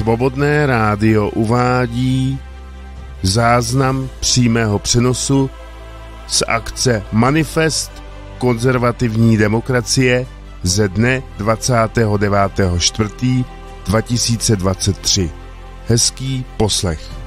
Svobodné rádio uvádí záznam přímého přenosu z akce Manifest konzervativní demokracie ze dne 29.4.2023. Hezký poslech.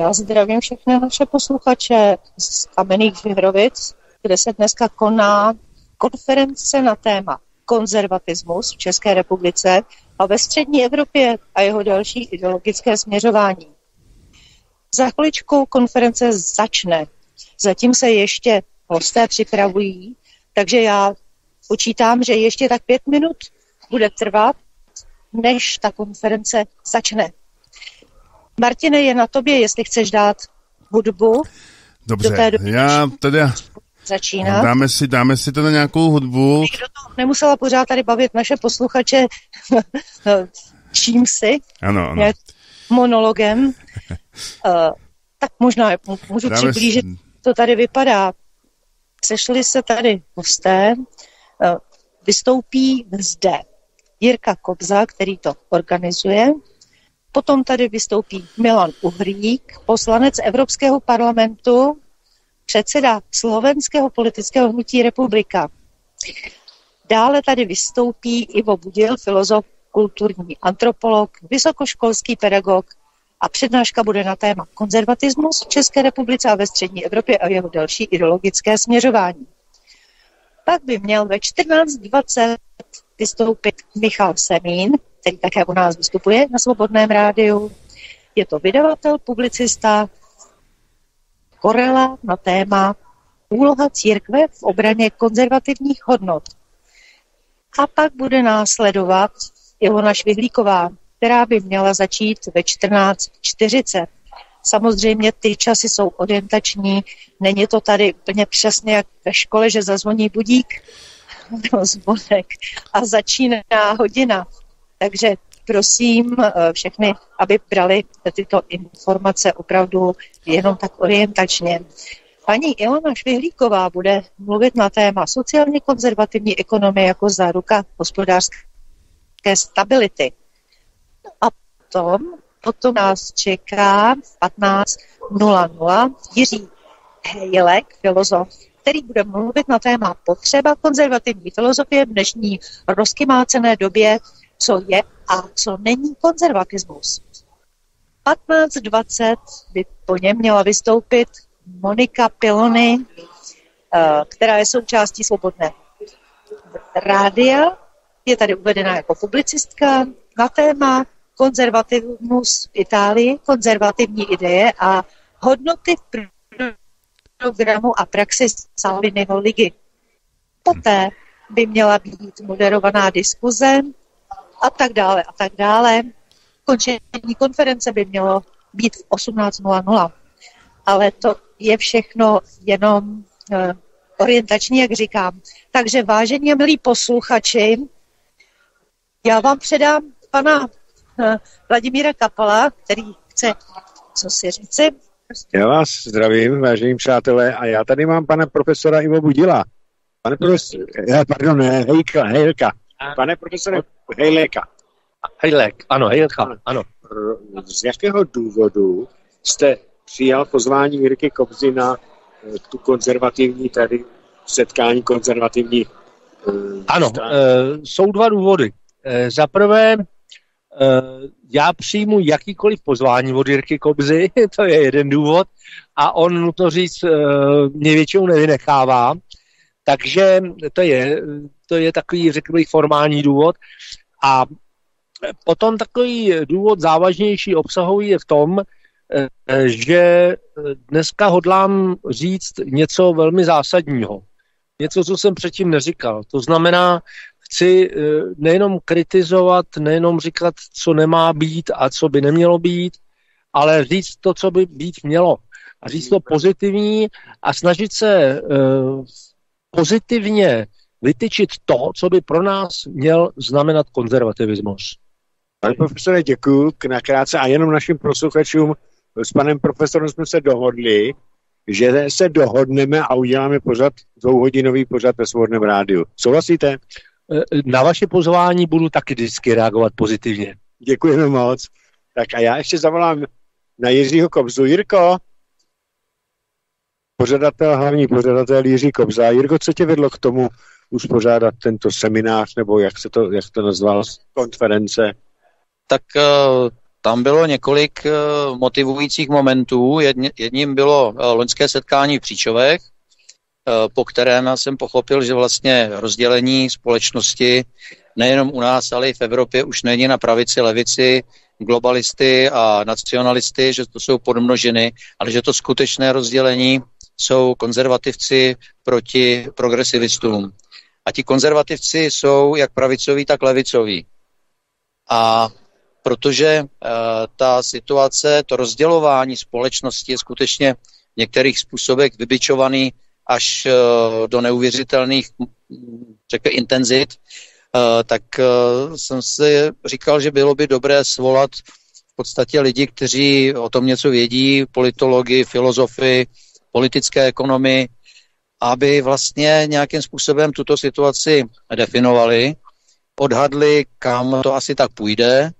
Já zdravím všechny naše posluchače z Kamenných Vyhrovic, kde se dneska koná konference na téma konzervatismus v České republice a ve střední Evropě a jeho další ideologické směřování. Za chviličku konference začne. Zatím se ještě hosté připravují, takže já počítám, že ještě tak pět minut bude trvat, než ta konference začne. Martine, je na tobě, jestli chceš dát hudbu. Dobře, já teda začínat. Dáme si, dáme si to na nějakou hudbu. Nikdo nemusela pořád tady bavit naše posluchače čím si. Ano, ano. Monologem. uh, tak možná můžu dáme přiblížit, si... to tady vypadá. Sešli se tady hosté, uh, vystoupí zde Jirka Kobza, který to organizuje, Potom tady vystoupí Milan Uhrík, poslanec Evropského parlamentu, předseda slovenského politického hnutí Republika. Dále tady vystoupí Ivo Budil, filozof, kulturní antropolog, vysokoškolský pedagog a přednáška bude na téma konzervatismus v České republice a ve střední Evropě a jeho další ideologické směřování. Pak by měl ve 14.20 vystoupit Michal Semín, který také u nás vystupuje na Svobodném rádiu. Je to vydavatel, publicista, Korela na téma úloha církve v obraně konzervativních hodnot. A pak bude následovat Ilona Švihlíková, která by měla začít ve 14.40. Samozřejmě ty časy jsou orientační, není to tady úplně přesně jak ve škole, že zazvoní budík nebo zvonek a začíná hodina. Takže prosím eh, všechny, aby brali tyto informace opravdu jenom tak orientačně. Paní Ilona Švihlíková bude mluvit na téma sociálně konzervativní ekonomie jako záruka hospodářské stability. A potom, potom nás čeká 15.00 Jiří Hejlek, filozof, který bude mluvit na téma potřeba konzervativní filozofie v dnešní rozkymácené době co je a co není konzervatismus. 15.20 by po něm měla vystoupit Monika Pilony, eh, která je součástí Svobodné rádia. Je tady uvedena jako publicistka na téma konzervativismus v Itálii, konzervativní ideje a hodnoty programu a praxi Salviniho ligy. Poté by měla být moderovaná diskuze a tak dále a tak dále. Končení konference by mělo být v 18.00, ale to je všechno jenom uh, orientační, jak říkám. Takže vážení a milí posluchači, já vám předám pana uh, Vladimíra Kapala, který chce co si říci. Já vás zdravím, vážení přátelé, a já tady mám pana profesora Ivo Budila. Pane profesor, pardon, Hejka, Hejka. Pane profesore Hejleka. Hejlek, ano, Hejlka, ano. Z jakého důvodu jste přijal pozvání Jirky Kobzy na eh, tu konzervativní tady setkání konzervativních uh, Ano, uh, jsou dva důvody. Za prvé, já přijmu jakýkoliv pozvání od Jirky Kobzy, to je jeden důvod, a on, mu to říct, mě většinou nevynechává, takže to je, to je takový, řekl bych, formální důvod. A potom takový důvod závažnější obsahový je v tom, že dneska hodlám říct něco velmi zásadního. Něco, co jsem předtím neříkal. To znamená, chci eh, nejenom kritizovat, nejenom říkat, co nemá být a co by nemělo být, ale říct to, co by být mělo. A říct to pozitivní a snažit se uh, pozitivně vytyčit to, co by pro nás měl znamenat konzervativismus. Pane profesore, děkuji nakrátce a jenom našim posluchačům s panem profesorem jsme se dohodli, že se dohodneme a uděláme pořad, dvouhodinový pořad ve svobodném rádiu. Souhlasíte? Na vaše pozvání budu taky vždycky reagovat pozitivně. Děkujeme moc. Tak a já ještě zavolám na Jiřího Kobzu. Jirko, pořadatel, hlavní pořadatel Jiří Kobza. Jirko, co tě vedlo k tomu uspořádat tento seminář, nebo jak se to, jak to nazval, konference? Tak uh, tam bylo několik uh, motivujících momentů. Jedním bylo uh, loňské setkání v Příčovech, po kterém jsem pochopil, že vlastně rozdělení společnosti nejenom u nás, ale i v Evropě už není na pravici, levici, globalisty a nacionalisty, že to jsou podmnožiny, ale že to skutečné rozdělení jsou konzervativci proti progresivistům. A ti konzervativci jsou jak pravicoví, tak levicoví. A protože uh, ta situace, to rozdělování společnosti je skutečně v některých způsobech vybičovaný až uh, do neuvěřitelných, řekl, intenzit, uh, tak uh, jsem si říkal, že bylo by dobré svolat v podstatě lidi, kteří o tom něco vědí, politologi, filozofy, politické ekonomy, aby vlastně nějakým způsobem tuto situaci definovali, odhadli, kam to asi tak půjde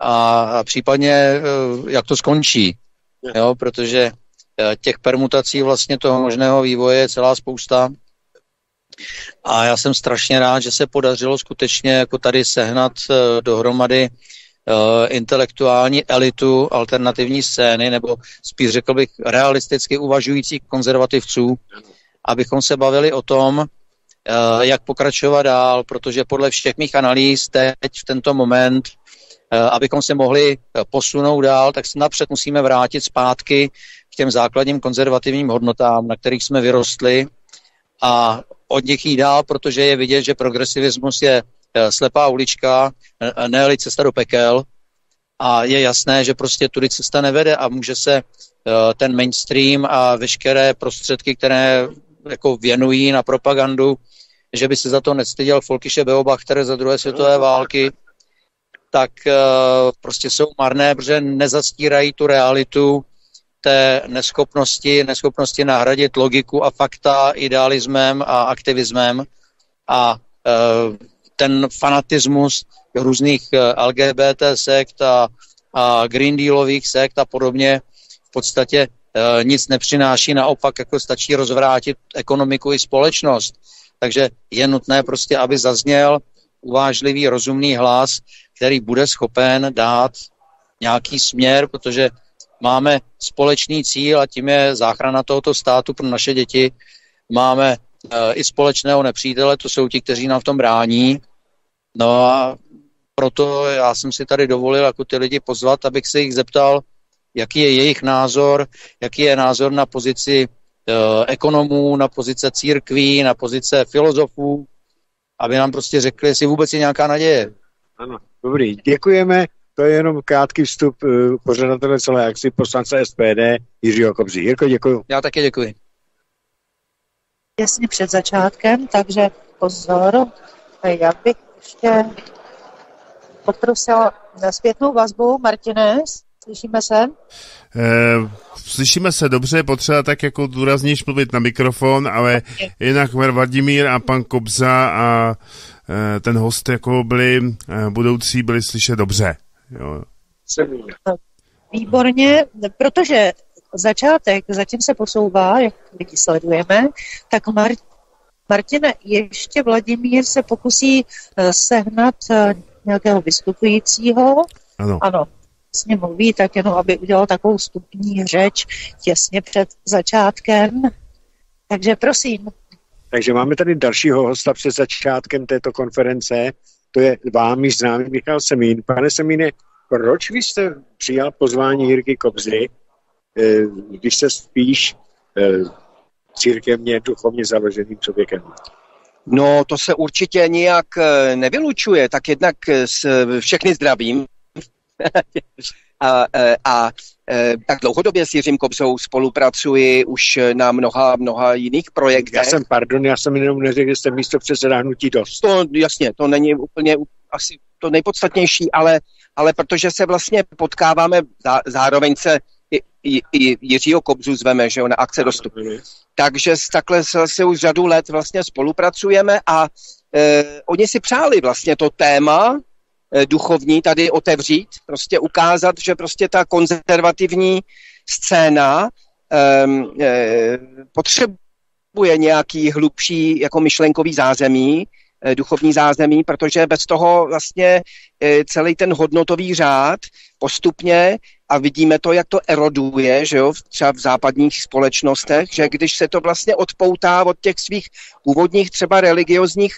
a případně eh, jak to skončí. Jo, protože eh, těch permutací vlastně toho možného vývoje je celá spousta. A já jsem strašně rád, že se podařilo skutečně jako tady sehnat eh, dohromady intelektuální elitu alternativní scény, nebo spíš řekl bych realisticky uvažujících konzervativců, abychom se bavili o tom, uh, jak pokračovat dál, protože podle všech mých analýz teď v tento moment, uh, abychom se mohli posunout dál, tak se napřed musíme vrátit zpátky k těm základním konzervativním hodnotám, na kterých jsme vyrostli a od nich jít dál, protože je vidět, že progresivismus je Eh, slepá ulička, eh, ne cesta do pekel. A je jasné, že prostě tudy cesta nevede a může se eh, ten mainstream a veškeré prostředky, které jako věnují na propagandu, že by se za to nestyděl Folkyše Beobachter za druhé světové války, tak prostě jsou marné, protože nezastírají tu realitu té neschopnosti, neschopnosti nahradit logiku a fakta idealismem a aktivismem. A ten fanatismus různých eh, LGBT sekt a, a Green Dealových sekt a podobně v podstatě nic nepřináší, naopak jako stačí rozvrátit ekonomiku i společnost. Takže je nutné prostě, aby zazněl uvážlivý, rozumný hlas, který bude schopen dát nějaký směr, protože máme společný cíl a tím je záchrana tohoto státu pro naše děti. Máme Eh, i společného nepřítele, to jsou ti, kteří nám v tom brání. No a proto já jsem si tady dovolil jako ty lidi pozvat, abych se jich zeptal, jaký je jejich názor, jaký je názor na pozici uh, ekonomů, na pozice církví, na pozice filozofů, aby nám prostě řekli, jestli vůbec je nějaká naděje. Ano, dobrý, děkujeme. To je jenom krátký vstup uh, pořadatele celé akci poslance SPD Jiřího Kobří. Jirko, děkuji. Já také děkuji těsně před začátkem, takže pozor. Já bych ještě poprosila na zpětnou vazbu. Martine, slyšíme se? E, slyšíme se dobře, potřeba tak jako důraznější mluvit na mikrofon, ale jinak Vladimír a pan Kobza a e, ten host jako byli, e, budoucí byli slyšet dobře. Jo. Výborně, protože začátek zatím se posouvá, jak lidi sledujeme, tak Mar- Martina, ještě Vladimír se pokusí sehnat nějakého vystupujícího. Ano. ano vlastně mluví, tak jenom, aby udělal takovou stupní řeč těsně před začátkem. Takže prosím. Takže máme tady dalšího hosta před začátkem této konference. To je vám již známý Michal Semín. Pane Semíne, proč vy jste přijal pozvání Jirky Kobzy Eh, když se spíš eh, církevně, duchovně založeným člověkem. No, to se určitě nijak eh, nevylučuje, tak jednak všechny zdravím. a, a tak dlouhodobě s Jiřím Kobzou spolupracuji už na mnoha, mnoha jiných projektech. Já jsem, pardon, já jsem jenom neřekl, že jste místo předseda hnutí dost. To jasně, to není úplně asi to nejpodstatnější, ale ale protože se vlastně potkáváme, zároveň se i, i, i Jiřího Kobzu zveme, že jo, na akce dostup. Takže takhle se už řadu let vlastně spolupracujeme a e, oni si přáli vlastně to téma e, duchovní tady otevřít, prostě ukázat, že prostě ta konzervativní scéna e, potřebuje nějaký hlubší jako myšlenkový zázemí, e, duchovní zázemí, protože bez toho vlastně celý ten hodnotový řád postupně a vidíme to, jak to eroduje, že jo, třeba v západních společnostech, že když se to vlastně odpoutá od těch svých původních třeba religiozních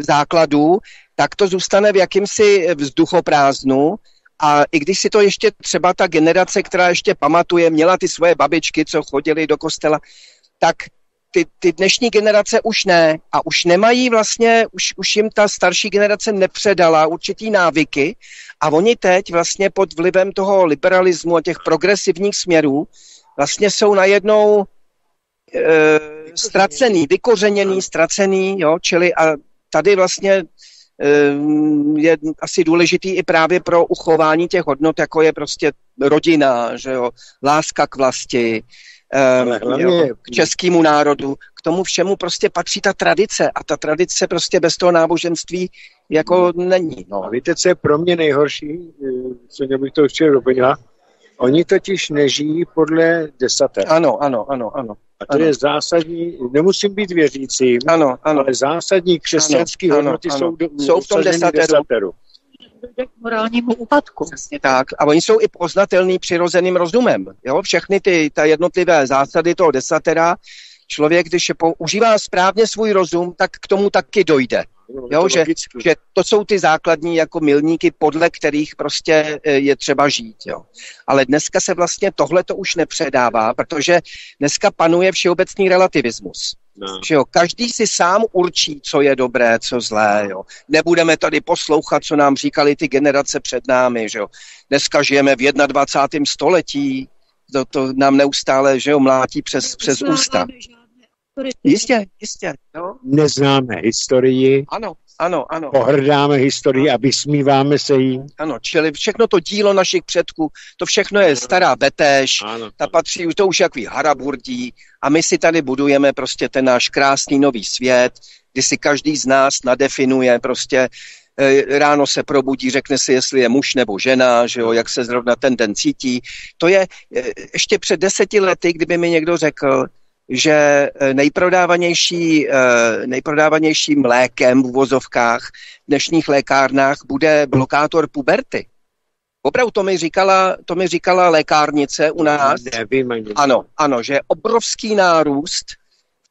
základů, tak to zůstane v jakýmsi vzduchoprázdnu. A i když si to ještě třeba ta generace, která ještě pamatuje, měla ty svoje babičky, co chodili do kostela, tak ty, ty dnešní generace už ne a už nemají vlastně, už, už jim ta starší generace nepředala určitý návyky. A oni teď vlastně pod vlivem toho liberalismu a těch progresivních směrů vlastně jsou najednou e, ztracený, vykořeněný, ztracený, jo, čili a tady vlastně je asi důležitý i právě pro uchování těch hodnot, jako je prostě rodina, že jo, láska k vlasti, Ehm, hlavně... k českému národu. K tomu všemu prostě patří ta tradice a ta tradice prostě bez toho náboženství jako není. No. A víte, co je pro mě nejhorší, eh, co mě bych to ještě doplnila? Oni totiž nežijí podle desaté. Ano, ano, ano, ano. A to ano. je zásadní, nemusím být věřícím, ano, ano. ale zásadní křesťanské hodnoty ano, jsou, do, jsou v tom desateru. desateru dojde k morálnímu úpadku. Přesně tak. A oni jsou i poznatelný přirozeným rozumem. Jo? Všechny ty ta jednotlivé zásady toho desatera, člověk, když je používá správně svůj rozum, tak k tomu taky dojde. Jo, že, že to jsou ty základní jako milníky, podle kterých prostě e, je třeba žít. Jo. Ale dneska se vlastně tohle to už nepředává, protože dneska panuje všeobecný relativismus. No. Že jo, každý si sám určí, co je dobré, co zlé. Jo. Nebudeme tady poslouchat, co nám říkali ty generace před námi. Že jo. Dneska žijeme v 21. století, to, to nám neustále že jo, mlátí přes, přes ústa. Jistě, jistě. Jo. Neznáme historii. Ano, ano, ano. Pohrdáme historii a vysmíváme se jí. Ano, čili všechno to dílo našich předků, to všechno je stará betéž, ano. ta patří, to už jaký haraburdí a my si tady budujeme prostě ten náš krásný nový svět, kdy si každý z nás nadefinuje prostě eh, ráno se probudí, řekne si, jestli je muž nebo žena, že jo, jak se zrovna ten den cítí. To je eh, ještě před deseti lety, kdyby mi někdo řekl, že eh, nejprodávanější, eh, nejprodávanějším lékem v uvozovkách v dnešních lékárnách bude blokátor puberty. Opravdu to mi říkala, to mi říkala lékárnice u nás. Nevím, ano, ano, že obrovský nárůst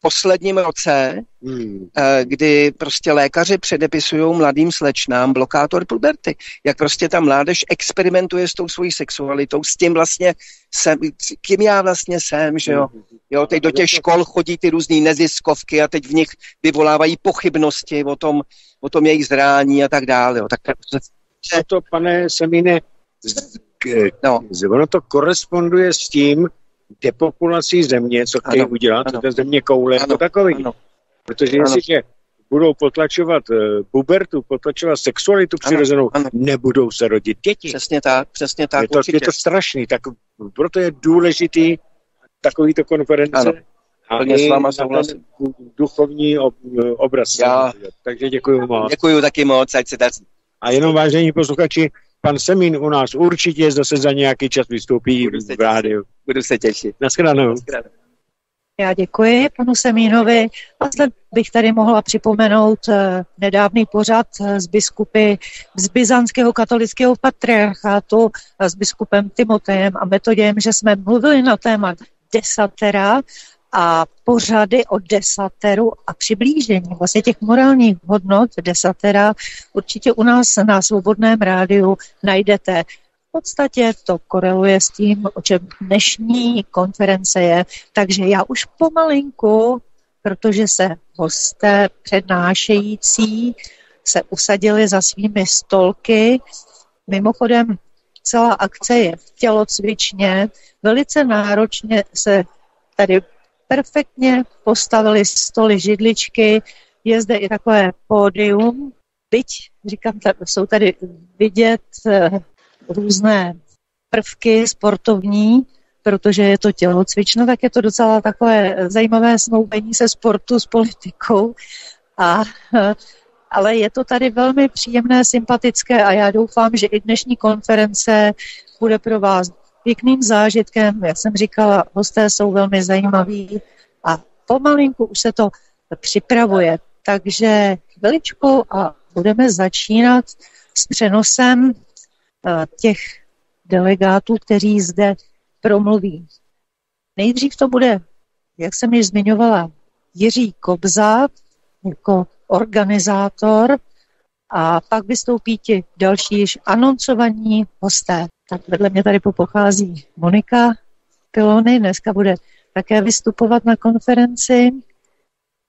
posledním roce, hmm. Eh, kdy prostě lékaři předepisují mladým slečnám blokátor puberty. Jak prostě ta mládež experimentuje s tou svojí sexualitou, s tím vlastně jsem, kým já vlastně jsem, že jo. jo teď do těch škol chodí ty různé neziskovky a teď v nich vyvolávají pochybnosti o tom, o tom jejich zrání a tak dále. Jo. Tak, to, pane Semíne, no. ono to koresponduje s tím, depopulací země, co chtějí ano, udělat, ano. to země koule ano, jako takový. Ano. Protože jestliže budou potlačovat uh, pubertu, potlačovat sexualitu přirozenou, ano, ano. nebudou se rodit děti. Přesně tak, přesně tak. Je to, je to strašný, tak proto je důležitý takovýto konference. Ano. A i s váma duchovní ob, obraz. Já. Takže děkuji moc. Děkuji taky moc, ať se daří. A jenom vážení posluchači, pan Semín u nás určitě zase za nějaký čas vystoupí v rádiu. Budu se těšit. Naschledanou. Já děkuji panu Semínovi. A bych tady mohla připomenout eh, nedávný pořad z eh, biskupy z byzantského katolického patriarchátu s biskupem Timotejem a Metodějem, že jsme mluvili na téma desatera a pořady o desateru a přiblížení vlastně těch morálních hodnot desatera určitě u nás na Svobodném rádiu najdete. V podstatě to koreluje s tím, o čem dnešní konference je, takže já už pomalinku, protože se hosté přednášející se usadili za svými stolky. Mimochodem, celá akce je v tělocvičně, velice náročně se tady perfektně postavili stoly židličky, je zde i takové pódium, byť, říkám, jsou tady vidět eh, různé prvky sportovní, protože je to tělocvično, tak je to docela takové zajímavé snoubení se sportu s politikou. A, ale je to tady velmi příjemné, sympatické a já doufám, že i dnešní konference bude pro vás pěkným zážitkem. Jak jsem říkala, hosté jsou velmi zajímaví a pomalinku už se to připravuje. Takže chviličku a budeme začínat s přenosem eh, těch delegátů, kteří zde promluví. Nejdřív to bude, jak jsem již zmiňovala, Jiří Kobza jako organizátor a pak vystoupí ti další již anoncovaní hosté. Tak vedle mě tady popochází Monika Pilony, dneska bude také vystupovat na konferenci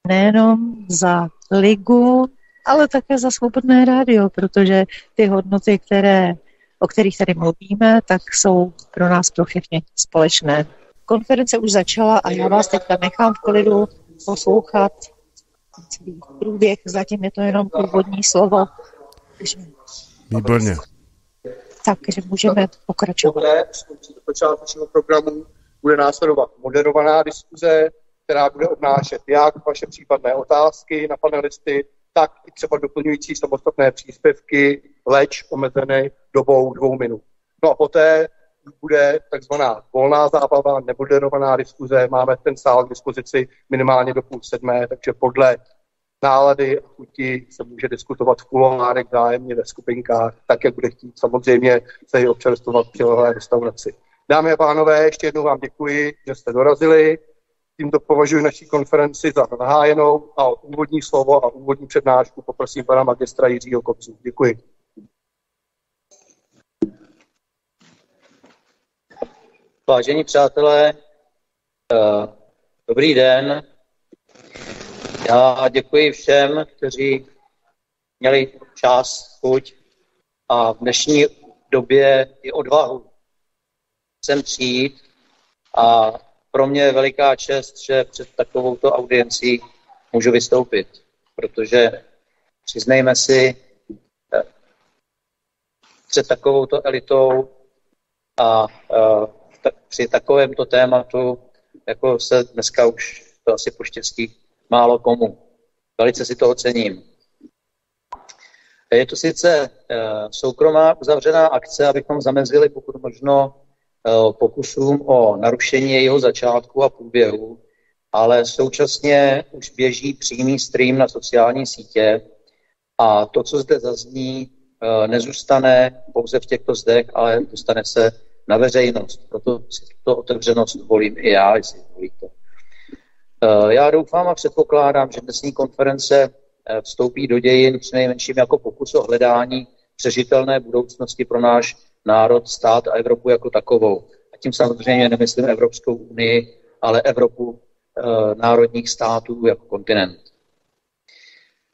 nejenom za ligu, ale také za svobodné rádio, protože ty hodnoty, které, o kterých tady mluvíme, tak jsou pro nás pro všechny společné. Konference už začala a já vás teďka nechám v klidu poslouchat průběh, zatím je to jenom úvodní slovo. Výborně. Takže můžeme pokračovat. počátečního programu bude následovat moderovaná diskuze, která bude obnášet jak vaše případné otázky na panelisty, tak i třeba doplňující samostatné příspěvky, leč omezené dobou dvou minut. No a poté bude takzvaná volná zábava, nemoderovaná diskuze. Máme ten sál k dispozici minimálně do půl sedmé, takže podle nálady a chuti se může diskutovat v kuloárech zájemně ve skupinkách, tak, jak bude chtít samozřejmě se i občerstvovat při restauraci. Dámy a pánové, ještě jednou vám děkuji, že jste dorazili. Tímto považuji naší konferenci za nahájenou a o úvodní slovo a úvodní přednášku poprosím pana magistra Jiřího Kopcu. Děkuji. Vážení přátelé, eh, dobrý den. Já děkuji všem, kteří měli čas, chuť a v dnešní době i odvahu sem přijít. A pro mě je veliká čest, že před takovouto audiencí můžu vystoupit, protože přiznejme si, eh, před takovouto elitou a uh, při takovémto tématu, jako se dneska už to asi poštěstí málo komu. Velice si to ocením. Je to sice uh, soukromá uzavřená akce, abychom zamezili pokud možno Eh, pokusům o narušení jejího začátku a průběhu, ale současně už běží přímý stream na sociální sítě a to, co zde zazní, eh, nezůstane pouze v těchto zdech, ale dostane se na veřejnost. Proto si tuto otevřenost volím i já, jestli volíte. Eh, já doufám a předpokládám, že dnesní konference vstoupí do dějin přinejmenším jako pokus o hledání přežitelné budoucnosti pro náš národ, stát a Evropu jako takovou. A tím samozřejmě nemyslím Evropskou unii, ale Evropu e, národních států jako kontinent.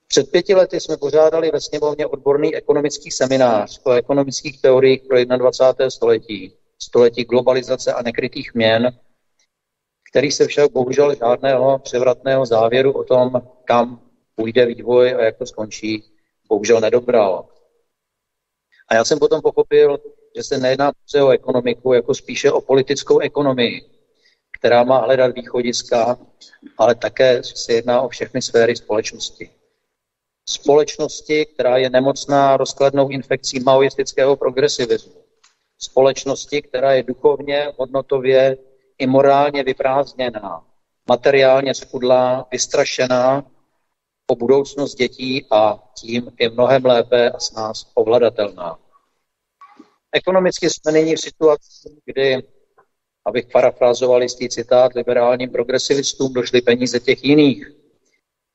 Před pěti lety jsme pořádali ve sněmovně odborný ekonomický seminář o ekonomických teoriích pro 21. století, století globalizace a nekrytých měn, který se však bohužel žádného převratného závěru o tom, kam půjde vývoj a jak to skončí, bohužel nedobral. A já jsem potom pochopil, že se nejedná pouze o ekonomiku, jako spíše o politickou ekonomii, která má hledat východiska, ale také se jedná o všechny sféry společnosti. Společnosti, která je nemocná rozkladnou infekcí maoistického progresivismu. Společnosti, která je duchovně, hodnotově i morálně vyprázdněná, materiálně schudlá, vystrašená o budoucnost dětí a tím je mnohem lépe a s nás ovladatelná. Ekonomicky jsme nyní v situaci, kdy, abych parafrázoval jistý citát, liberálním progresivistům došly peníze těch jiných.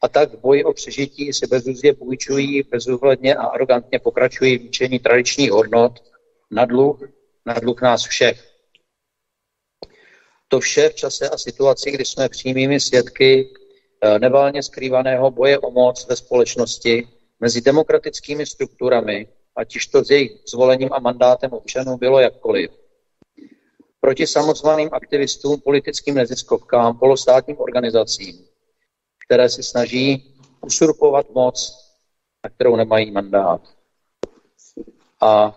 A tak v boji o přežití si bezuzdě půjčují, bezúhledně a arrogantně pokračují výčení tradičních hodnot na dluh, na dluh nás všech. To vše v čase a situaci, kdy jsme přímými svědky eh, neválně skrývaného boje o moc ve společnosti mezi demokratickými strukturami, ať už to s jejich zvolením a mandátem občanů bylo jakkoliv. Proti samozvaným aktivistům, politickým neziskovkám, polostátním organizacím, které si snaží usurpovat moc na kterou nemají mandát. A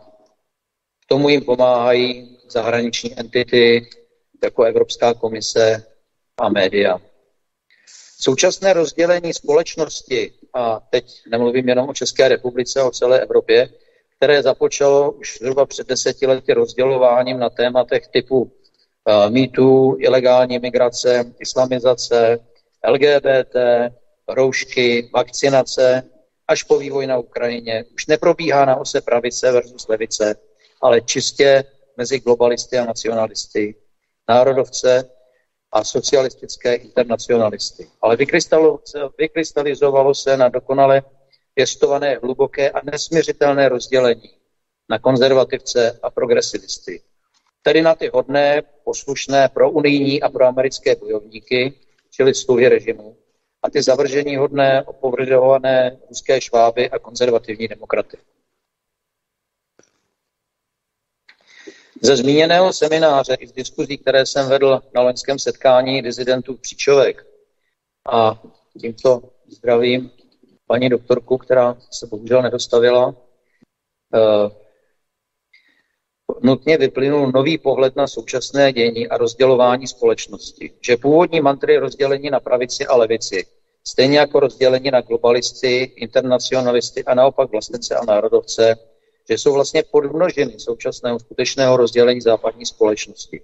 k tomu jim pomáhají zahraniční entity jako Evropská komise a média. Současné rozdělení společnosti, a teď nemluvím jenom o České republice, o celé Evropě, které započalo už zhruba před deseti lety rozdělováním na tématech typu uh, mýtů, ilegální migrace, islamizace, LGBT, roušky, vakcinace, až po vývoj na Ukrajině. Už neprobíhá na ose pravice versus levice, ale čistě mezi globalisty a nacionalisty, národovce a socialistické internacionalisty. Ale vykrystalizovalo se na dokonale pěstované hluboké a nesměřitelné rozdělení na konzervativce a progresivisty. Tedy na ty hodné, poslušné pro unijní a pro americké bojovníky, čili sluhy režimu, a ty zavržení hodné, opovržované ruské šváby a konzervativní demokraty. Ze zmíněného semináře i z diskuzí, které jsem vedl na loňském setkání dizidentů Příčovek a tímto zdravím paní doktorku, která se bohužel nedostavila, eh, nutně vyplynul nový pohled na současné dění a rozdělování společnosti. Že původní mantry rozdělení na pravici a levici, stejně jako rozdělení na globalisty, internacionalisty a naopak vlastence a národovce, že jsou vlastně podmnoženy současného skutečného rozdělení západní společnosti.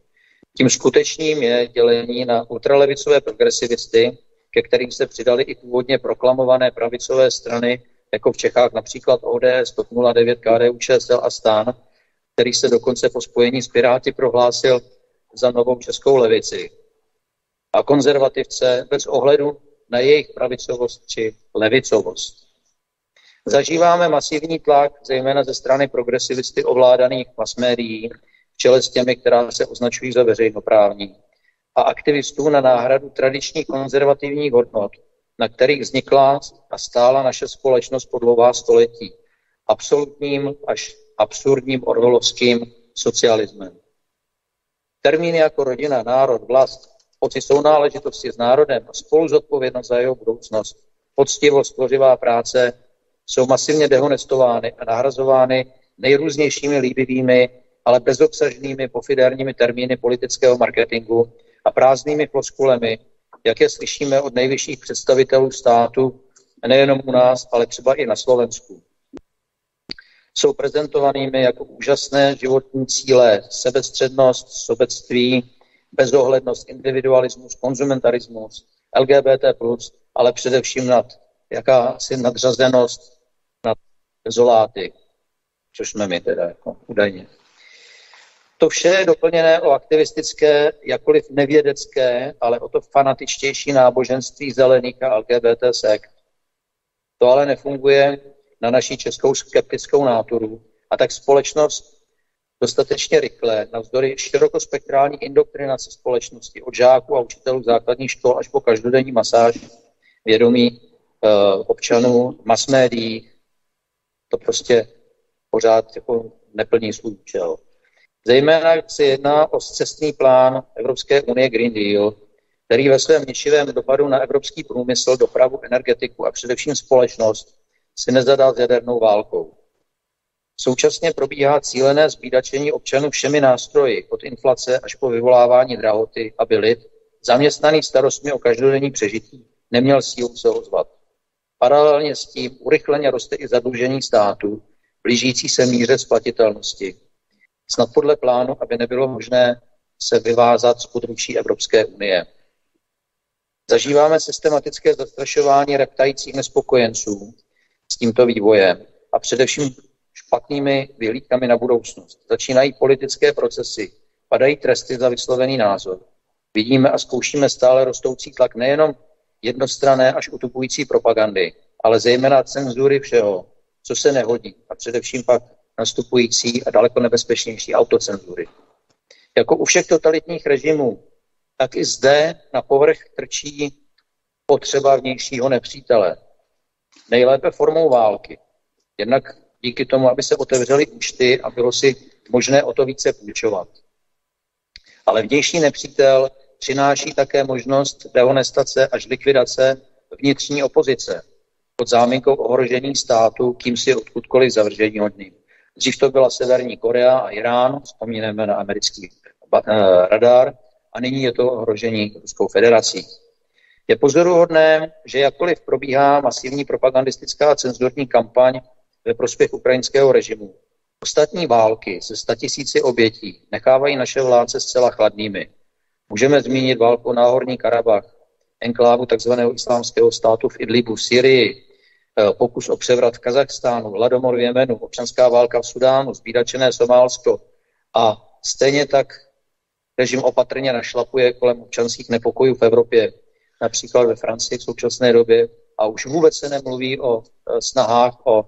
Tím skutečným je dělení na ultralevicové progresivisty, ke kterým se přidali i původně proklamované pravicové strany, jako v Čechách například ODS, TOP 09, KDU, ČSL a STAN, který se dokonce po spojení s Piráty prohlásil za novou českou levici. A konzervativce bez ohledu na jejich pravicovost či levicovost. Zažíváme masivní tlak, zejména ze strany progresivisty ovládaných mass médií, v čele s těmi, která se označují za veřejnoprávní, a aktivistů na náhradu tradičních konzervativních hodnot, na kterých vznikla a stála naše společnost po dlouhá století, absolutním až absurdním orvelovským socialismem. Termíny jako rodina, národ, vlast, pocit sounáležitosti s národem a spolu zodpovědnost za jeho budoucnost, poctivost, tvořivá práce jsou masivně dehonestovány a nahrazovány nejrůznějšími líbivými, ale bezobsažnými pofidérními termíny politického marketingu a prázdnými floskulemi, jak je slyšíme od nejvyšších představitelů státu, nejenom u nás, ale třeba i na Slovensku. Jsou prezentovanými jako úžasné životní cíle, sebestřednost, sobectví, bezohlednost, individualismus, konzumentarismus, LGBT+, ale především nad jakási nadřazenost nad zoláty, což jsme my teda jako údajně. To vše je doplněné o aktivistické, jakkoliv nevědecké, ale o to fanatičtější náboženství zelených a LGBT sekt. To ale nefunguje na naší českou skeptickou náturu a tak společnost dostatečně rychle, navzdory širokospektrální indoktrinace společnosti od žáků a učitelů základních škol až po každodenní masáž vědomí e, občanů, mass médií, to prostě pořád jako neplní svůj účel. Zejména se jedná o cestný plán Evropské unie Green Deal, který ve svém ničivém dopadu na evropský průmysl, dopravu, energetiku a především společnost si nezadal s jadernou válkou. Současně probíhá cílené zbídačení občanů všemi nástroji, od inflace až po vyvolávání drahoty, aby lid, zaměstnaný starostmi o každodenní přežití, neměl sílu se ozvat. Paralelně s tím urychleně roste i zadlužení státu, blížící se míře splatitelnosti snad podle plánu, aby nebylo možné se vyvázat z područí Evropské unie. Zažíváme systematické zastrašování reptajících nespokojenců s tímto vývojem a především špatnými vyhlídkami na budoucnost. Začínají politické procesy, padají tresty za vyslovený názor. Vidíme a zkoušíme stále rostoucí tlak nejenom jednostrané až utupující propagandy, ale zejména cenzury všeho, co se nehodí a především pak nastupující a daleko nebezpečnější autocenzury. Jako u všech totalitních režimů, tak i zde na povrch trčí potřeba vnějšího nepřítele. Nejlépe formou války. Jednak díky tomu, aby se otevřely účty a bylo si možné o to více půjčovat. Ale vnější nepřítel přináší také možnost dehonestace až likvidace vnitřní opozice. pod záminkou ohrožení státu kým si odkudkoliv zavržení hodným. Dřív to byla Severní Korea a Irán, vzpomínáme na americký eh, radar, a nyní je to ohrožení Ruskou federací. Je pozoruhodné, že jakkoliv probíhá masivní propagandistická a cenzurní kampaň ve prospěch ukrajinského režimu, ostatní války se statisíci obětí nechávají naše vládce zcela chladnými. Můžeme zmínit válku o Náhorní Karabach, enklávu tzv. islámského státu v Idlibu v Syrii, eh, pokus o převrat v Kazachstánu, hladomor v Jemenu, občanská válka v Sudánu, zbídačené Somálsko a stejně tak režim opatrně našlapuje kolem občanských nepokojů v Evropě, například ve Francii v současné době a už vůbec se nemluví o eh, snahách o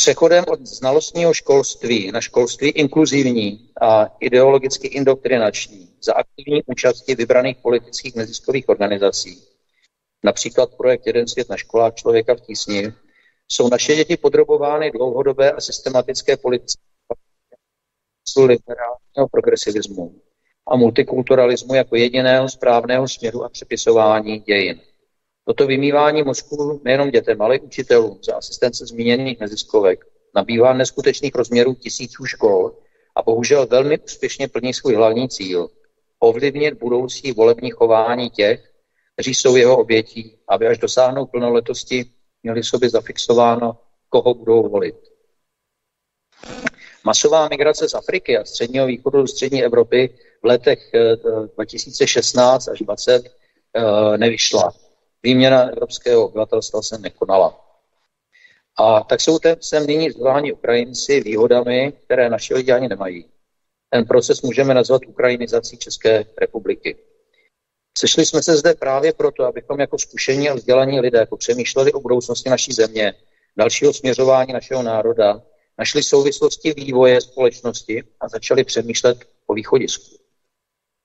Přechodem od znalostního školství na školství inkluzivní a ideologicky indoktrinační za aktivní účasti vybraných politických neziskových organizací, například projekt Jeden svět na školách člověka v tísni, jsou naše děti podrobovány dlouhodobé a systematické politické liberálního progresivismu a multikulturalismu jako jediného správného směru a přepisování dějin. Toto vymývání mozku nejenom dětem, ale i učitelům za asistence zmíněných neziskovek nabývá neskutečných rozměrů tisíců škol a bohužel velmi úspěšně plní svůj hlavní cíl ovlivnit budoucí volební chování těch, kteří jsou jeho obětí, aby až dosáhnou plnoletosti, měli sobě zafixováno, koho budou volit. Masová migrace z Afriky a středního východu do střední Evropy v letech 2016 eh, až 2020 eh, nevyšla výměna evropského obyvatelstva se nekonala. A tak jsou ten, sem nyní zvoláni Ukrajinci výhodami, které naši lidi ani nemají. Ten proces můžeme nazvat ukrajinizací České republiky. Sešli jsme se zde právě proto, abychom jako zkušení a vzdělaní lidé přemýšleli o budoucnosti naší země, dalšího směřování našeho národa, našli souvislosti vývoje společnosti a začali přemýšlet o východisku.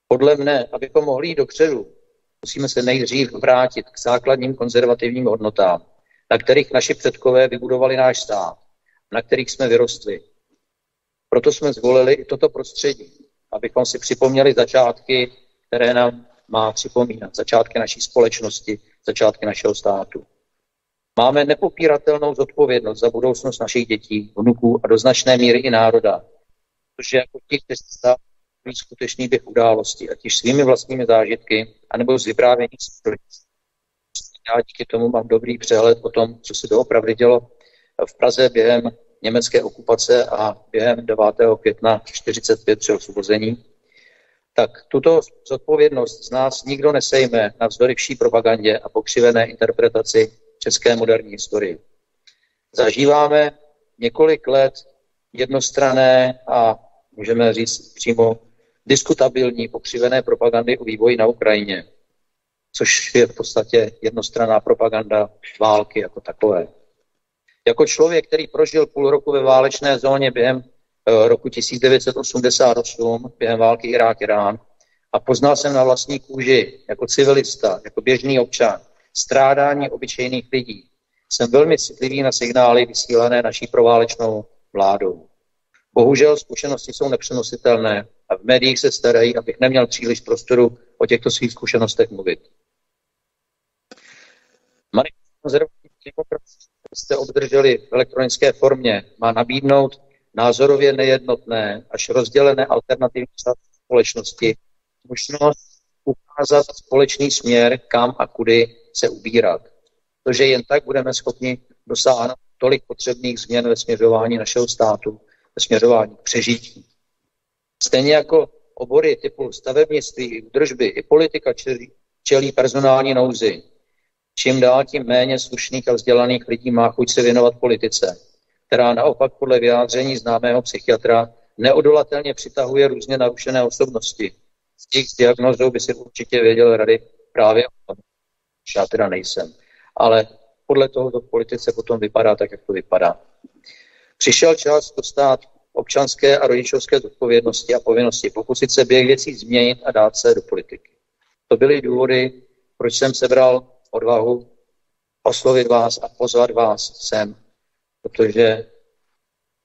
Podle mne, abychom mohli jít dopředu, musíme se nejdřív vrátit k základním konzervativním hodnotám, na kterých naši předkové vybudovali náš stát, na kterých jsme vyrostli. Proto jsme zvolili i toto prostředí, abychom si připomněli začátky, které nám má připomínat, začátky naší společnosti, začátky našeho státu. Máme nepopíratelnou zodpovědnost za budoucnost našich dětí, vnuků a do značné míry i národa, protože jako ti, kteří mít skutečný běh událostí, ať již svými vlastními zážitky, anebo z vyprávění Já díky tomu mám dobrý přehled o tom, co se doopravdy dělo v Praze během německé okupace a během 9. května 45 při osvobození. Tak tuto zodpovědnost z nás nikdo nesejme na vzdory vší propagandě a pokřivené interpretaci české moderní historii. Zažíváme několik let jednostrané a můžeme říct přímo diskutabilní pokřivené propagandy o vývoji na Ukrajině, což je v podstatě jednostranná propaganda války jako takové. Jako člověk, který prožil půl roku ve válečné zóně během eh, roku 1988, během války Irák-Irán, a poznal jsem na vlastní kůži jako civilista, jako běžný občan, strádání obyčejných lidí. Jsem velmi citlivý na signály vysílané naší proválečnou vládou. Bohužel zkušenosti jsou nepřenositelné a v médiích se starají, abych neměl příliš prostoru o těchto svých zkušenostech mluvit. Manifest jste obdrželi v elektronické formě, má nabídnout názorově nejednotné až rozdělené alternativní společnosti možnost ukázat společný směr, kam a kudy se ubírat. Protože jen tak budeme schopni dosáhnout tolik potřebných změn ve směřování našeho státu, směřování přežití. Stejně jako obory typu stavebnictví, držby i politika čelí, čelí personální nouzi. Čím dál tím méně slušných a vzdělaných lidí má chuť se věnovat politice, která naopak podle vyjádření známého psychiatra neodolatelně přitahuje různě narušené osobnosti. Z těch s diagnozou by si určitě věděl rady právě o tom, já teda nejsem. Ale podle toho to v politice potom vypadá tak, jak to vypadá. Přišel čas dostat občanské a rodičovské zodpovědnosti a povinnosti, pokusit se běh věcí změnit a dát se do politiky. To byly důvody, proč jsem sebral odvahu oslovit vás a pozvat vás sem, protože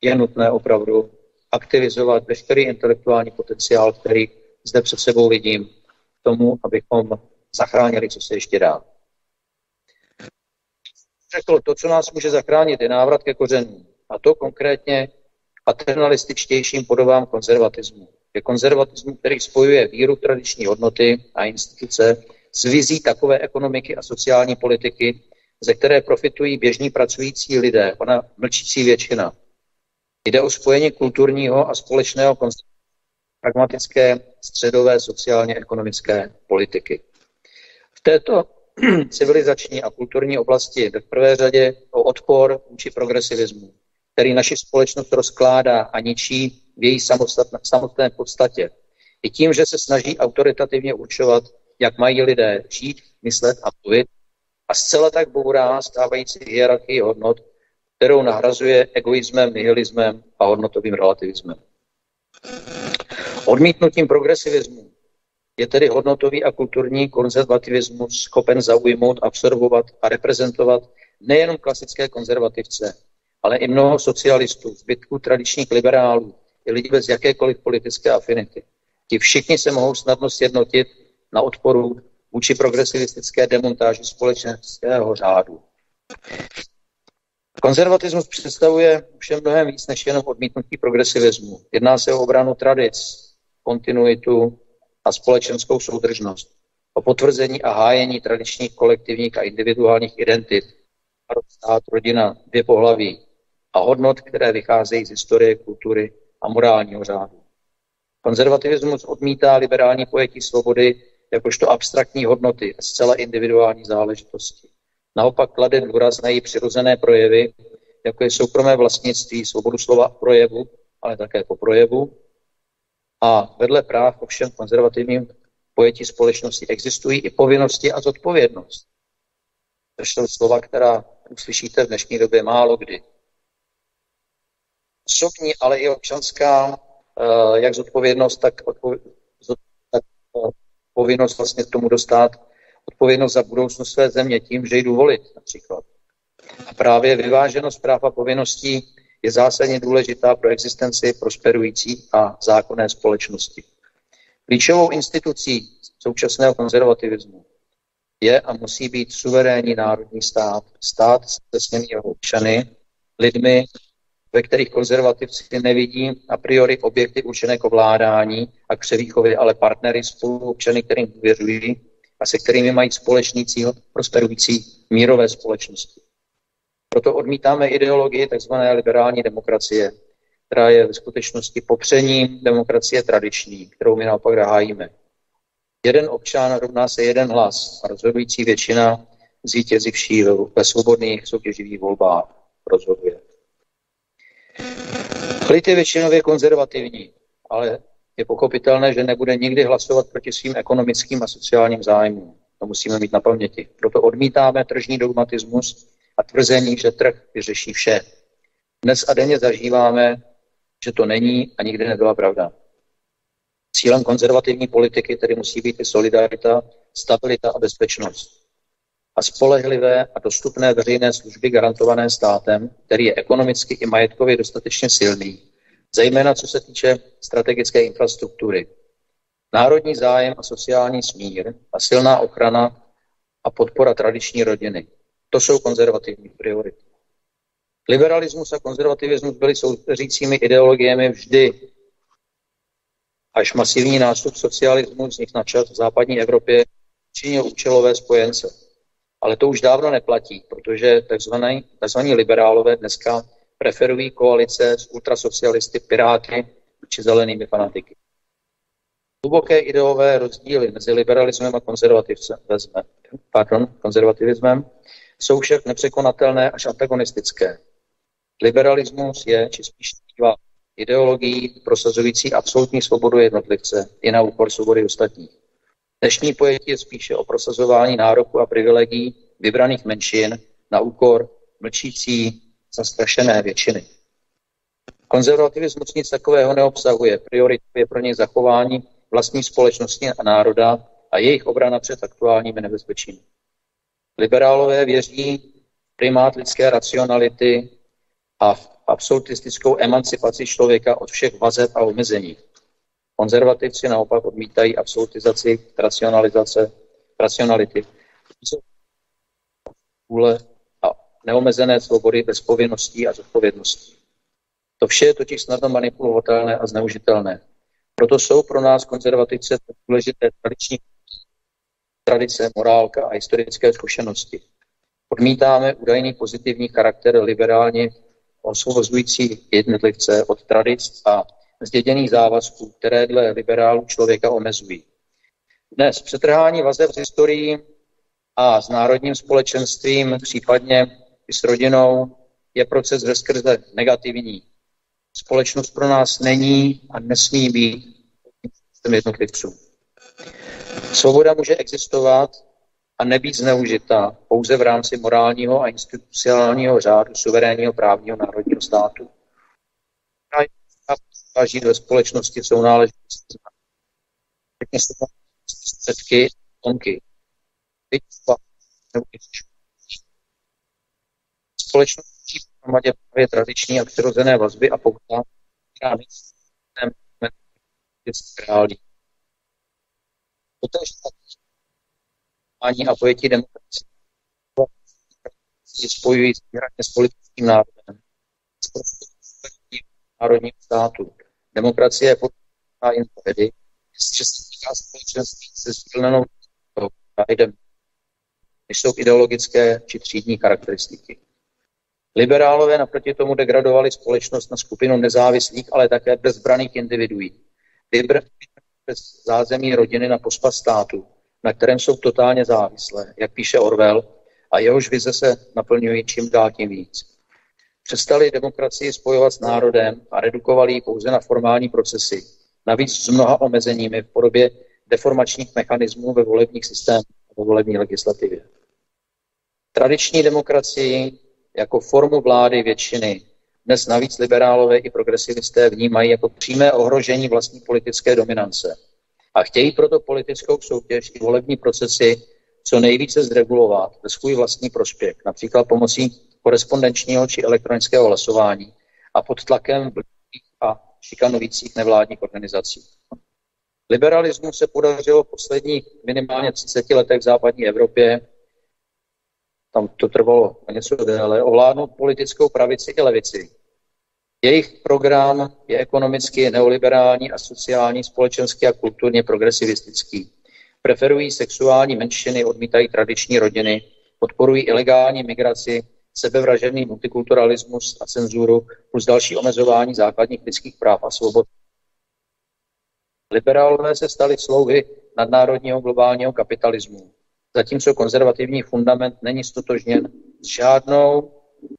je nutné opravdu aktivizovat veškerý intelektuální potenciál, který zde před sebou vidím, k tomu, abychom zachránili, co se ještě dá. Řekl, to, co nás může zachránit, je návrat ke kořenům. A to konkrétně paternalističtějším podobám konzervatismu. Je konzervatismu, který spojuje víru tradiční hodnoty a instituce s vizí takové ekonomiky a sociální politiky, ze které profitují běžní pracující lidé, ona mlčící většina. Jde o spojení kulturního a společného pragmatické středové sociálně-ekonomické politiky. V této civilizační a kulturní oblasti jde v prvé řadě o odpor vůči progresivismu, který naši společnost rozkládá a ničí v její samotné podstatě. I tím, že se snaží autoritativně určovat, jak mají lidé žít, myslet a mluvit, a zcela tak bourá stávající hierarchii hodnot, kterou nahrazuje egoismem, nihilismem a hodnotovým relativismem. Odmítnutím progresivismu je tedy hodnotový a kulturní konzervativismus schopen zaujmout, absorbovat a reprezentovat nejenom klasické konzervativce, ale i mnoho socialistů, zbytků tradičních liberálů, i lidi bez jakékoliv politické afinity. Ti všichni se mohou snadno sjednotit na odporu vůči progresivistické demontáži společenského řádu. Konzervatismus představuje všem mnohem víc než jenom odmítnutí progresivismu. Jedná se o obranu tradic, kontinuitu a společenskou soudržnost, o potvrzení a hájení tradičních kolektivních a individuálních identit, stát, rodina, dvě pohlaví a hodnot, které vycházejí z historie, kultury a morálního řádu. Konzervativismus odmítá liberální pojetí svobody jakožto abstraktní hodnoty a zcela individuální záležitosti. Naopak klade důraz na její přirozené projevy, jako je soukromé vlastnictví, svobodu slova a projevu, ale také po projevu. A vedle práv ovšem konzervativním pojetí společnosti existují i povinnosti a zodpovědnost. To jsou slova, která uslyšíte v dnešní době málo kdy. Osobní, ale i občanská, eh, jak zodpovědnost, tak, odpověd, tak eh, povinnost vlastně tomu dostat odpovědnost za budoucnost své země tím, že jdu volit například. A právě vyváženost práv a povinností je zásadně důležitá pro existenci prosperující a zákonné společnosti. Klíčovou institucí současného konzervativismu je a musí být suverénní národní stát, stát se svými občany, lidmi, ve kterých konzervativci nevidí a priori objekty určené k ovládání a k převýchově, ale partnery spoluobčany, kterým důvěřují a se kterými mají společný cíl prosperující mírové společnosti. Proto odmítáme ideologii tzv. liberální demokracie, která je ve skutečnosti popřením demokracie tradiční, kterou my naopak hájíme. Jeden občan rovná se jeden hlas a rozhodující většina zvítězivší ve svobodných soutěživých volbách rozhoduje. Lid je většinově konzervativní, ale je pochopitelné, že nebude nikdy hlasovat proti svým ekonomickým a sociálním zájmům. To musíme mít na paměti. Proto odmítáme tržní dogmatismus a tvrzení, že trh vyřeší vše. Dnes a denně zažíváme, že to není a nikdy nebyla pravda. Cílem konzervativní politiky tedy musí být i solidarita, stabilita a bezpečnost. A spolehlivé a dostupné veřejné služby garantované státem, který je ekonomicky i majetkově dostatečně silný, zejména co se týče strategické infrastruktury. Národní zájem a sociální smír a silná ochrana a podpora tradiční rodiny. To jsou konzervativní priority. Liberalismus a konzervativismus byly soupeřícími ideologiemi vždy, až masivní nástup socialismu z nich na čas v západní Evropě činil účelové spojence. Ale to už dávno neplatí, protože tzv. liberálové dneska preferují koalice s ultrasocialisty, piráty či zelenými fanatiky. Hluboké ideové rozdíly mezi liberalismem a pardon, konzervativismem jsou však nepřekonatelné až antagonistické. Liberalismus je, či spíš ideologií prosazující absolutní svobodu jednotlivce i na úkor svobody ostatních. Dnešní pojetí je spíše o prosazování nároku a privilegií vybraných menšin na úkor mlčící zastrašené většiny. Konzervativismus nic takového neobsahuje. Prioritou je pro něj zachování vlastní společnosti a národa a jejich obrana před aktuálními nebezpečími. Liberálové věří primát lidské racionality a v absolutistickou emancipaci člověka od všech vazeb a omezení. Konzervativci naopak odmítají absolutizaci, racionalizace, racionality. Vůle a neomezené svobody bez povinností a zodpovědností. To vše je totiž snadno manipulovatelné a zneužitelné. Proto jsou pro nás konzervativce důležité tradiční tradice, morálka a historické zkušenosti. Odmítáme údajný pozitivní charakter liberálně osvobozující jednotlivce od tradic a zděděných závazků, které dle liberálů člověka omezují. Dnes přetrhání vazeb s historií a s národním společenstvím, případně i s rodinou, je proces ve skrze negativní. Společnost pro nás není a nesmí být jednotlivců. Svoboda může existovat a nebýt zneužita pouze v rámci morálního a institucionálního řádu suverénního právního národního státu. Žít ve společnosti jsou náležitosti prostředky tonky. Společnost v hromadě právě tradiční a přirozené vazby a pokud která reální. Totež ani a pojetí demokracie spojují s politickým národem, s národním státu. Demokracie je podporná jen tehdy, jestliže se týká společenství se sdílenou pravidem, než jsou ideologické či třídní charakteristiky. Liberálové naproti tomu degradovali společnost na skupinu nezávislých, ale také bezbraných individuí. Vybr- bez zázemí rodiny na pospa státu, na kterém jsou totálně závislé, jak píše Orwell, a jehož vize se naplňují čím dál tím víc. Přestali demokracii spojovat s národem a redukovali ji pouze na formální procesy, navíc s mnoha omezeními v podobě deformačních mechanismů ve volebních systémech a ve volební legislativě. Tradiční demokracii jako formu vlády většiny dnes navíc liberálové i progresivisté vnímají jako přímé ohrožení vlastní politické dominance a chtějí proto politickou soutěž i volební procesy co nejvíce zregulovat ve svůj vlastní prospěch, například pomocí korespondenčního či elektronického hlasování a pod tlakem a šikanujících nevládních organizací. Liberalismu se podařilo v posledních minimálně 30 letech v západní Evropě, tam to trvalo něco déle, ovládnout politickou pravici i levici. Jejich program je ekonomicky neoliberální a sociální, společenský a kulturně progresivistický. Preferují sexuální menšiny, odmítají tradiční rodiny, podporují ilegální migraci, sebevražený multikulturalismus a cenzuru plus další omezování základních lidských práv a svobod. Liberálové se stali slouhy nadnárodního globálního kapitalismu, zatímco konzervativní fundament není stotožněn s žádnou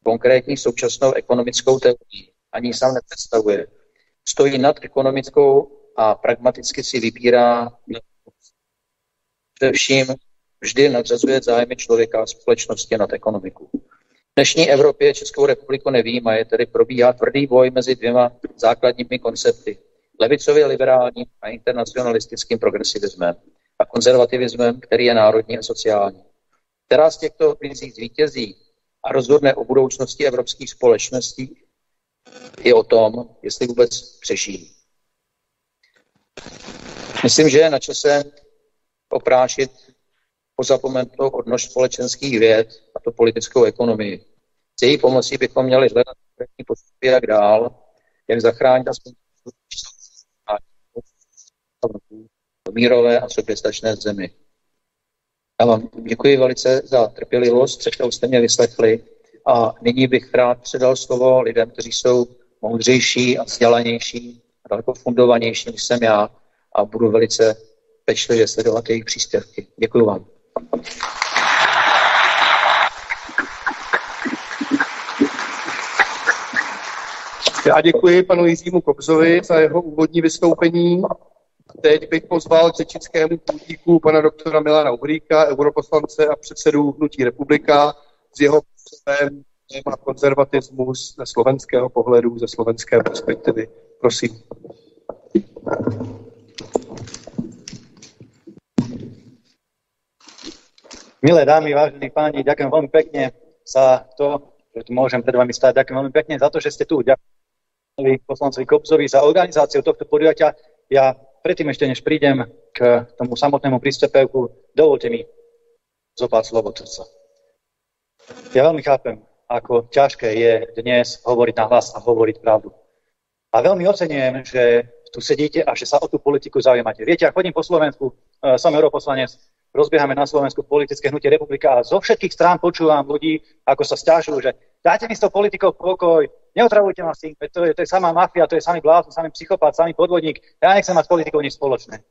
konkrétní současnou ekonomickou teorií, ani sám nepředstavuje. Stojí nad ekonomickou a pragmaticky si vybírá především vždy nadřazuje zájmy člověka a společnosti nad ekonomiku. V dnešní Evropě Českou republiku je tedy probíhá tvrdý boj mezi dvěma základními koncepty. Levicově liberálním a internacionalistickým progresivismem a konzervativismem, který je národní a sociální. Která z těchto vizí zvítězí a rozhodne o budoucnosti evropských společností, je o tom, jestli vůbec přežijí. Myslím, že je na čase oprášit pozapomenutou odnož společenských věd a to politickou ekonomii. S její pomocí bychom měli hledat konkrétní postupy, jak dál, jak zachránit aspoň mírové a soběstačné zemi. Já vám děkuji velice za trpělivost, kterou jste mě vyslechli a nyní bych rád předal slovo lidem, kteří jsou moudřejší a vzdělanější a daleko fundovanější, než jsem já a budu velice pečlivě sledovat jejich příspěvky. Děkuji vám. Já děkuji panu Jiřímu Kobzovi za jeho úvodní vystoupení. Teď bych pozval k řečickému půltíku pana doktora Milana Uhríka, europoslance a předsedu Hnutí republika, s jeho působem téma konzervatismus ze slovenského pohledu, ze slovenské perspektivy. Prosím. Milé dámy, vážení páni, ďakujem veľmi pekne za to, že tu môžem pred vami stať. Ďakujem veľmi pekne za to, že ste tu. Ďakujem poslancovi Kopzovi za organizáciu tohto podujatia. Ja predtým ešte než prídem k tomu samotnému prístupevku, dovolte mi zopár slovo srdca. Ja veľmi chápem, ako ťažké je dnes hovoriť na hlas a hovoriť pravdu. A veľmi ocenujem, že tu sedíte a že sa o tú politiku zaujímate. Viete, ja chodím po Slovensku, e, som europoslanec, rozbiehame na Slovensku politické hnutie republika a zo všetkých strán počúvam ľudí, ako sa stiažujú, že dajte mi s tou politikou pokoj, neotravujte ma s tým, to je, to je samá mafia, to je samý blázon, samý psychopat, samý podvodník, ja nechcem mať s politikou nič spoločné.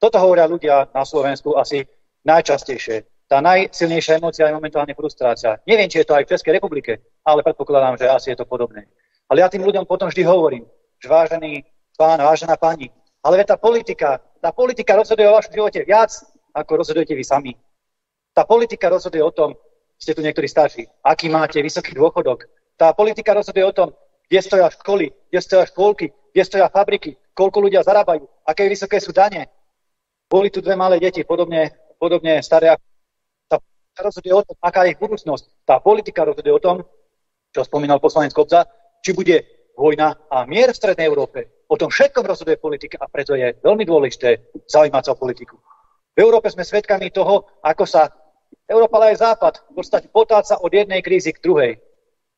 Toto hovoria ľudia na Slovensku asi najčastejšie. Tá najsilnejšia emócia je momentálne frustrácia. Neviem, či je to aj v Českej republike, ale predpokladám, že asi je to podobné. Ale ja tým ľuďom potom vždy hovorím, že vážený pán, vážená pani, ale tá politika, tá politika rozhoduje o vašom živote viac, ako rozhodujete vy sami. Tá politika rozhoduje o tom, ste tu niektorí starší, aký máte vysoký dôchodok. Tá politika rozhoduje o tom, kde stoja školy, kde stoja škôlky, kde stoja fabriky, koľko ľudia zarábajú, aké vysoké sú dane. Boli tu dve malé deti, podobne, podobne staré ako politika rozhoduje o tom, aká je ich budúcnosť. Tá politika rozhoduje o tom, čo spomínal poslanec Kobza, či bude vojna a mier v Strednej Európe. O tom všetkom rozhoduje politika a preto je veľmi dôležité zaujímať sa o politiku. V Európe sme svedkami toho, ako sa Európa, ale aj Západ v podstate potáca od jednej krízy k druhej.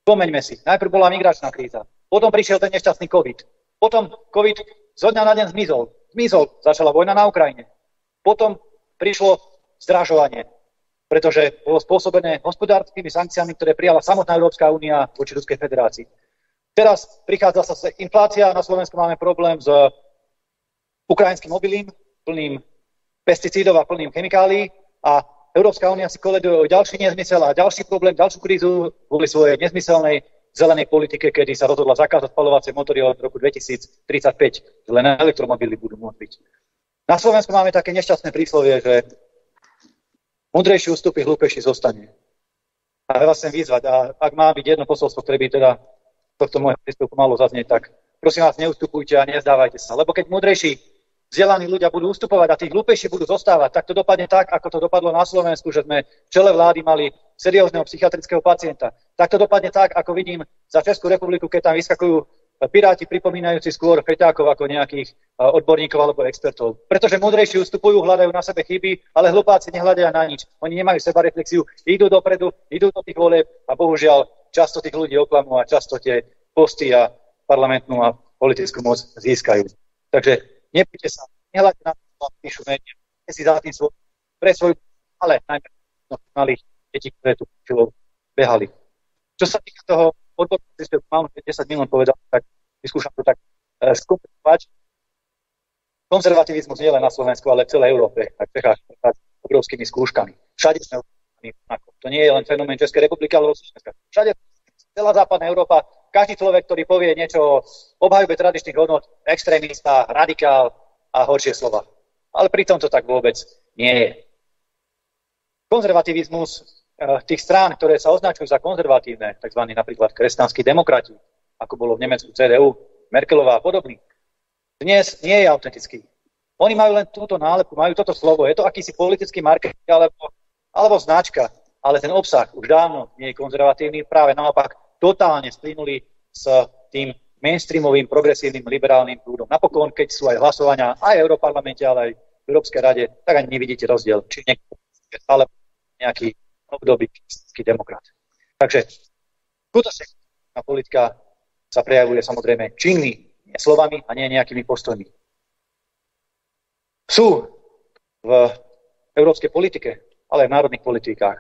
Pomeňme si, najprv bola migračná kríza, potom prišiel ten nešťastný COVID, potom COVID zo dňa na deň zmizol. Zmizol, začala vojna na Ukrajine. Potom prišlo zdražovanie, pretože bolo spôsobené hospodárskymi sankciami, ktoré prijala samotná Európska únia voči Ruskej federácii. Teraz prichádza sa inflácia, na Slovensku máme problém s ukrajinským obilím, plným pesticídov a plným chemikálií a Európska únia si koleduje o ďalší nezmysel a ďalší problém, ďalšiu krízu kvôli svojej nezmyselnej zelenej politike, kedy sa rozhodla zakázať spalovacie motory od roku 2035, že len elektromobily budú môcť byť. Na Slovensku máme také nešťastné príslovie, že múdrejší ústupy, hlúpejší zostane. A ja vás chcem vyzvať, a ak má byť jedno posolstvo, ktoré by teda tohto môjho príspevku malo zaznieť, tak prosím vás, neustupujte a nezdávajte sa. Lebo keď múdrejší, vzdelaní ľudia budú ustupovať a tí hlúpejší budú zostávať, tak to dopadne tak, ako to dopadlo na Slovensku, že sme v čele vlády mali seriózneho psychiatrického pacienta. Tak to dopadne tak, ako vidím za Českú republiku, keď tam vyskakujú piráti pripomínajúci skôr feťákov ako nejakých odborníkov alebo expertov. Pretože múdrejší ustupujú, hľadajú na sebe chyby, ale hlupáci nehľadajú na nič. Oni nemajú seba reflexiu, idú dopredu, idú do tých volieb a bohužiaľ často tých ľudí oklamú a často tie posty a parlamentnú a politickú moc získajú. Takže nebuďte sa, nehľadte na to, píšu médiá, si za tým svoj, pre svoju, ale najmä no, malých detí, ktoré tu chvíľou behali. Čo sa týka toho odborného príspevku, mám 10 minút povedal, tak vyskúšam to tak e, skomplikovať. Konzervativizmus nie len na Slovensku, ale v celej Európe, tak prechádza obrovskými skúškami. Všade sme to nie je len fenomén Českej republiky, ale Slovenska. Všade, celá západná Európa, každý človek, ktorý povie niečo o obhajube tradičných hodnot, extrémista, radikál a horšie slova. Ale pritom to tak vôbec nie je. Konzervativizmus eh, tých strán, ktoré sa označujú za konzervatívne, tzv. napríklad kresťanskí demokrati, ako bolo v Nemecku CDU, Merkelová a podobný, dnes nie je autentický. Oni majú len túto nálepku, majú toto slovo. Je to akýsi politický marketing alebo alebo značka, ale ten obsah už dávno nie je konzervatívny, práve naopak totálne splynuli s tým mainstreamovým, progresívnym, liberálnym prúdom. Napokon, keď sú aj hlasovania aj v Európarlamente, ale aj v Európskej rade, tak ani nevidíte rozdiel, či niekto ale nejaký období demokrat. Takže skutočne politika sa prejavuje samozrejme činmi, nie slovami a nie nejakými postojmi. Sú v európskej politike ale aj v národných politikách.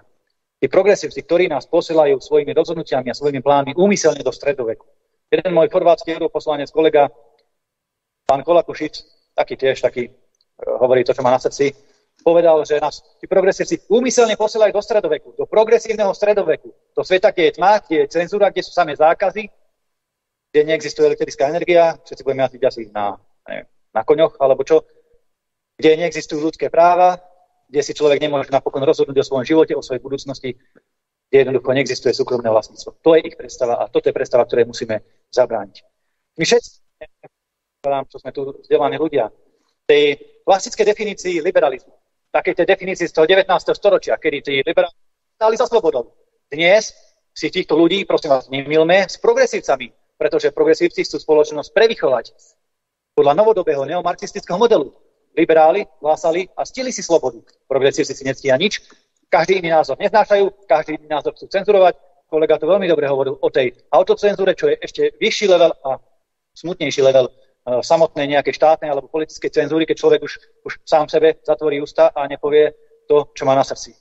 Tí progresívci, ktorí nás posielajú svojimi rozhodnutiami a svojimi plánmi úmyselne do stredoveku. Jeden môj chorvátsky europoslanec, kolega, pán Kolakušic, taký tiež, taký e, hovorí to, čo má na srdci, povedal, že nás tí progresívci úmyselne posielajú do stredoveku, do progresívneho stredoveku, do sveta, kde je tma, kde je cenzúra, kde sú samé zákazy, kde neexistuje elektrická energia, všetci budeme jazdiť asi na, neviem, na koňoch, alebo čo, kde neexistujú ľudské práva, kde si človek nemôže napokon rozhodnúť o svojom živote, o svojej budúcnosti, kde jednoducho neexistuje súkromné vlastníctvo. To je ich predstava a toto je predstava, ktoré musíme zabrániť. My všetci, čo sme tu vzdelaní ľudia, tej klasické definícii liberalizmu, takej tej definícii z toho 19. storočia, kedy tí liberáli stáli za slobodou. Dnes si týchto ľudí, prosím vás, nemilme s progresívcami, pretože progresívci chcú spoločnosť prevychovať. Podľa novodobého neomarxistického modelu liberáli hlásali a stili si slobodu. Progresívci si nectia nič, každý iný názor neznášajú, každý iný názor chcú cenzurovať. Kolega to veľmi dobre hovoril o tej autocenzúre, čo je ešte vyšší level a smutnejší level uh, samotnej nejakej štátnej alebo politickej cenzúry, keď človek už, už sám sebe zatvorí ústa a nepovie to, čo má na srdci.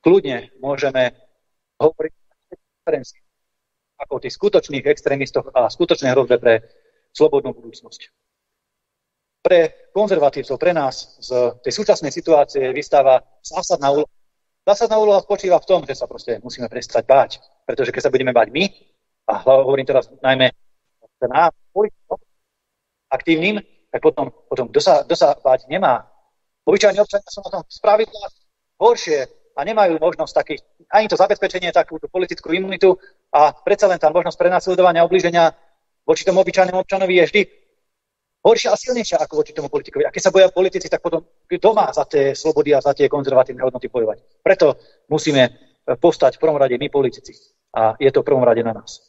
Kľudne môžeme hovoriť ako o tých skutočných extrémistoch a skutočnej hrozbe pre slobodnú budúcnosť. Pre konzervatívcov, pre nás z tej súčasnej situácie vystáva zásadná úloha. Zásadná úloha spočíva v tom, že sa proste musíme prestať báť. Pretože keď sa budeme báť my, a hovorím teraz najmä na aktívnym, tak potom, potom kto, sa, kto sa báť nemá. Obyčajní občania sú na tom spravidla horšie a nemajú možnosť takých, ani to zabezpečenie, takú politickú imunitu a predsa len tá možnosť prenasledovania a oblíženia voči tomu obyčajnému občanovi je vždy horšia a silnejšia ako voči tomu politikovi. A keď sa boja politici, tak potom kto má za tie slobody a za tie konzervatívne hodnoty bojovať. Preto musíme postať v prvom rade my politici. A je to v prvom rade na nás.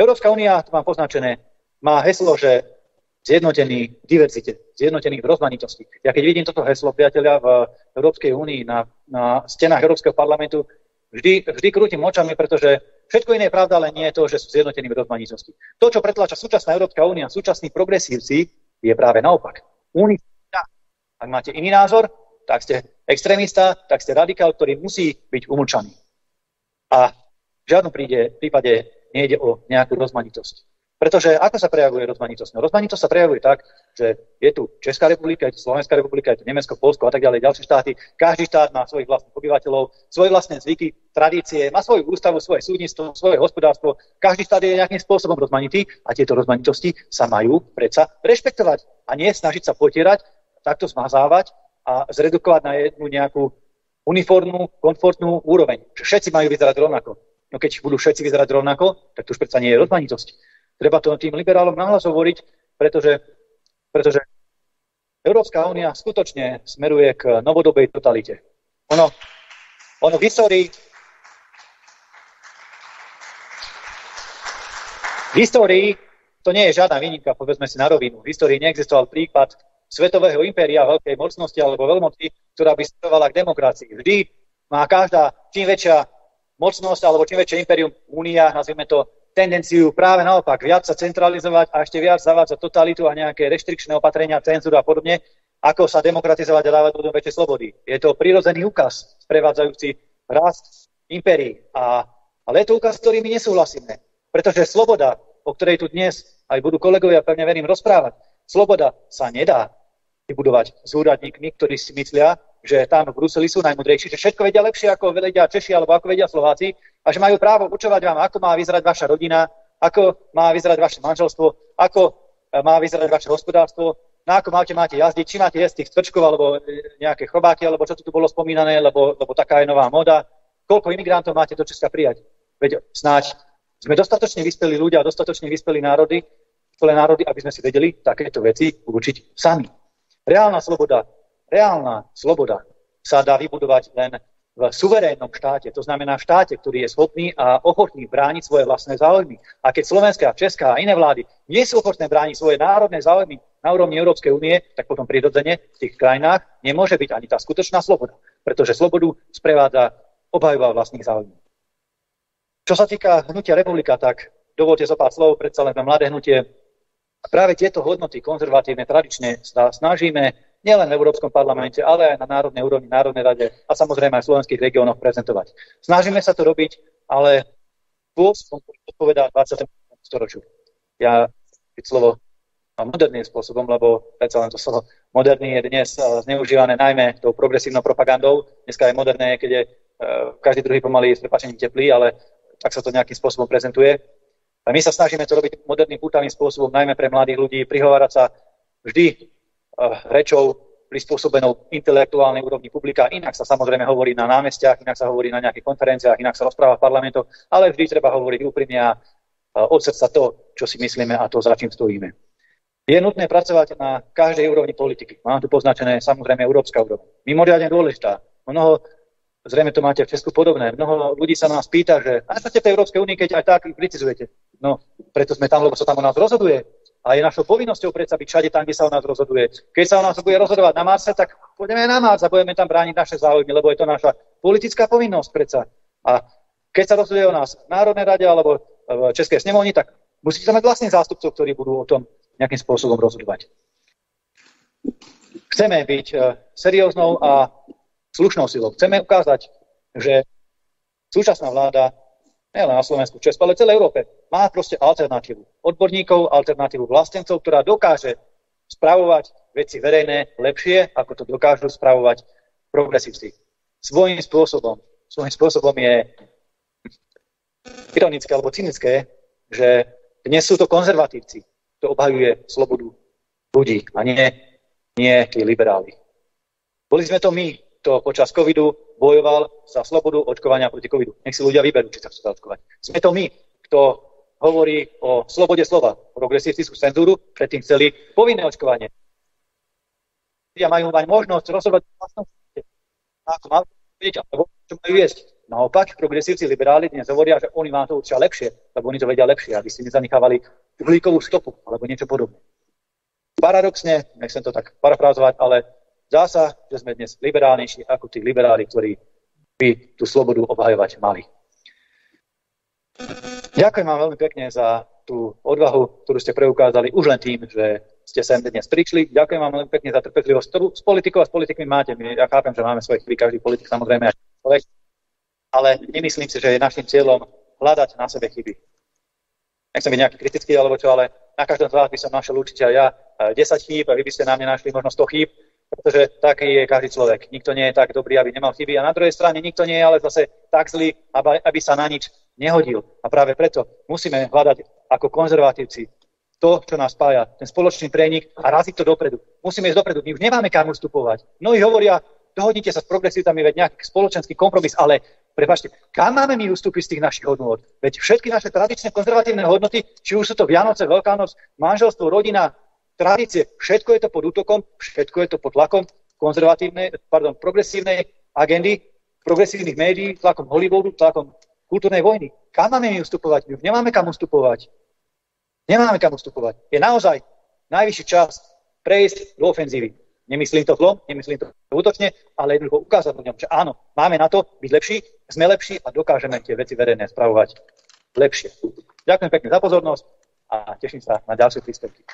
Európska únia, to mám poznačené, má heslo, že zjednotený v diverzite, zjednotený v rozmanitosti. Ja keď vidím toto heslo, priateľia, v Európskej únii, na, na stenách Európskeho parlamentu, vždy, vždy krútim očami, pretože Všetko iné je pravda, ale nie je to, že sú zjednotení v rozmanitosti. To, čo pretláča súčasná Európska únia, súčasní progresívci, je práve naopak. Unicita. Ak máte iný názor, tak ste extrémista, tak ste radikál, ktorý musí byť umlčaný. A v žiadnom prípade nejde o nejakú rozmanitosť. Pretože ako sa prejavuje rozmanitosť? No, rozmanitosť sa prejavuje tak, že je tu Česká republika, je tu Slovenská republika, je tu Nemecko, Polsko a tak ďalej, ďalšie štáty. Každý štát má svojich vlastných obyvateľov, svoje vlastné zvyky, tradície, má svoju ústavu, svoje súdnictvo, svoje hospodárstvo. Každý štát je nejakým spôsobom rozmanitý a tieto rozmanitosti sa majú predsa rešpektovať a nie snažiť sa potierať, takto zmazávať a zredukovať na jednu nejakú uniformnú, komfortnú úroveň. Všetci majú vyzerať rovnako. No keď budú všetci vyzerať rovnako, tak to už predsa nie je rozmanitosť. Treba to tým liberálom nahlas hovoriť, pretože, pretože Európska únia skutočne smeruje k novodobej totalite. Ono, ono v histórii v histórii to nie je žiadna výnimka, povedzme si na rovinu. V histórii neexistoval prípad svetového impéria, veľkej mocnosti alebo veľmoci, ktorá by smerovala k demokracii. Vždy má každá, čím väčšia mocnosť alebo čím väčšie impérium únia, nazvime to, tendenciu práve naopak viac sa centralizovať a ešte viac zavádzať totalitu a nejaké reštrikčné opatrenia, cenzúru a podobne, ako sa demokratizovať a dávať ľuďom väčšie slobody. Je to prirodzený úkaz sprevádzajúci rast impérií. A, ale je to úkaz, s ktorým my nesúhlasíme. Pretože sloboda, o ktorej tu dnes aj budú kolegovia, pevne verím, rozprávať, sloboda sa nedá vybudovať s úradníkmi, ktorí si myslia, že tam v Bruseli sú najmudrejší, že všetko vedia lepšie, ako vedia Češi alebo ako vedia Slováci a že majú právo učovať vám, ako má vyzerať vaša rodina, ako má vyzerať vaše manželstvo, ako e, má vyzerať vaše hospodárstvo, na ako máte, máte jazdiť, či máte jesť tých cvrčkov alebo e, nejaké chrobáky, alebo čo tu bolo spomínané, lebo, lebo taká je nová moda. Koľko imigrantov máte do Česka prijať? Veď snáď sme dostatočne vyspelí ľudia, dostatočne vyspelí národy, vyspelé národy, aby sme si vedeli takéto veci určiť sami. Reálna sloboda reálna sloboda sa dá vybudovať len v suverénnom štáte, to znamená v štáte, ktorý je schopný a ochotný brániť svoje vlastné záujmy. A keď Slovenská, Česká a iné vlády nie sú ochotné brániť svoje národné záujmy na úrovni Európskej únie, tak potom prirodzene v tých krajinách nemôže byť ani tá skutočná sloboda, pretože slobodu sprevádza obhajoba vlastných záujmov. Čo sa týka hnutia republika, tak dovolte zo pár slov, predsa len mladé hnutie. Práve tieto hodnoty konzervatívne, tradične snažíme nielen v Európskom parlamente, ale aj na národnej úrovni, Národnej rade a samozrejme aj v slovenských regiónoch prezentovať. Snažíme sa to robiť, ale spôsobom, ktorý odpovedá 20. storočiu. Ja slovo moderným spôsobom, lebo predsa len to slovo moderný je dnes eh, zneužívané najmä tou progresívnou propagandou. Dneska je moderné, keď je uh, každý druhý pomaly s prepačením teplý, ale tak sa to nejakým spôsobom prezentuje. A my sa snažíme to robiť moderným pútavým spôsobom, najmä pre mladých ľudí, prihovárať sa vždy rečou prispôsobenou intelektuálnej úrovni publika. Inak sa samozrejme hovorí na námestiach, inak sa hovorí na nejakých konferenciách, inak sa rozpráva v parlamentoch, ale vždy treba hovoriť úprimne a od srdca to, čo si myslíme a to, za čím stojíme. Je nutné pracovať na každej úrovni politiky. Mám tu poznačené samozrejme európska úroveň. Mimoriadne dôležitá. Mnoho, zrejme to máte v Česku podobné, mnoho ľudí sa nás pýta, že a ste v Európskej únii, keď aj tak kritizujete. No, preto sme tam, lebo sa tam o nás rozhoduje. A je našou povinnosťou predsa byť všade tam, kde sa o nás rozhoduje. Keď sa o nás bude rozhodovať na Marse, tak pôjdeme na Mars a budeme tam brániť naše záujmy, lebo je to naša politická povinnosť predsa. A keď sa rozhoduje o nás v Národnej rade alebo v Českej snemovni, tak musíte tam mať vlastných zástupcov, ktorí budú o tom nejakým spôsobom rozhodovať. Chceme byť e, serióznou a slušnou silou. Chceme ukázať, že súčasná vláda, nielen na Slovensku, v Česku, ale v celej Európe, má proste alternatívu. Odborníkov, alternatívu vlastencov, ktorá dokáže spravovať veci verejné lepšie, ako to dokážu spravovať progresívci. Svojím spôsobom. Svojím spôsobom je ironické alebo cynické, že dnes sú to konzervatívci, kto obhajuje slobodu ľudí a nie, nie tí liberáli. Boli sme to my, kto počas covidu bojoval za slobodu očkovania proti covidu. Nech si ľudia vyberú, či sa chcú očkovať. Sme to my, kto hovorí o slobode slova. Progresívci sú cenzúru, predtým chceli povinné očkovanie. Ľudia majú mať možnosť rozhodovať vlastnom ako majú vedieť, alebo čo majú jesť. Naopak, progresívci liberáli dnes hovoria, že oni vám to určia lepšie, lebo oni to vedia lepšie, aby si nezanechávali uhlíkovú stopu alebo niečo podobné. Paradoxne, nechcem to tak parafrázovať, ale zdá sa, že sme dnes liberálnejší ako tí liberáli, ktorí by tú slobodu obhajovať mali. Ďakujem vám veľmi pekne za tú odvahu, ktorú ste preukázali už len tým, že ste sem dnes prišli. Ďakujem vám veľmi pekne za trpezlivosť, ktorú s politikou a s politikmi máte. Ja chápem, že máme svojich každý politik samozrejme aj človek, ale nemyslím si, že je našim cieľom hľadať na sebe chyby. Nechcem byť nejaký kritický alebo čo, ale na každom z vás by som našiel určite aj ja 10 eh, chýb a vy by ste na mne našli možno 100 chýb, pretože taký je každý človek. Nikto nie je tak dobrý, aby nemal chyby a na druhej strane nikto nie je ale zase tak zlý, aby sa na nič nehodil. A práve preto musíme hľadať ako konzervatívci to, čo nás spája, ten spoločný prenik a raziť to dopredu. Musíme ísť dopredu. My už nemáme kam ustupovať. Mnohí hovoria, dohodnite sa s progresívcami, veď nejaký spoločenský kompromis, ale prepačte, kam máme my ustúpiť z tých našich hodnôt? Veď všetky naše tradičné konzervatívne hodnoty, či už sú to Vianoce, Veľká noc, manželstvo, rodina, tradície, všetko je to pod útokom, všetko je to pod tlakom konzervatívnej, pardon, progresívnej agendy, progresívnych médií, tlakom Hollywoodu, tlakom kultúrnej vojny. Kam máme my ustupovať? My už nemáme kam ustupovať. Nemáme kam ustupovať. Je naozaj najvyšší čas prejsť do ofenzívy. Nemyslím to zlom, nemyslím to útočne, ale jednoducho ukázať ľuďom, že áno, máme na to byť lepší, sme lepší a dokážeme tie veci verejné spravovať lepšie. Ďakujem pekne za pozornosť a teším sa na ďalšie príspevky.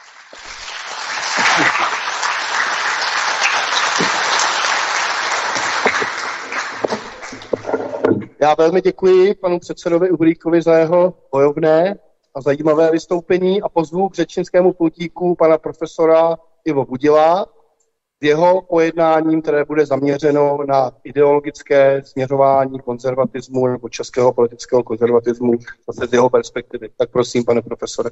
Já velmi děkuji panu předsedovi Uhlíkovi za jeho bojovné a zajímavé vystoupení a pozvu k řečnickému pultíku pana profesora Ivo Budila s jeho pojednáním, které bude zaměřeno na ideologické směřování konzervatismu nebo českého politického konzervatismu zase z jeho perspektivy. Tak prosím, pane profesore.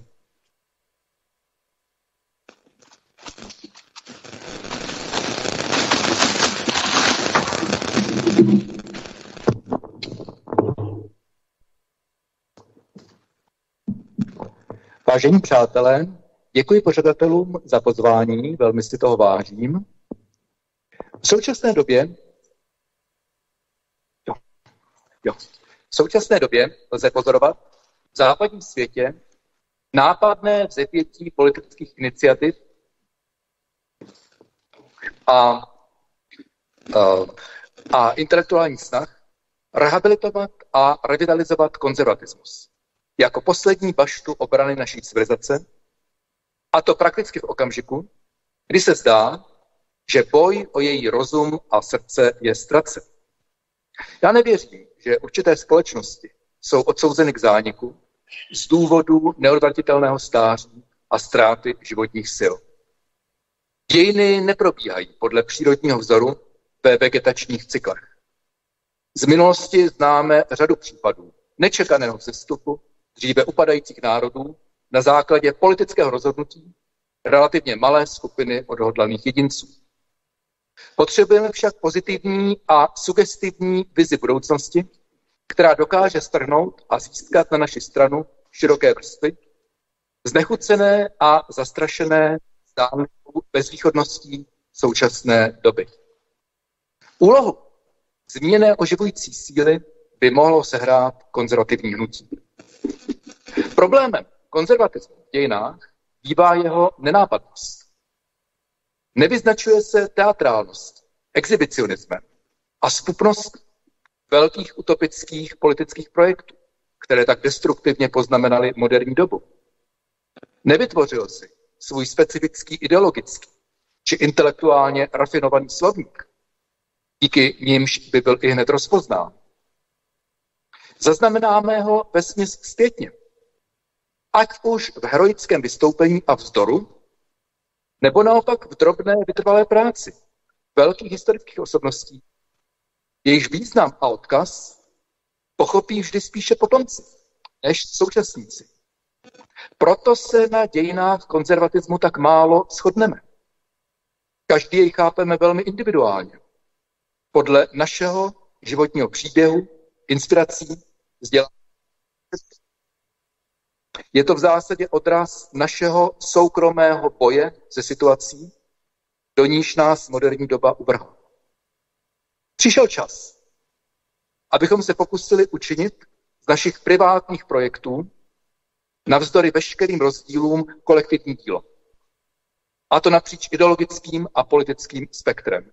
Vážení přátelé, děkuji pořadatelům za pozvání, velmi si toho vážím. V současné době jo, jo, v současné době lze pozorovat v západním světě nápadné vzepětí politických iniciativ a, a, a intelektuální snah rehabilitovat a revitalizovat konzervatismus jako poslední baštu obrany naší civilizace, a to prakticky v okamžiku, kdy se zdá, že boj o její rozum a srdce je ztracen. Já nevěřím, že určité společnosti jsou odsouzeny k zániku z důvodu neodvratitelného stáří a ztráty životních sil. Dějiny neprobíhají podle přírodního vzoru ve vegetačních cyklech. Z minulosti známe řadu případů nečekaného zestupu dříve upadajících národů na základě politického rozhodnutí relativně malé skupiny odhodlaných jedinců. Potřebujeme však pozitivní a sugestivní vizi budoucnosti, která dokáže strhnout a získat na naši stranu široké vrstvy, znechucené a zastrašené zdánlivou bezvýchodností současné doby. Úlohu zmíněné oživující síly by mohlo sehrát konzervativní hnutí. Problémem konzervatismu v dějinách bývá jeho nenápadnost. Nevyznačuje se teatrálnost, exhibicionismem a skupnost velkých utopických politických projektů, které tak destruktivně poznamenaly moderní dobu. Nevytvořil si svůj specifický ideologický či intelektuálně rafinovaný slovník, díky nímž by byl i hned rozpoznán. Zaznamenáme ho ve směs zpětně. Ať už v heroickém vystoupení a vzdoru, nebo naopak v drobné vytrvalé práci velkých historických osobností, jejichž význam a odkaz pochopí vždy spíše potomci než současníci. Proto se na dějinách konzervatismu tak málo shodneme. Každý jej chápeme velmi individuálně, podle našeho životního příběhu, inspirací, vzdělání. Je to v zásadě odraz našeho soukromého boje se situací, do níž nás moderní doba uvrhla. Přišel čas, abychom se pokusili učinit z našich privátních projektů navzdory veškerým rozdílům kolektivní dílo. A to napříč ideologickým a politickým spektrem.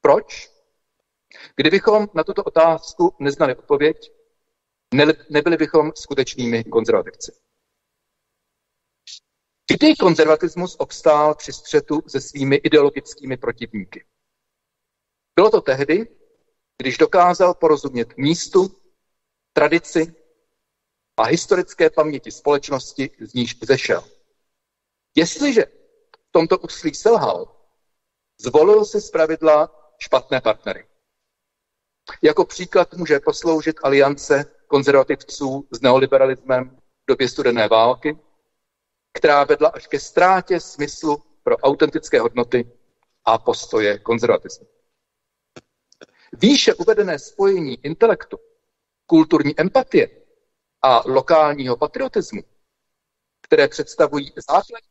Proč? Kdybychom na tuto otázku neznali odpověď, nebyli bychom skutečnými konzervativci. Kdy konzervatismus obstál při střetu se svými ideologickými protivníky? Bylo to tehdy, když dokázal porozumět místu, tradici a historické paměti společnosti, z níž zešel. Jestliže v tomto úsilí selhal, zvolil si zpravidla špatné partnery. Jako příklad může posloužit aliance konzervativců s neoliberalismem v době studené války, která vedla až ke ztrátě smyslu pro autentické hodnoty a postoje konzervatismu. Výše uvedené spojení intelektu, kulturní empatie a lokálního patriotismu, které představují základní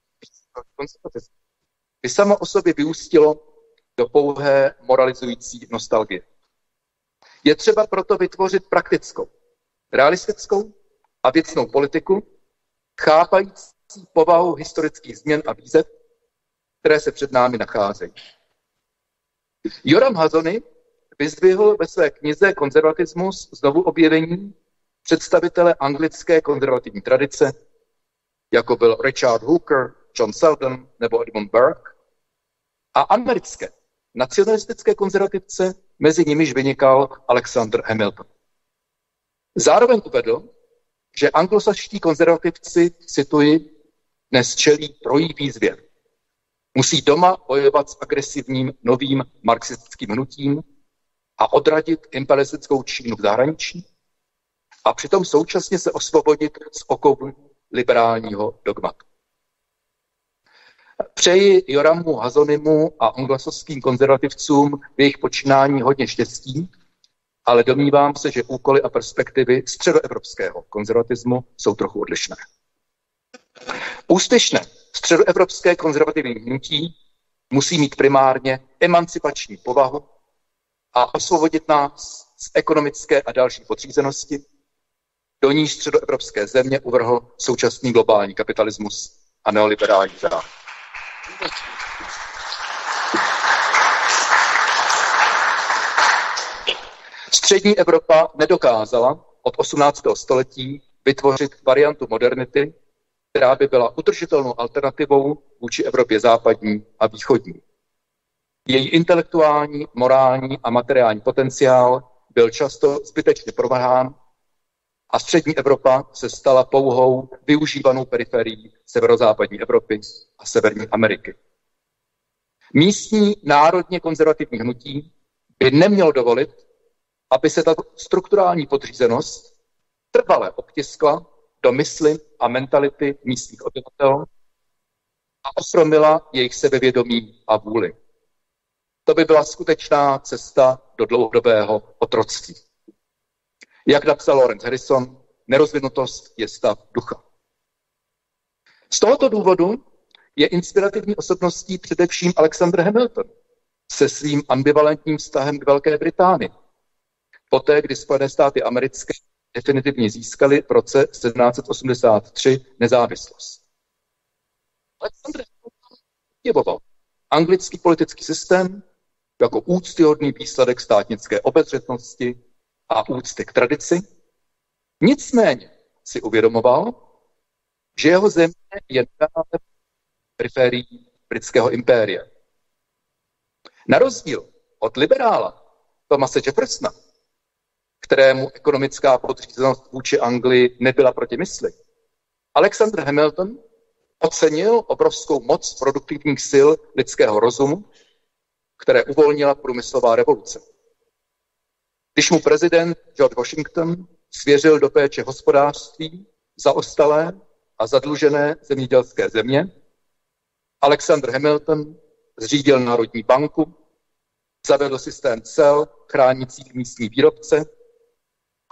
konzervatismu, by samo o sobě vyústilo do pouhé moralizující nostalgie. Je třeba proto vytvořit praktickou, realistickou a věcnou politiku, chápající povahu historických změn a výzev, které se před námi nacházejí. Joram Hazony vyzdvihl ve své knize Konzervatismus znovu objevení představitele anglické konzervativní tradice, jako byl Richard Hooker, John Selden nebo Edmund Burke, a americké nacionalistické konzervativce, mezi nimiž vynikal Alexander Hamilton. Zároveň uvedl, že anglosaští konzervativci, cituji, dnes čelí trojí výzvě. Musí doma bojovat s agresivním novým marxistickým hnutím a odradit imperialistickou Čínu v zahraničí a přitom současně se osvobodit z okovu liberálního dogmatu. Přeji Joramu Hazonimu a anglosaským konzervativcům v jejich počínání hodně štěstí, ale domnívám se, že úkoly a perspektivy středoevropského konzervatismu jsou trochu odlišné. Úspěšné středoevropské konzervativní hnutí musí mít primárně emancipační povahu a osvobodit nás z ekonomické a další podřízenosti, do níž středoevropské země uvrhl současný globální kapitalismus a neoliberální zájem. Střední Evropa nedokázala od 18. století vytvořit variantu modernity, která by byla udržitelnou alternativou vůči Evropě západní a východní. Její intelektuální, morální a materiální potenciál byl často zbytečně promrhán a střední Evropa se stala pouhou využívanou periferií severozápadní Evropy a Severní Ameriky. Místní národně konzervativní hnutí by nemělo dovolit, aby se tato strukturální podřízenost trvale obtiskla do mysli a mentality místních obyvatel a osromila jejich sebevědomí a vůli. To by byla skutečná cesta do dlouhodobého otroctví. Jak napsal Lawrence Harrison, nerozvinutost je stav ducha. Z tohoto důvodu je inspirativní osobností především Alexander Hamilton se svým ambivalentním vztahem k Velké Británii. Poté, kdy Spojené státy americké definitivně získali v roce 1783 nezávislost. Alexander obdivoval anglický politický systém jako úctyhodný výsledek státnické obezřetnosti a úcty k tradici. Nicméně si uvědomoval, že jeho země je dále periférií britského impéria. Na rozdíl od liberála Thomase Jeffersona, kterému ekonomická podřízenost vůči Anglii nebyla proti mysli, Alexander Hamilton ocenil obrovskou moc produktivních sil lidského rozumu, které uvolnila průmyslová revoluce. Když mu prezident George Washington svěřil do péče hospodářství zaostalé a zadlužené zemědělské země, Alexander Hamilton zřídil Národní banku, zavedl systém cel chránících místní výrobce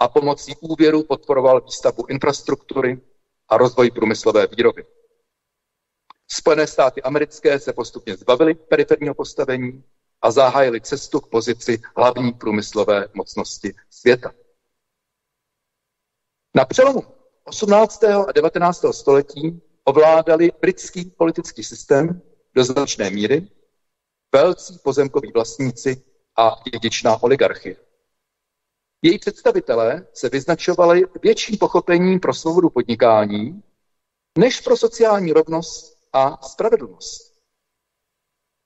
a pomocí úvěru podporoval výstavbu infrastruktury a rozvoj průmyslové výroby. Spojené státy americké se postupně zbavily periferního postavení a zahájili cestu k pozici hlavní průmyslové mocnosti světa. Na přelomu 18. a 19. století ovládali britský politický systém do značné míry velcí pozemkoví vlastníci a dědičná oligarchie. Její představitelé se vyznačovali větším pochopením pro svobodu podnikání než pro sociální rovnost a spravedlnost.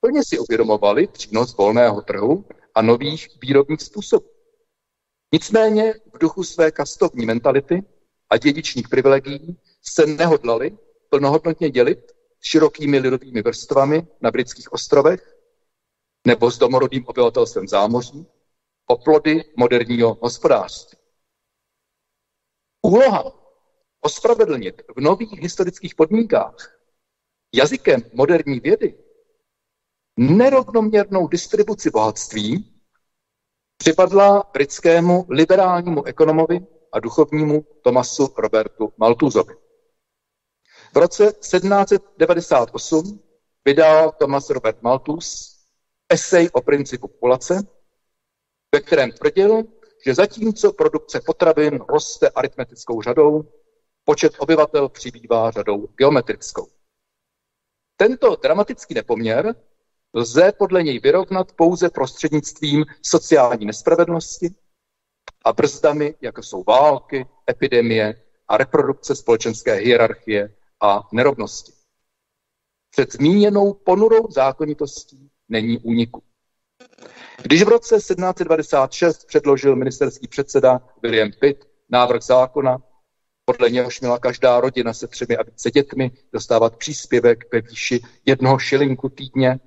Plně si uvědomovali přínos volného trhu a nových výrobních způsobů. Nicméně v duchu své kastovní mentality a dědičních privilegií se nehodlali plnohodnotně dělit s širokými lidovými vrstvami na britských ostrovech nebo s domorodým obyvatelstvem zámoří o plody moderního hospodářství. Úloha ospravedlnit v nových historických podmínkách jazykem moderní vědy nerovnoměrnou distribuci bohatství připadla britskému liberálnímu ekonomovi a duchovnímu Tomasu Robertu Maltuzovi. V roce 1798 vydal Thomas Robert Malthus esej o principu populace, ve kterém tvrdil, že zatímco produkce potravin roste aritmetickou řadou, počet obyvatel přibývá řadou geometrickou. Tento dramatický nepoměr lze podle něj vyrovnat pouze prostřednictvím sociální nespravedlnosti a brzdami, jako jsou války, epidemie a reprodukce společenské hierarchie a nerovnosti. Před zmíněnou ponurou zákonitostí není úniku. Když v roce 1796 předložil ministerský předseda William Pitt návrh zákona, podle něhož měla každá rodina se třemi a více dětmi dostávat příspěvek ve výši jednoho šilinku týdně,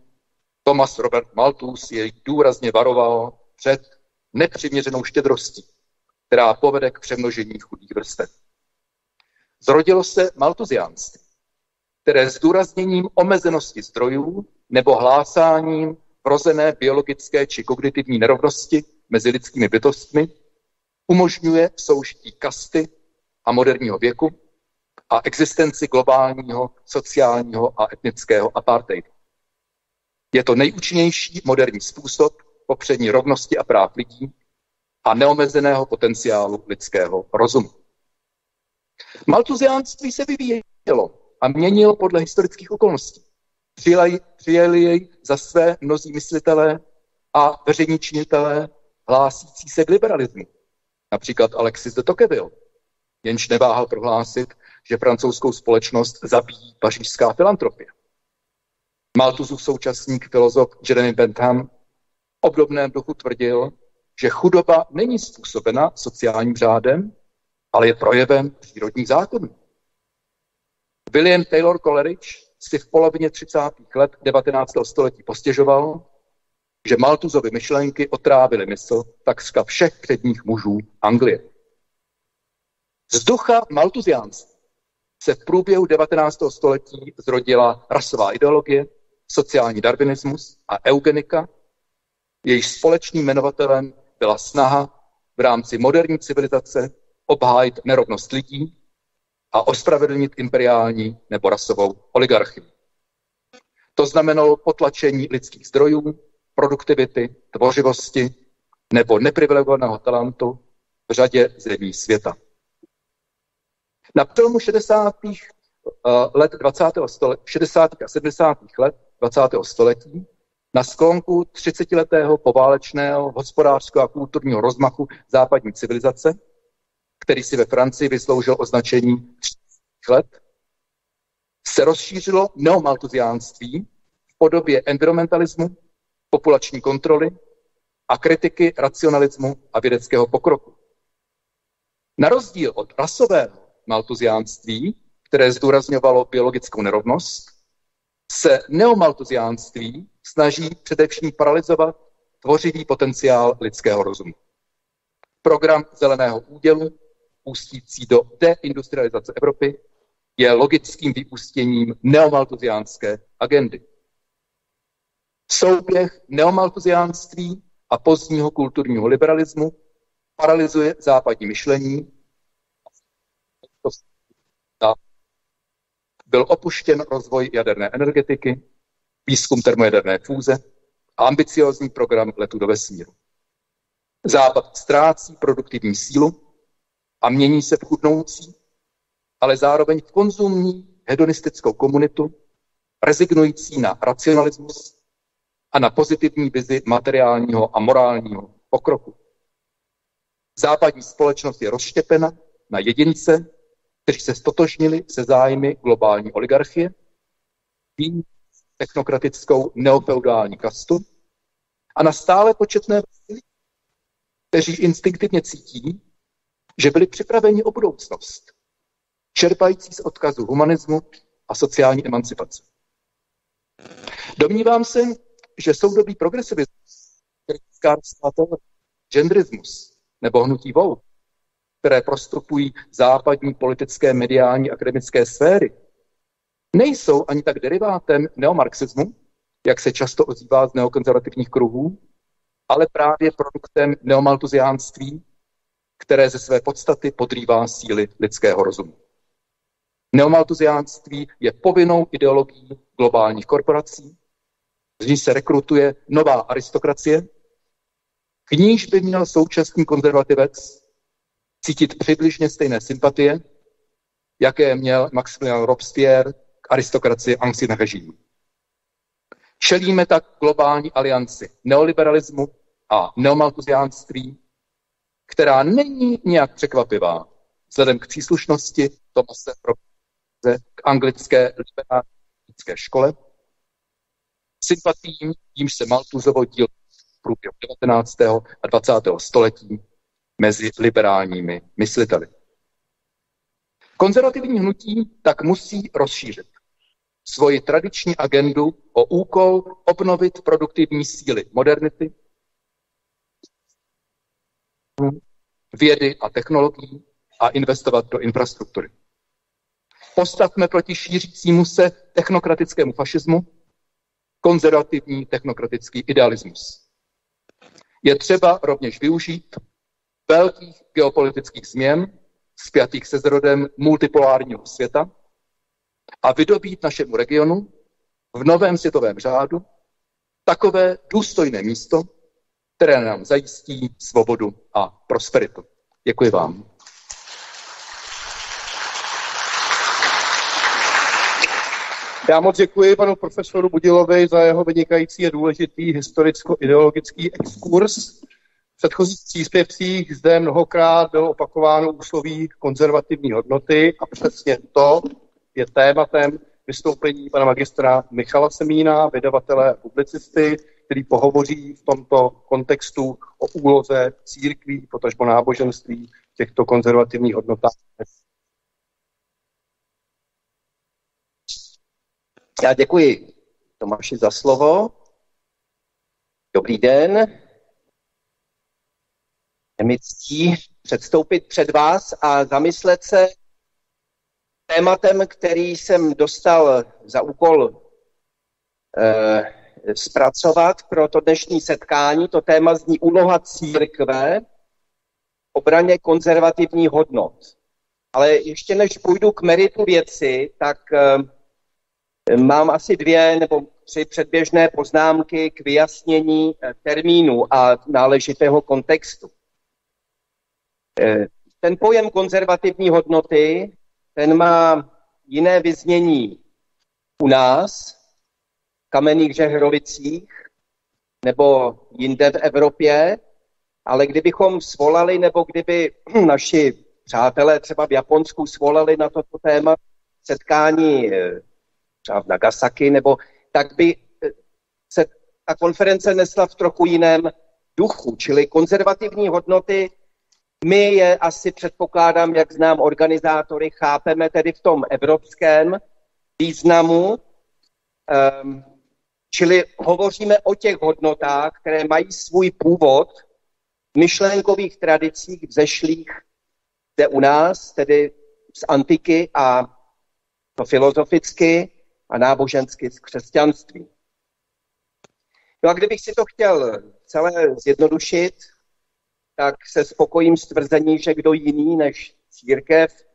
Thomas Robert Malthus jej důrazně varoval před nepřiměřenou štědrostí, která povede k přemnožení chudých vrstev. Zrodilo se maltuziánství, které s důrazněním omezenosti zdrojů nebo hlásáním vrozené biologické či kognitivní nerovnosti mezi lidskými bytostmi umožňuje soužití kasty a moderního věku a existenci globálního sociálního a etnického apartheidu. Je to nejúčinnější moderní způsob popřední rovnosti a práv lidí a neomezeného potenciálu lidského rozumu. Maltuziánství se vyvíjelo a měnilo podle historických okolností. Přijeli, přijeli jej za své mnozí myslitelé a veřejní činitelé hlásící se k liberalismu. Například Alexis de Tocqueville, jenž neváhal prohlásit, že francouzskou společnost zabíjí pařížská filantropie. Malthusův současník filozof Jeremy Bentham v obdobném duchu tvrdil, že chudoba není způsobena sociálním řádem, ale je projevem přírodních zákonů. William Taylor Coleridge si v polovině 30. let 19. století postěžoval, že Maltuzovy myšlenky otrávily mysl takřka všech předních mužů Anglie. Z ducha maltuziánství se v průběhu 19. století zrodila rasová ideologie, sociální darwinismus a eugenika, jejíž společným jmenovatelem byla snaha v rámci moderní civilizace obhájit nerovnost lidí a ospravedlnit imperiální nebo rasovou oligarchii. To znamenalo potlačení lidských zdrojů, produktivity, tvořivosti nebo neprivilegovaného talentu v řadě zemí světa. Na přelomu 60. let 20. století, 60. a 70. let 20. století na sklonku 30-letého poválečného hospodářského a kulturního rozmachu západní civilizace, který si ve Francii vysloužil označení 30 let, se rozšířilo neomaltuziánství v podobě environmentalismu, populační kontroly a kritiky racionalismu a vědeckého pokroku. Na rozdíl od rasového maltuziánství, které zdůrazňovalo biologickou nerovnost, se neomaltuziánství snaží především paralizovat tvořivý potenciál lidského rozumu. Program zeleného údělu, ústící do deindustrializace Evropy, je logickým vyústěním neomaltuziánské agendy. Souběh neomaltuziánství a pozdního kulturního liberalismu paralyzuje západní myšlení. Byl opuštěn rozvoj jaderné energetiky, výzkum termojaderné fúze a ambiciozní program letu do vesmíru. Západ ztrácí produktivní sílu a mění se v chudnoucí, ale zároveň v konzumní hedonistickou komunitu, rezignující na racionalismus a na pozitivní vizi materiálního a morálního pokroku. Západní společnost je rozštěpena na jedince, kteří se stotožnili se zájmy globální oligarchie, technokratickou neofeudální kastu a na stále početné kteří instinktivně cítí, že byli připraveni o budoucnost, čerpající z odkazu humanismu a sociální emancipace. Domnívám se, že soudobý progresivismus, genderismus nebo hnutí Vogue, které prostupují západní politické, mediální, akademické sféry, nejsou ani tak derivátem neomarxismu, jak se často ozývá z neokonzervativních kruhů, ale právě produktem neomaltuziánství, které ze své podstaty podrývá síly lidského rozumu. Neomaltuziánství je povinnou ideologií globálních korporací, z ní se rekrutuje nová aristokracie, k níž by měl současný konzervativec cítit přibližně stejné sympatie, jaké měl Maximilian Robespierre k aristokracii ancien režimu. Čelíme tak globální alianci neoliberalismu a neomaltuziánství, která není nějak překvapivá vzhledem k příslušnosti Tomase Robese k anglické liberální škole, sympatím, jimž se Maltuzovo díl v průběhu 19. a 20. století mezi liberálními mysliteli. Konzervativní hnutí tak musí rozšířit svoji tradiční agendu o úkol obnovit produktivní síly modernity, vědy a technologií a investovat do infrastruktury. Postavme proti šířícímu se technokratickému fašismu konzervativní technokratický idealismus. Je třeba rovněž využít velkých geopolitických změn spjatých se zrodem multipolárního světa a vydobít našemu regionu v novém světovém řádu takové důstojné místo, které nám zajistí svobodu a prosperitu. Děkuji vám. Já moc děkuji panu profesoru Budilovi za jeho vynikající a důležitý historicko-ideologický exkurs. V předchozích příspěvcích zde mnohokrát bylo opakováno úsloví konzervativní hodnoty a přesně to je tématem vystoupení pana magistra Michala Semína, vydavatele a publicisty, který pohovoří v tomto kontextu o úloze církví, potažmo náboženství těchto konzervativních hodnotách. Já děkuji Tomáši za slovo. Dobrý den. Je mi ctí předstoupit před vás a zamyslet se tématem, který jsem dostal za úkol eh, zpracovat pro to dnešní setkání. To téma zní úloha církve obraně konzervativní hodnot. Ale ještě než půjdu k meritu věci, tak eh, mám asi dvě nebo tři předběžné poznámky k vyjasnění eh, termínu a náležitého kontextu. Eh, ten pojem konzervativní hodnoty, ten má jiné vyznění u nás, kamenných Žehrovicích, nebo jinde v Evropě, ale kdybychom svolali, nebo kdyby naši přátelé třeba v Japonsku svolali na toto téma setkání eh, třeba v Nagasaki, nebo tak by eh, se ta konference nesla v trochu jiném duchu, čili konzervativní hodnoty, my je asi předpokládám, jak znám organizátory, chápeme tedy v tom evropském významu, um, čili hovoříme o těch hodnotách, které mají svůj původ v myšlenkových tradicích vzešlých zde u nás, tedy z antiky a to filozoficky a nábožensky z křesťanství. No a kdybych si to chtěl celé zjednodušit, tak se spokojím s tvrzení, že kdo jiný než církev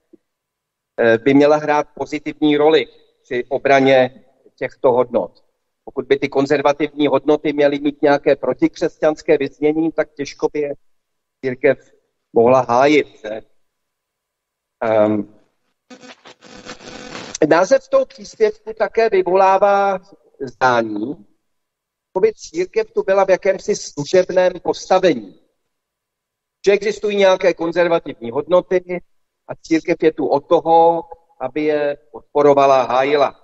eh, by měla hrát pozitivní roli při obraně těchto hodnot. Pokud by ty konzervativní hodnoty měly mít nějaké protikřesťanské vyznění, tak těžko by je církev mohla hájit. Ne? Um, název toho příspěvku také vyvolává zdání, by církev tu byla v jakémsi služebném postavení. Že existují nějaké konzervativní hodnoty a církev je tu od toho, aby je podporovala, hájila.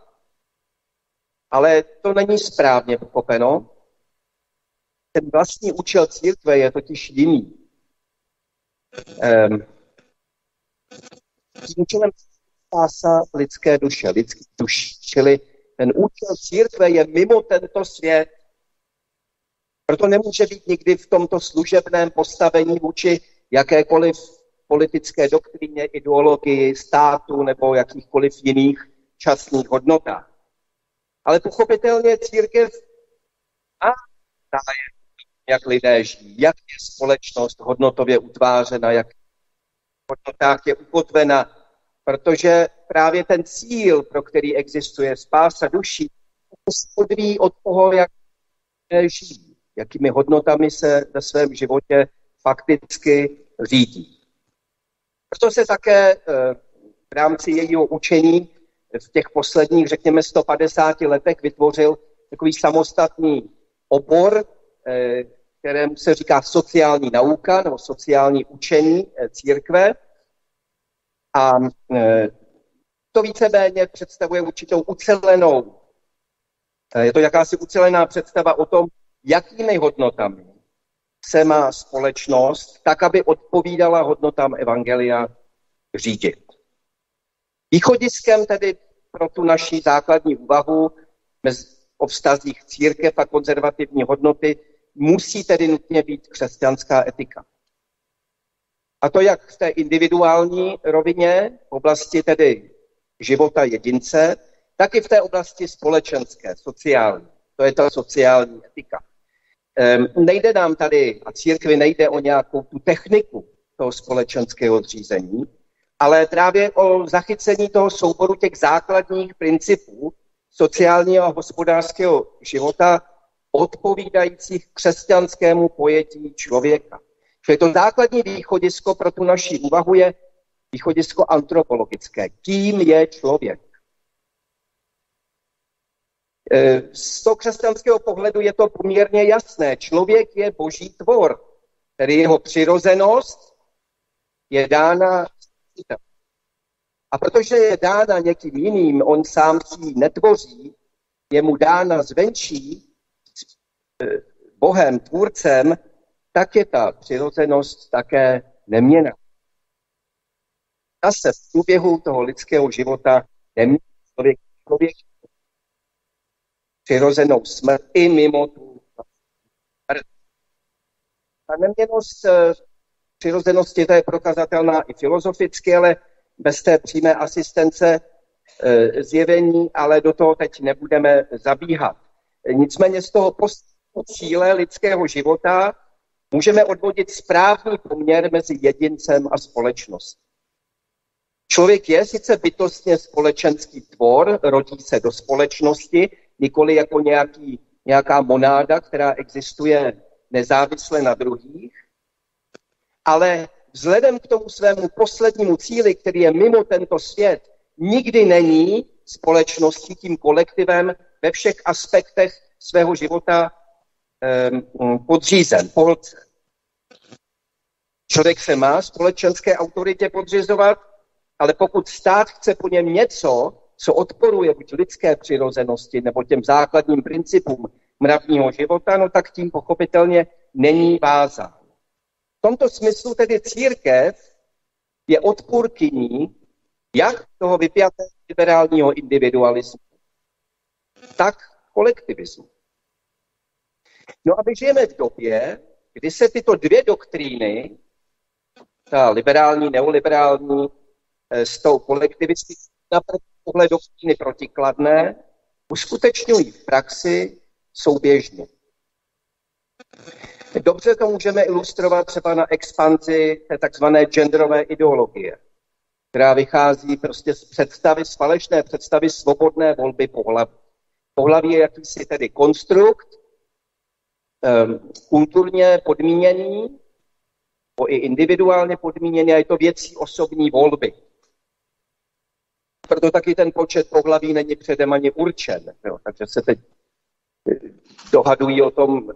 Ale to není správně pochopeno. Ten vlastní účel církve je totiž jiný. Um, tím účelem spása lidské duše, lidský duši. Čili ten účel církve je mimo tento svět proto nemůže být nikdy v tomto služebném postavení vůči jakékoliv politické doktríně, ideologii, státu nebo jakýchkoliv jiných časných hodnotách. Ale pochopitelně církev a zájem, jak lidé žijí, jak je společnost hodnotově utvářena, jak hodnotách je ukotvena, protože právě ten cíl, pro který existuje spása duší, odvíjí od toho, jak žijí jakými hodnotami se ve svém životě fakticky řídí. Proto se také eh, v rámci jejího učení v těch posledních, řekněme, 150 letech vytvořil takový samostatný obor, eh, kterému se říká sociální nauka nebo sociální učení eh, církve. A to víceméně představuje určitou ucelenou, je to jakási ucelená představa o tom, jakými hodnotami se má společnost, tak aby odpovídala hodnotám Evangelia řídit. Východiskem tedy pro tu naší základní úvahu o vztazích církev a konzervativní hodnoty musí tedy nutně být křesťanská etika. A to jak v té individuální rovině, v oblasti tedy života jedince, tak i v té oblasti společenské, sociální. To je ta sociální etika. Ehm, nejde nám tady, a církvi nejde o nějakou tu techniku toho společenského zřízení, ale právě o zachycení toho souboru těch základních principů sociálního a hospodářského života odpovídajících křesťanskému pojetí člověka. Čili to základní východisko pro tu naší úvahu je východisko antropologické. Kým je člověk? E, z toho křesťanského pohledu je to poměrně jasné. Člověk je boží tvor, tedy jeho přirozenost je dána a protože je dána někým jiným, on sám si ji netvoří, je mu dána zvenčí e, Bohem, tvůrcem, tak je ta přirozenost také neměna. Ta se v průběhu toho lidského života nemění. Člověk, člověk přirozenou smrt i mimo tu smrt. Ta neměnost eh, přirozenosti to je prokazatelná i filozoficky, ale bez té přímé asistence e, zjevení, ale do toho teď nebudeme zabíhat. Nicméně z toho cíle lidského života můžeme odvodit správný poměr mezi jedincem a společností. Člověk je sice bytostně společenský tvor, rodí se do společnosti, nikoli jako nějaký, nějaká monáda, která existuje nezávisle na druhých, ale vzhledem k tomu svému poslednímu cíli, který je mimo tento svět, nikdy není společností, tím kolektivem ve všech aspektech svého života um, podřízen, pohlcen. Člověk se má společenské autoritě podřizovat, ale pokud stát chce po něm něco, co odporuje buď lidské přirozenosti nebo těm základním principům mravního života, no tak tím pochopitelně není vázán. V tomto smyslu tedy církev je odpůrkyní jak toho vypjatého liberálního individualismu, tak kolektivismu. No a my žijeme v době, kdy se tyto dvě doktríny, ta liberální, neoliberální, eh, s tou kolektivistickou na první pohled doktríny protikladné, uskutečňují v praxi souběžně. Dobře to můžeme ilustrovat třeba na expanzi té takzvané genderové ideologie, která vychází prostě z představy, z falešné představy svobodné volby pohlaví. Pohlaví je jakýsi tedy konstrukt, um, kulturně podmíněný, i individuálně podmíněný, a je to věcí osobní volby. Proto taky ten počet pohlaví není předem ani určen. Jo. Takže se teď dohadují o tom,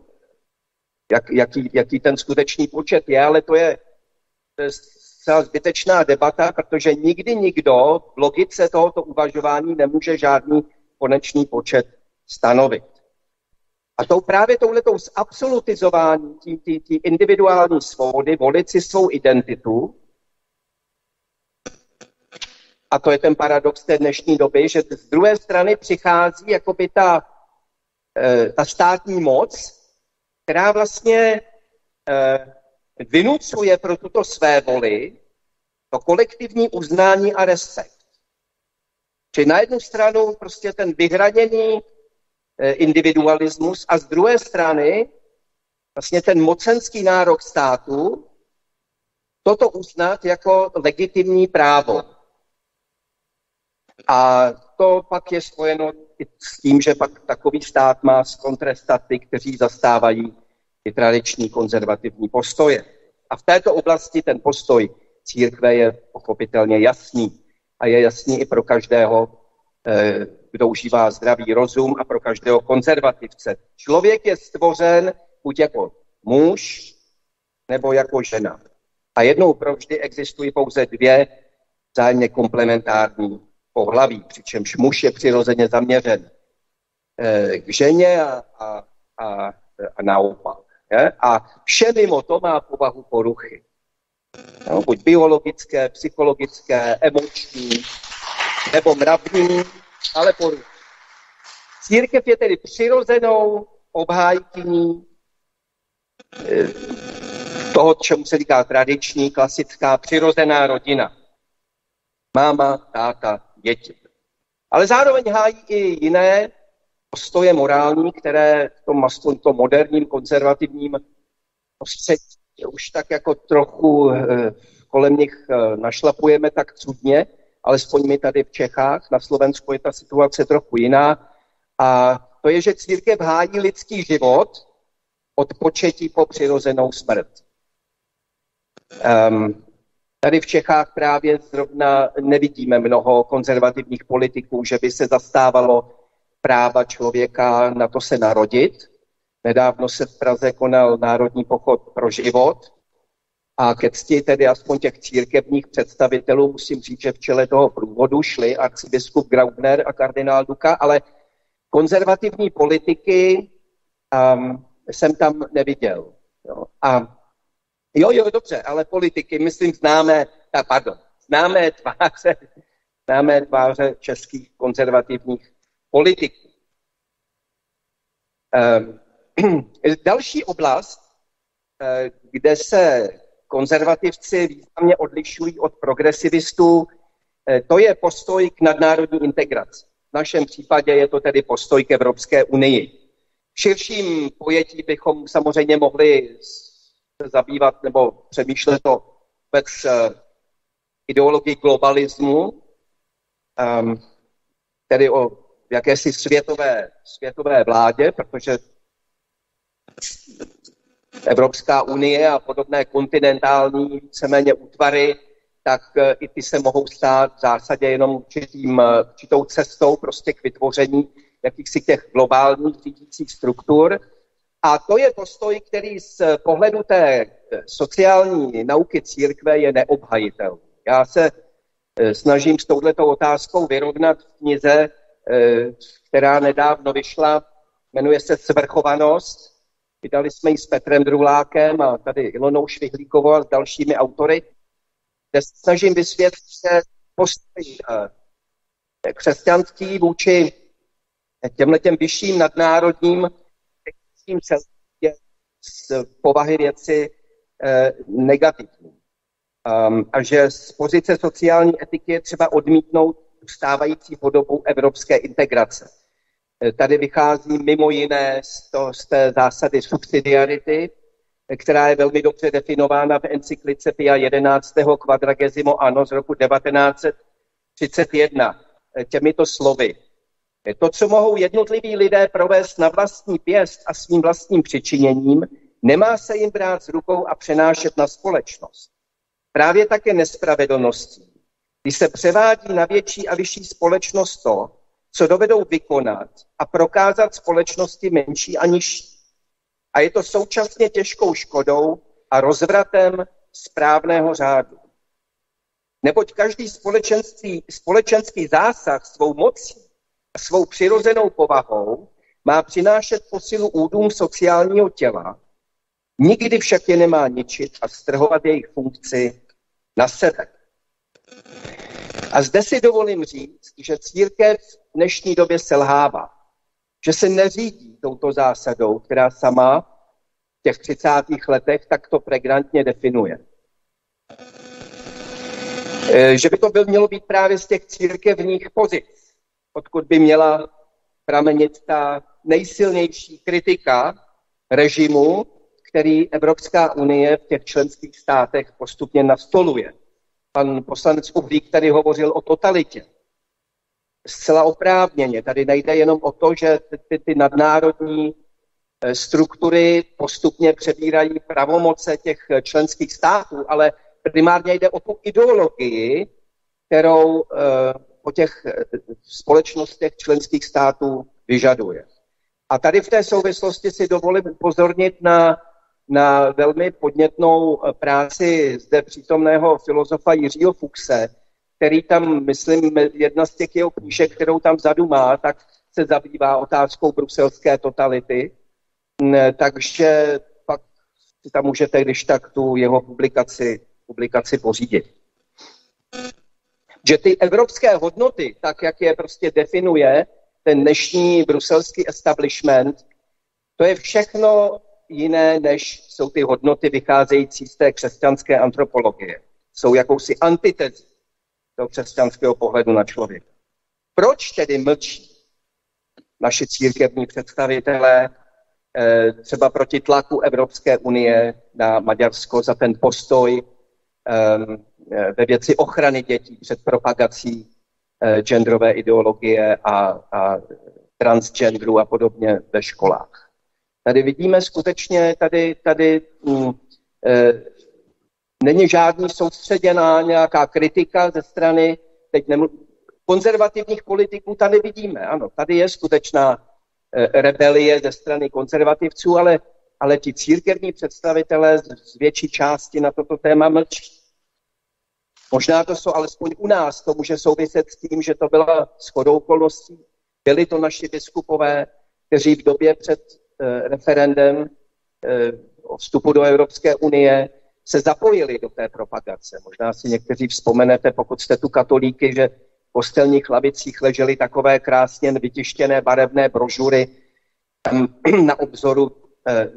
jak, jaký, jaký ten skutečný počet je, ale to je, to je zcela zbytečná debata, protože nikdy nikdo v logice tohoto uvažování nemůže žádný konečný počet stanovit. A tou právě touhletou zabsolutizování té individuální svobody, volit si svou identitu, a to je ten paradox té dnešní doby, že z druhé strany přichází jakoby ta, eh, ta státní moc, která vlastně eh, vynucuje pro tuto své voli to kolektivní uznání a respekt. Čili na jednu stranu prostě ten vyhraněný eh, individualismus a z druhé strany vlastně ten mocenský nárok státu toto uznat jako legitimní právo. A to pak je spojeno s tím, že pak takový stát má skontrestat ty, kteří zastávají ty tradiční konzervativní postoje. A v této oblasti ten postoj církve je pochopitelně jasný. A je jasný i pro každého, eh, kdo užívá zdravý rozum a pro každého konzervativce. Člověk je stvořen buď jako muž nebo jako žena. A jednou provždy existují pouze dvě vzájemně komplementární pohlaví, přičemž muž je přirozeně zaměřen eh, k ženě a, a, a, a naopak. Je? A vše mimo to má povahu poruchy. No, buď biologické, psychologické, emoční nebo mravní, ale poruchy. Církev je tedy přirozenou obhájkyní eh, toho, čemu se říká tradiční, klasická, přirozená rodina. Máma, táta, děti. Ale zároveň hájí i jiné postoje morální, které v tom aspoň tom moderním konzervativním prostředí už tak jako trochu eh, kolem nich eh, našlapujeme tak cudně, alespoň my tady v Čechách, na Slovensku je ta situace trochu jiná. A to je, že církev hájí lidský život od početí po přirozenou smrt. Um, Tady v Čechách právě zrovna nevidíme mnoho konzervativních politiků, že by se zastávalo práva člověka na to se narodit. Nedávno se v Praze konal Národní pochod pro život a ke cti tedy aspoň těch církevních představitelů musím říct, že v čele toho průvodu šli arcibiskup Graubner a kardinál Duka, ale konzervativní politiky um, jsem tam neviděl. Jo. A Jo, jo, dobře, ale politiky, myslím, známe, a pardon, známé tváře, známé tváře českých konzervativních politiků. Um, další oblast, uh, kde se konzervativci významně odlišují od progresivistů, uh, to je postoj k nadnárodní integraci. V našem případě je to tedy postoj k Evropské unii. V širším pojetí bychom samozřejmě mohli se zabývat nebo přemýšlet o vůbec uh, ideologii globalismu, um, tedy o jakési světové, světové vládě, protože Evropská unie a podobné kontinentální víceméně útvary tak eh, i ty se mohou stát v zásadě jenom určitým, eh, určitou cestou prostě k vytvoření jakýchsi těch globálních řídících struktur. A to je postoj, který z pohledu té sociální nauky církve je neobhajitelný. Já se snažím s touhletou otázkou vyrovnat v knize, která nedávno vyšla, jmenuje se Svrchovanost. Vydali jsme ji s Petrem Drulákem a tady Ilonou Švihlíkovou a s dalšími autory kde se snažím vysvětlit, že postoj eh, křesťanský vůči těmhle těm vyšším nadnárodním technickým je z povahy věci eh, negativní. Um, a že z pozice sociální etiky je třeba odmítnout stávající podobu evropské integrace. Eh, tady vychází mimo jiné z, to, z té zásady subsidiarity, která je velmi dobře definována v encyklice Pia 11. Quadragesimo Anno z roku 1931 těmito slovy. To, co mohou jednotliví lidé provést na vlastní pěst a svým vlastním přičiněním, nemá se jim brát z rukou a přenášet na společnost. Právě také nespravedlností, když se převádí na větší a vyšší společnost to, co dovedou vykonat a prokázat společnosti menší a nižší a je to současně těžkou škodou a rozvratem správného řádu. Neboť každý společenský, společenský zásah svou mocí svou přirozenou povahou má přinášet posilu údům sociálního těla, nikdy však je nemá ničit a strhovat jejich funkci na sebe. A zde si dovolím říct, že církev v dnešní době selhává že se neřídí touto zásadou, která sama v těch 30. letech takto pregnantně definuje. E, že by to byl, mělo být právě z těch církevních pozic, odkud by měla pramenit ta nejsilnější kritika režimu, který Evropská unie v těch členských státech postupně nastoluje. Pan poslanec Uhlík tady hovořil o totalitě zcela oprávněně. Tady nejde jenom o to, že ty, ty nadnárodní eh, struktury postupně přebírají pravomoce těch členských států, ale primárně jde o tu ideologii, kterou eh, po těch společnostech členských států vyžaduje. A tady v té souvislosti si dovolím upozornit na, na velmi podnětnou práci zde přítomného filozofa Jiřího Fuchse, který tam, myslím, jedna z těch jeho knížek, kterou tam vzadu má, tak se zabývá otázkou bruselské totality. Takže pak si tam můžete, když tak, tu jeho publikaci, publikaci pořídit. Že ty evropské hodnoty, tak jak je prostě definuje ten dnešní bruselský establishment, to je všechno jiné, než jsou ty hodnoty vycházející z té křesťanské antropologie. Jsou jakousi antitezí toho křesťanského pohledu na člověka. Proč tedy mlčí naši církevní představitelé eh, třeba proti tlaku Evropské unie na Maďarsko za ten postoj eh, ve věci ochrany dětí před propagací eh, genderové ideologie a, a transgenderu a podobně ve školách. Tady vidíme skutečně, tady, tady mm, Není žádný soustředěná nějaká kritika ze strany teď nemlu- konzervativních politiků, tady vidíme. Ano, tady je skutečná e, rebelie ze strany konzervativců, ale, ale ti církevní představitelé z, z větší části na toto téma mlčí. Možná to jsou alespoň u nás, to může souviset s tím, že to byla shodou okolností. Byli to naši biskupové, kteří v době před e, referendem e, o vstupu do Evropské unie se zapojili do té propagace. Možná si někteří vzpomenete, pokud jste tu katolíky, že v kostelních lavicích ležely takové krásně vytištěné barevné brožury tam na obzoru eh,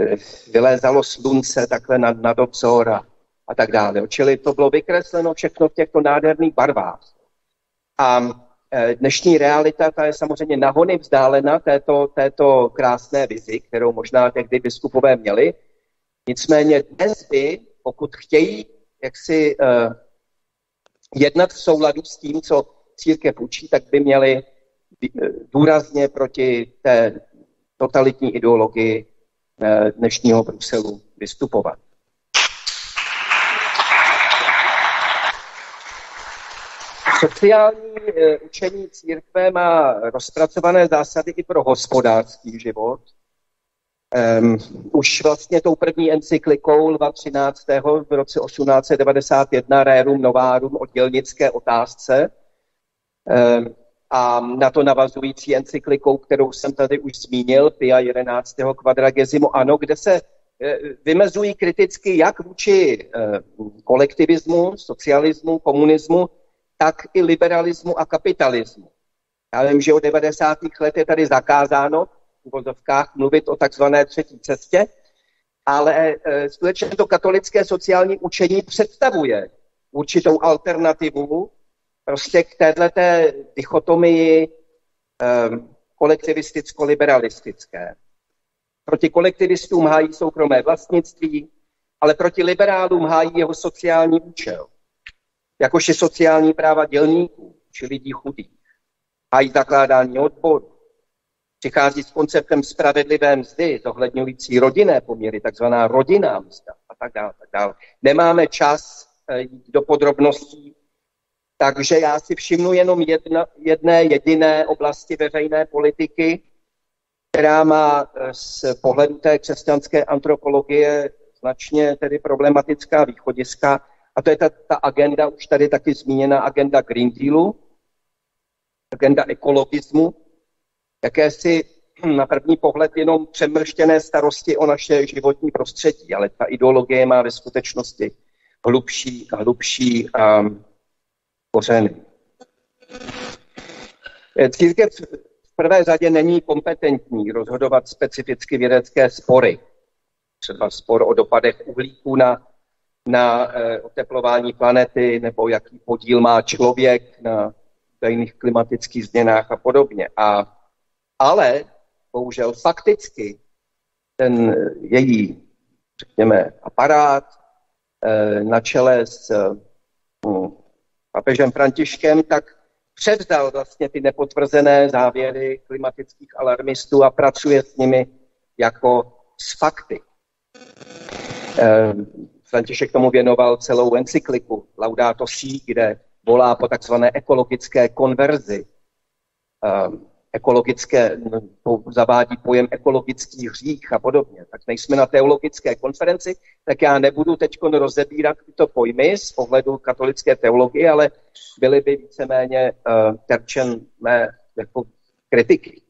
eh, vylézalo slunce takhle nad, nad obzor a, a tak dále. Čili to bylo vykresleno všechno v těchto nádherných barvách. A eh, dnešní realita, ta je samozřejmě nahony vzdálena této, této krásné vizi, kterou možná tehdy biskupové měli, Nicméně dnes by, pokud chtějí jaksi uh, jednat v souladu s tím, co církev učí, tak by měli eh, důrazně proti té totalitní ideologii dnešního Bruselu vystupovat. Sociální e, učení církve má rozpracované zásady i pro hospodářský život. Um, už vlastně tou první encyklikou Lva 13. v roce 1891 Rerum Novarum o dělnické otázce um, a na to navazující encyklikou, kterou jsem tady už zmínil, Pia 11. Quadragesimo ano, kde se e, vymezují kriticky jak vůči e, kolektivismu, socialismu, komunismu, tak i liberalismu a kapitalismu. Já vím, že od 90. let je tady zakázáno v uvozovkách mluvit o takzvané třetí cestě, ale e, skutečně to katolické sociální učení představuje určitou alternativu prostě k této dichotomii um, kolektivisticko-liberalistické. Proti kolektivistům hájí soukromé vlastnictví, ale proti liberálům hájí jeho sociální účel jakož je sociální práva dělníků či lidí chudých. Hájí zakládání odboru. Přichází s konceptem spravedlivé mzdy, zohledňující rodinné poměry, takzvaná rodinná mzda a tak dále. Tak dále. Nemáme čas eh, jít do podrobností, takže já si všimnu jenom jedna, jedné jediné oblasti veřejné politiky, která má eh, z pohledu té křesťanské antropologie značně tedy problematická východiska, a to je ta, ta agenda, už tady taky zmíněná agenda Green Dealu, agenda ekologismu, jakési na první pohled jenom přemrštěné starosti o naše životní prostředí, ale ta ideologie má ve skutečnosti hlubší, hlubší um, kořeny. Církev v prvé řadě není kompetentní rozhodovat specificky vědecké spory. Třeba spor o dopadech uhlíku na na eh, oteplování planety nebo jaký podíl má člověk na stejných klimatických změnách a podobně. A, ale bohužel fakticky ten její, řekněme, aparát eh, na čele s hm, papežem Františkem, tak převzal vlastně ty nepotvrzené závěry klimatických alarmistů a pracuje s nimi jako s fakty. Eh, František tomu věnoval celou encykliku Laudato Si, kde volá po takzvané ekologické konverzi. Um, ekologické, zavádí pojem ekologický hřích a podobně. Tak nejsme na teologické konferenci, tak já nebudu teď rozebírat tyto pojmy z pohledu katolické teologie, ale byly by víceméně uh, terčen mé jako kritiky.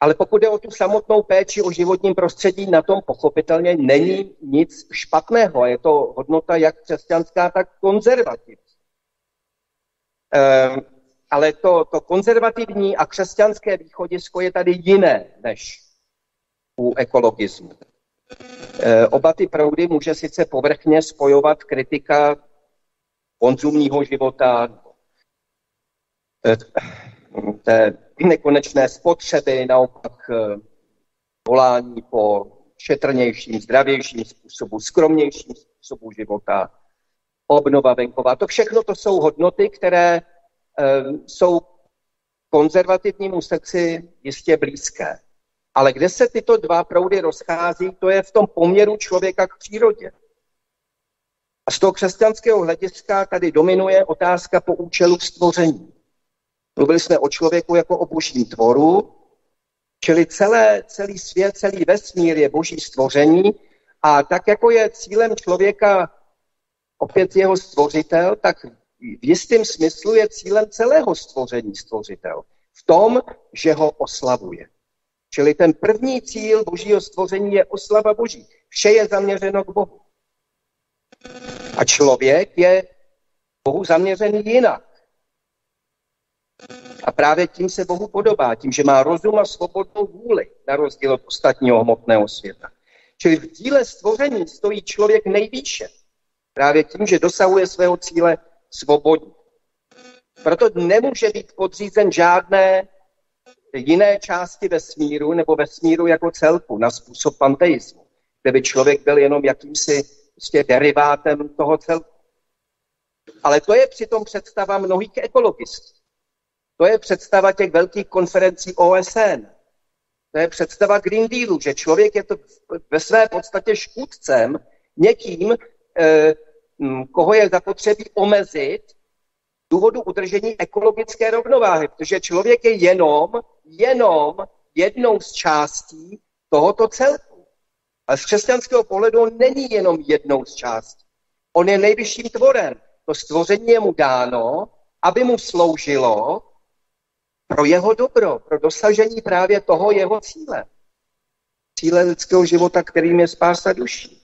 Ale pokud jde o tu samotnou péči o životním prostředí, na tom pochopitelně není nic špatného. Je to hodnota jak křesťanská, tak konzervativní. Ehm, ale to, to konzervativní a křesťanské východisko je tady jiné než u ekologismu. Ehm, oba ty proudy může sice povrchně spojovat kritika konzumního života, té nekonečné spotřeby, naopak eh, volání po šetrnějším, zdravějším způsobu, skromnějším způsobu života, obnova venková. To všechno to jsou hodnoty, které um, jsou konzervativnímu srdci jistě blízké. Ale kde se tyto dva proudy rozchází, to je v tom poměru člověka k přírodě. A z toho křesťanského hlediska tady dominuje otázka po účelu stvoření. Mluvili jsme o člověku jako o božím tvoru, čili celé, celý svět, celý vesmír je boží stvoření a tak jako je cílem člověka opět jeho stvořitel, tak v jistém smyslu je cílem celého stvoření stvořitel. V tom, že ho oslavuje. Čili ten první cíl božího stvoření je oslava boží. Vše je zaměřeno k Bohu. A člověk je Bohu zaměřený jinak. A právě tím se Bohu podobá, tím, že má rozum a svobodnou vůli, na rozdíl od ostatního hmotného světa. Čili v díle stvoření stojí člověk nejvýše. Právě tím, že dosahuje svého cíle svobodně. Proto nemůže být podřízen žádné jiné části vesmíru nebo vesmíru jako celku na způsob panteismu, kde by člověk byl jenom jakýmsi prostě derivátem toho celku. Ale to je přitom představa mnohých ekologistů. To je představa těch velkých konferencí OSN. To je představa Green Dealu, že člověk je to ve své podstatě škůdcem, někým, eh, koho je zapotřebí omezit důvodu udržení ekologické rovnováhy, protože člověk je jenom, jenom jednou z částí tohoto celku. A z křesťanského pohledu on není jenom jednou z částí. On je nejvyšším tvorem. To stvoření je mu dáno, aby mu sloužilo pro jeho dobro, pro dosažení právě toho jeho cíle. Cíle lidského života, kterým je spása duší.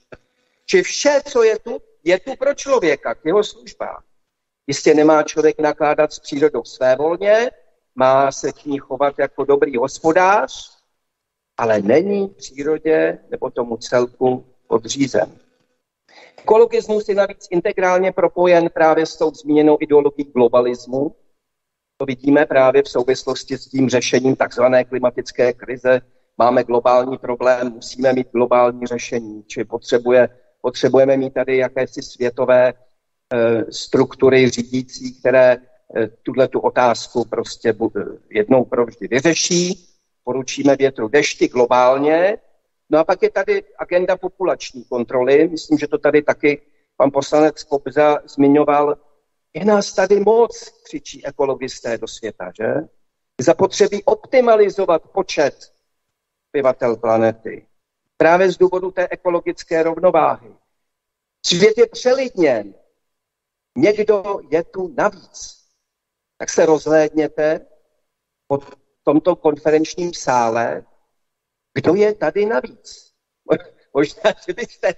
Či vše, co je tu, je tu pro člověka, k jeho službách. Jistě nemá člověk nakládat s přírodou svévolně, má se k ní chovat jako dobrý hospodář, ale není přírodě nebo tomu celku podřízen. Ekologismus je navíc integrálně propojen právě s tou zmíněnou ideologií globalismu. To vidíme právě v souvislosti s tím řešením takzvané klimatické krize. Máme globální problém, musíme mít globální řešení, či potřebuje, potřebujeme mít tady jakési světové e, struktury řídící, které e, tuhle tu otázku prostě jednou provždy vyřeší. Poručíme větru dešti globálně, No a pak je tady agenda populační kontroly. Myslím, že to tady taky pan poslanec Kobza zmiňoval. Je nás tady moc, křičí ekologisté do světa, že? Zapotřebí optimalizovat počet obyvatel planety. Právě z důvodu té ekologické rovnováhy. Svět je přelidněn. Někdo je tu navíc. Tak se rozhlédněte po tomto konferenčním sále kdo je tady navíc? Možná, že byste,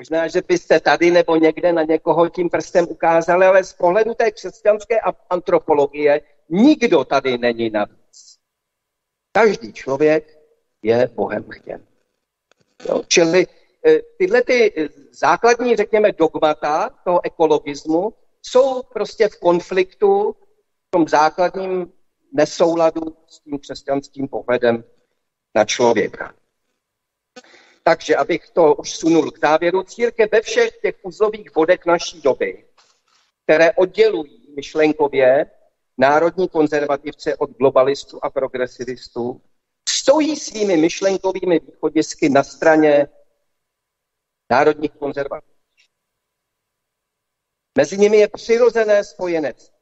možná, že byste tady nebo někde na někoho tím prstem ukázali, ale z pohledu té křesťanské antropologie nikdo tady není navíc. Každý člověk je Bohem chtěn. Jo? Čili e, tyhle ty e, základní, řekněme, dogmata toho ekologismu jsou prostě v konfliktu, v tom základním nesouladu s tím křesťanským pohledem na člověka. Takže, abych to už sunul k závěru, církev ve všech těch uzlových bodech naší doby, které oddělují myšlenkově národní konzervativce od globalistů a progresivistů, stojí svými myšlenkovými východisky na straně národních konzervativů. Mezi nimi je přirozené spojenec.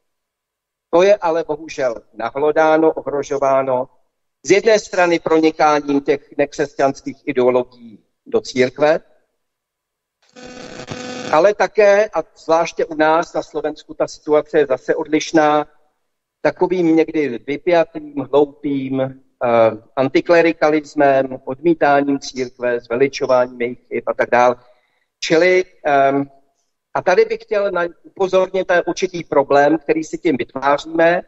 To je ale bohužel nahlodáno, ohrožováno z jedné strany pronikáním těch nekřesťanských ideologií do církve, ale také, a zvláště u nás na Slovensku ta situace je zase odlišná, takovým někdy vypjatým, hloupým uh, antiklerikalismem, odmítáním církve, zveličováním jejich chyb a tak dále. Čili, um, a tady bych chtěl na, upozornit na určitý problém, který si tím vytváříme.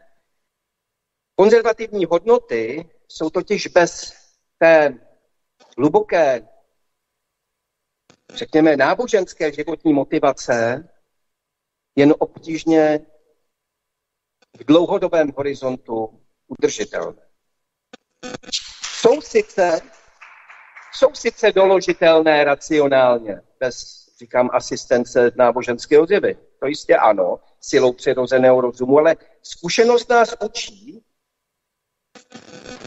Konzervativní hodnoty jsou totiž bez té hluboké, řekněme, náboženské životní motivace jen obtížně v dlouhodobém horizontu udržitelné. Jsou sice, jsou sice doložitelné racionálně, bez, říkám, asistence náboženského zjevy. To jistě ano, silou přirozeného rozumu, ale zkušenost nás učí,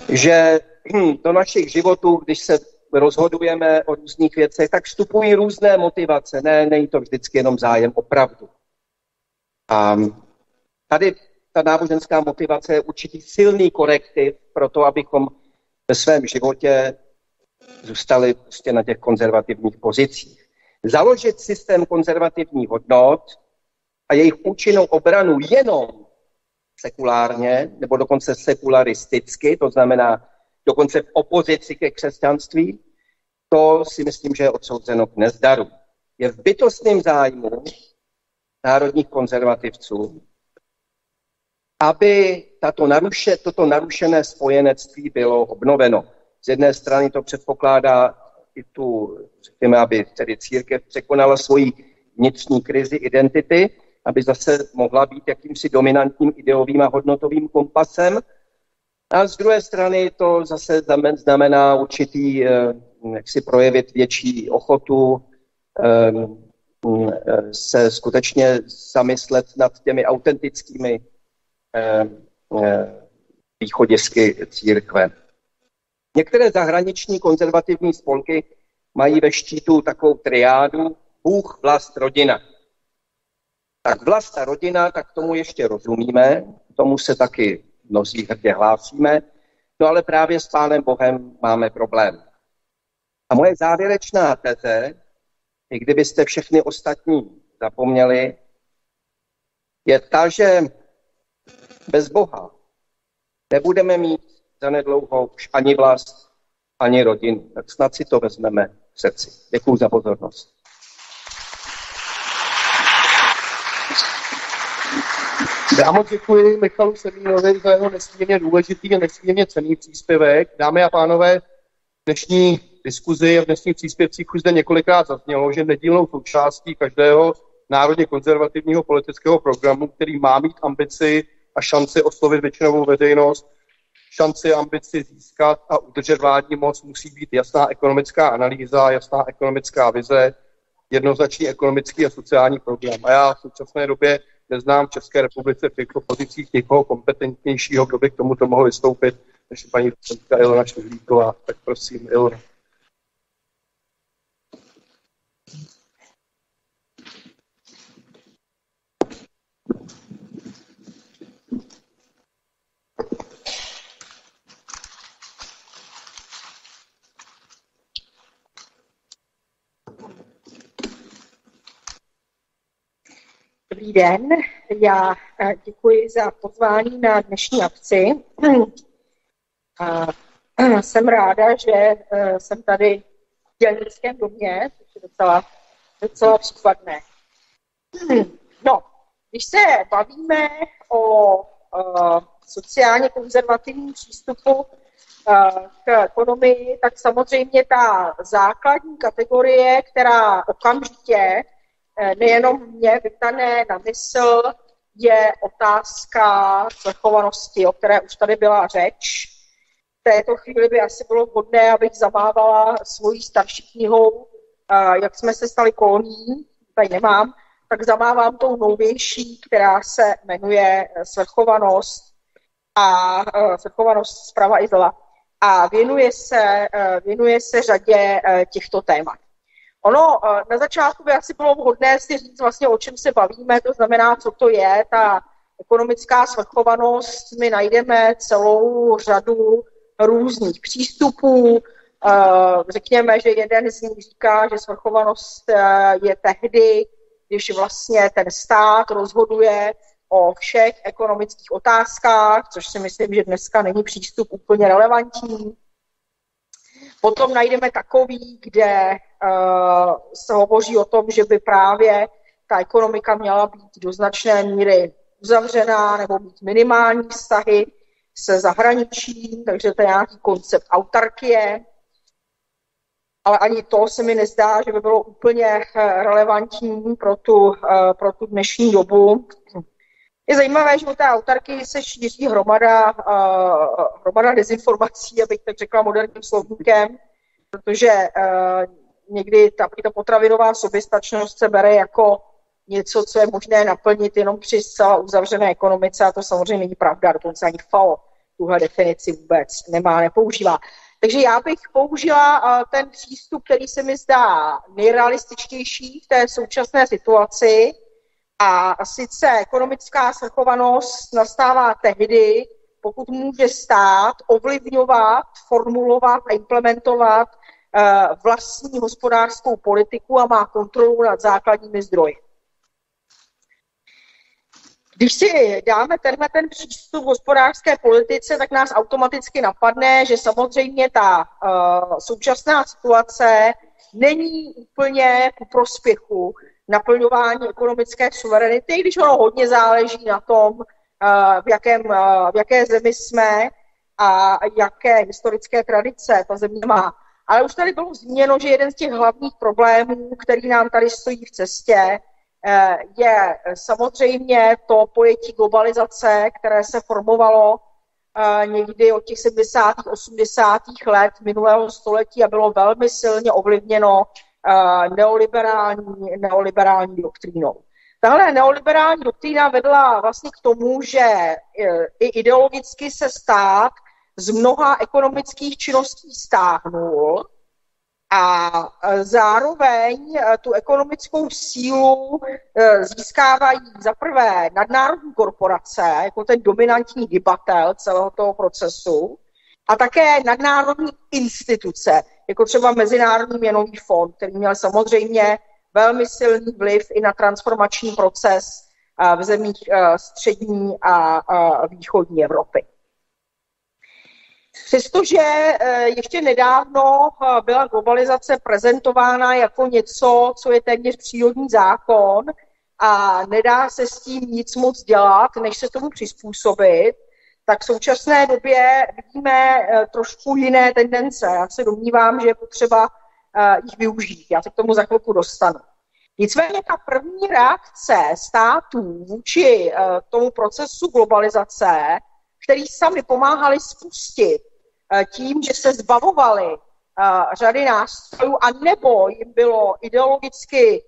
že hm, do našich životů, když se rozhodujeme o různých věcech, tak vstupují různé motivace. Ne, není to vždycky jenom zájem o pravdu. A tady ta náboženská motivace je určitý silný korektiv pro to, abychom ve svém životě zůstali prostě na těch konzervativních pozicích. Založit systém konzervativních hodnot a jejich účinnou obranu jenom sekulárně, nebo dokonce sekularisticky, to znamená dokonce v opozici ke křesťanství, to si myslím, že je odsouzeno k nezdaru. Je v bytostném zájmu národních konzervativců, aby tato naruše, toto narušené spojenectví bylo obnoveno. Z jedné strany to předpokládá i tu, řekněme, aby tedy církev překonala svoji vnitřní krizi identity, aby zase mohla být jakýmsi dominantním ideovým a hodnotovým kompasem. A z druhé strany to zase znamená určitý, eh, jak si projevit větší ochotu eh, se skutečně zamyslet nad těmi autentickými eh, východisky církve. Některé zahraniční konzervativní spolky mají ve štítu takovou triádu Bůh, vlast, rodina Tak vlast rodina, tak tomu ještě rozumíme, tomu se taky mnozí hrdě hlásíme, no ale právě s Pánem Bohem máme problém. A moje závěrečná teze, i kdybyste všechny ostatní zapomněli, je ta, že bez Boha nebudeme mít zanedlouho už ani vlast, ani rodinu. Tak snad si to vezmeme v srdci. Děkuji za pozornost. Já moc děkuji Michalu Semínovi za jeho nesmírně důležitý a nesmírně cený příspěvek. Dámy a pánové, dnešní diskuzi a v dnešních příspěvcích už zde několikrát zaznělo, že nedílnou součástí každého národně konzervativního politického programu, který má mít ambici a šanci oslovit většinovou veřejnost, šanci a ambici získat a udržet vládní moc, musí být jasná ekonomická analýza, jasná ekonomická vize, jednoznačný ekonomický a sociální program. A já v současné době neznám v České republice v těchto pozicích někoho kompetentnějšího, kdo by k tomuto mohl vystoupit, než paní docentka Ilona Šehlíková. Tak prosím, Ilona. Dobrý den, já eh, děkuji za pozvání na dnešní akci. A eh, jsem ráda, že eh, jsem tady v dělnickém domě, což je docela, docela případné. No, když se bavíme o sociálně konzervativním přístupu k ekonomii, tak samozřejmě ta základní kategorie, která okamžitě nejenom mě vyptané na mysl je otázka svrchovanosti, o které už tady byla řeč. V této chvíli by asi bylo vhodné, abych zamávala svojí starší knihou, jak jsme se stali kolonií, tady nemám, tak zamávám tou novější, která se jmenuje Svrchovanost a eh, Svrchovanost zprava i zla. A věnuje se, eh, věnuje se řadě těchto témat. Ono eh, na začátku by asi bylo vhodné si říct vlastně, o čem se bavíme, to znamená, co to je ta ekonomická svrchovanost. My najdeme celou řadu různých přístupů. Eh, řekněme, že jeden z nich říká, že svrchovanost eh, je tehdy, když vlastně ten stát rozhoduje o všech ekonomických otázkách, což si myslím, že dneska není přístup úplně relevantní. Potom najdeme takový, kde se hovoří o tom, že by právě ta ekonomika měla být do značné míry uzavřená nebo mít minimální vztahy se zahraničím, takže to je nějaký koncept autarkie. Ale ani to se mi nezdá, že by bylo úplně eh, relevantní pro tu, eh, pro tu dnešní dobu. Je zajímavé, že u té autarky se šíří hromada, hromada dezinformací, abych tak řekla moderním slovníkem, protože někdy ta, ta potravinová soběstačnost se bere jako něco, co je možné naplnit jenom při zcela uzavřené ekonomice a to samozřejmě není pravda, dokonce ani FAO tuhle definici vůbec nemá, nepoužívá. Takže já bych použila uh, ten přístup, který se mi zdá nejrealističtější v té současné situaci, a sice ekonomická svrchovanost nastává tehdy, pokud může stát ovlivňovat, formulovat a implementovat eh, vlastní hospodářskou politiku a má kontrolu nad základními zdroji. Když si dáme tenhle ten přístup v hospodářské politice, tak nás automaticky napadne, že samozřejmě ta uh, současná situace není úplně ku prospěchu naplňování ekonomické suverenity, když ono hodně záleží na tom, eh, v, jakém, eh, v jaké zemi jsme a jaké historické tradice ta země má. Ale už tady bylo zmíněno, že jeden z těch hlavních problémů, který nám tady stojí v cestě, eh, je samozřejmě to pojetí globalizace, které se formovalo někdy od těch 70. 80. let minulého století a bylo velmi silně ovlivněno neoliberální, neoliberální doktrínou. Tahle neoliberální doktrína vedla vlastně k tomu, že i ideologicky se stát z mnoha ekonomických činností stáhnul a zároveň tu ekonomickou sílu získávají za prvé nadnárodní korporace, jako ten dominantní hybatel celého toho procesu, a také nadnárodní instituce, jako třeba Mezinárodní měnový fond, který měl samozřejmě velmi silný vliv i na transformační proces v zemích střední a východní Evropy. Přestože e, ještě nedávno byla globalizace prezentována jako něco, co je téměř přírodní zákon a nedá se s tím nic moc dělat, než se tomu přizpůsobit, tak v současné době vidíme e, trošku jiné tendence. Já se domnívám, že je potřeba jich využít. Já se k tomu za chvilku dostanu. Nicméně ta první reakce států vůči tomu procesu globalizace, který sami pomáhali spustit tím, že se zbavovali řady nástrojů a nebo jim bylo ideologicky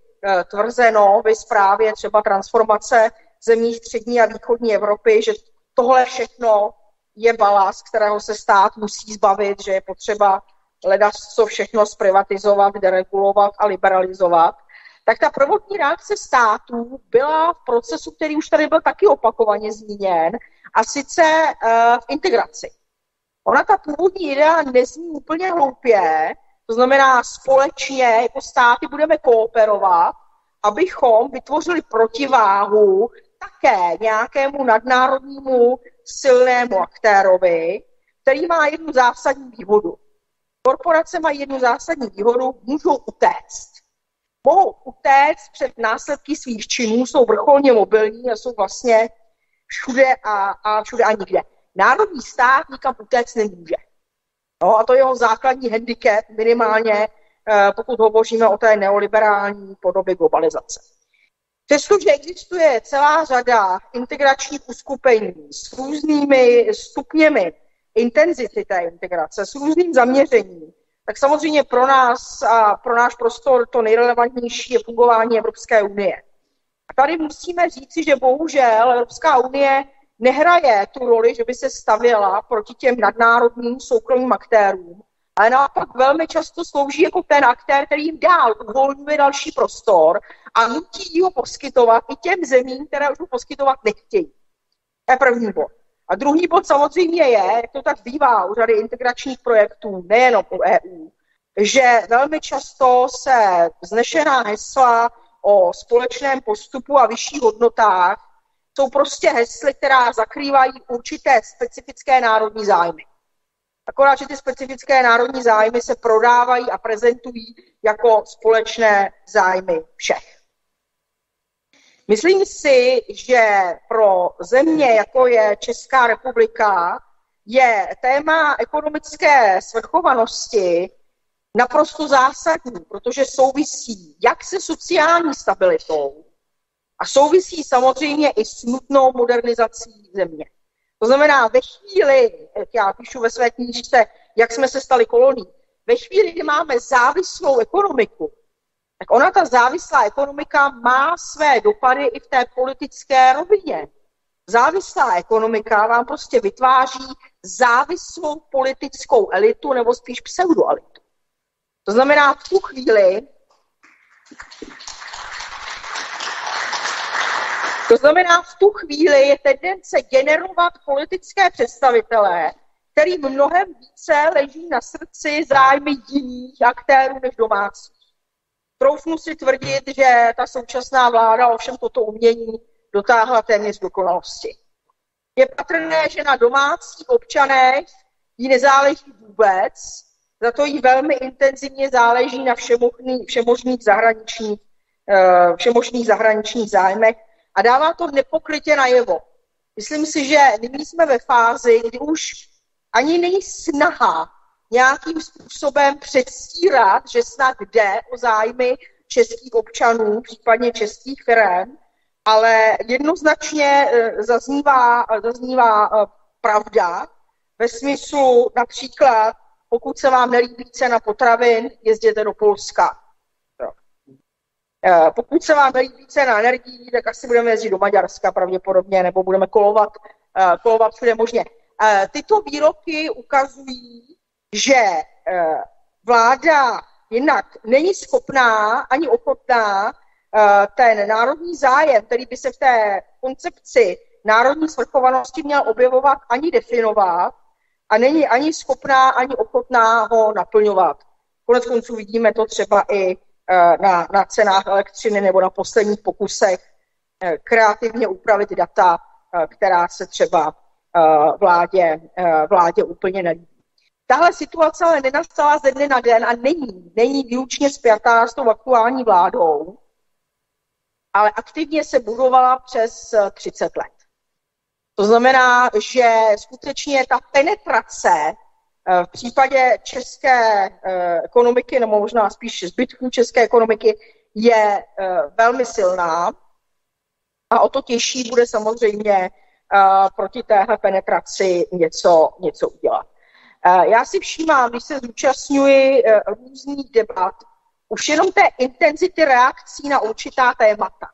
tvrzeno ve zprávě třeba transformace zemí střední a východní Evropy, že tohle všechno je balast, kterého se stát musí zbavit, že je potřeba hledat, co všechno zprivatizovat, deregulovat a liberalizovat, tak ta prvotní reakce států byla v procesu, který už tady byl taky opakovaně zmíněn, a sice v integraci. Ona ta původní idea nezní úplně hloupě, to znamená společně jako státy budeme kooperovat, abychom vytvořili protiváhu také nějakému nadnárodnímu silnému aktérovi, který má jednu zásadní výhodu. Korporace mají jednu zásadní výhodu, můžou utéct. Mohou utéct před následky svých činů, jsou vrcholně mobilní a jsou vlastně všude a, a všude a nikde. Národní stát nikam utéct nemůže. No, a to je jeho základní handicap, minimálně eh, pokud hovoříme o té neoliberální podobě globalizace. Přestože existuje celá řada integračních uskupení s různými stupněmi intenzity té integrace, s různým zaměřením, tak samozřejmě pro nás a pro náš prostor to nejrelevantnější je fungování Evropské unie. A tady musíme říci, že bohužel Evropská unie nehraje tu roli, že by se stavěla proti těm nadnárodním soukromým aktérům, ale naopak velmi často slouží jako ten aktér, který jim dál uvolňuje další prostor a nutí ho poskytovat i těm zemím, které už ho poskytovat nechtějí. To je první bod. A druhý bod samozřejmě je, jak to tak bývá u řady integračních projektů, nejenom u EU, že velmi často se znešená hesla o společném postupu a vyšších hodnotách jsou prostě hesly, která zakrývají určité specifické národní zájmy. Akorát, že ty specifické národní zájmy se prodávají a prezentují jako společné zájmy všech. Myslím si, že pro země, jako je Česká republika, je téma ekonomické svrchovanosti naprosto zásadní, protože souvisí jak se sociální stabilitou, a souvisí samozřejmě i s nutnou modernizací země. To znamená, ve chvíli, jak já píšu ve své knížce, jak jsme se stali kolonií, ve chvíli, kdy máme závislou ekonomiku, tak ona, ta závislá ekonomika, má své dopady i v té politické rovině. Závislá ekonomika vám prostě vytváří závislou politickou elitu nebo spíš pseudoelitu. To znamená, v tu chvíli To znamená, v tu chvíli je tendence generovat politické představitele, který mnohem více leží na srdci zájmy jiných aktérů než domácích. Troufnu si tvrdit, že ta současná vláda ovšem toto umění dotáhla téměř dokonalosti. Je patrné, že na domácích občanech jí nezáleží vůbec, za to jí velmi intenzivně záleží na všemožných zahraničních, eh, všemožných zahraničních zájmech, a dává to nepokrytě najevo. Myslím si, že nyní jsme ve fázi, kdy už ani není snaha nějakým způsobem předstírat, že snad jde o zájmy českých občanů, případně českých firm, ale jednoznačně eh, zaznívá, zaznívá eh, pravda ve smyslu například, pokud se vám nelíbí cena potravin, jezděte do Polska. Eh, pokud se vám nelíbí cena energií, tak asi budeme jezdit do Maďarska pravděpodobně, nebo budeme kolovat, eh, kolovat všude možně. Eh, tyto výroky ukazují, že vláda jednak není schopná ani ochotná ten národní zájem, který by se v té koncepci národní svrchovanosti měl objevovat, ani definovat a není ani schopná, ani ochotná ho naplňovat. Konec konců vidíme to třeba i na, na cenách elektřiny nebo na posledních pokusech eh, kreativně upravit data, která se třeba vládě, vládě úplně nelíbí. Tahle situace ale nenastala ze dne na den a není, není výlučně spjatá s tou aktuální vládou, ale aktivně se budovala přes 30 eh, let. To znamená, že skutečně ta penetrace eh, v případě české eh, ekonomiky, nebo možná spíš zbytků české ekonomiky, je velmi silná. A o to těžší bude samozřejmě proti téhle penetraci něco, něco udělat. Eh, já si všímám, když se zúčastňuji eh, různých debat, už jenom té intenzity reakcí na určitá témata.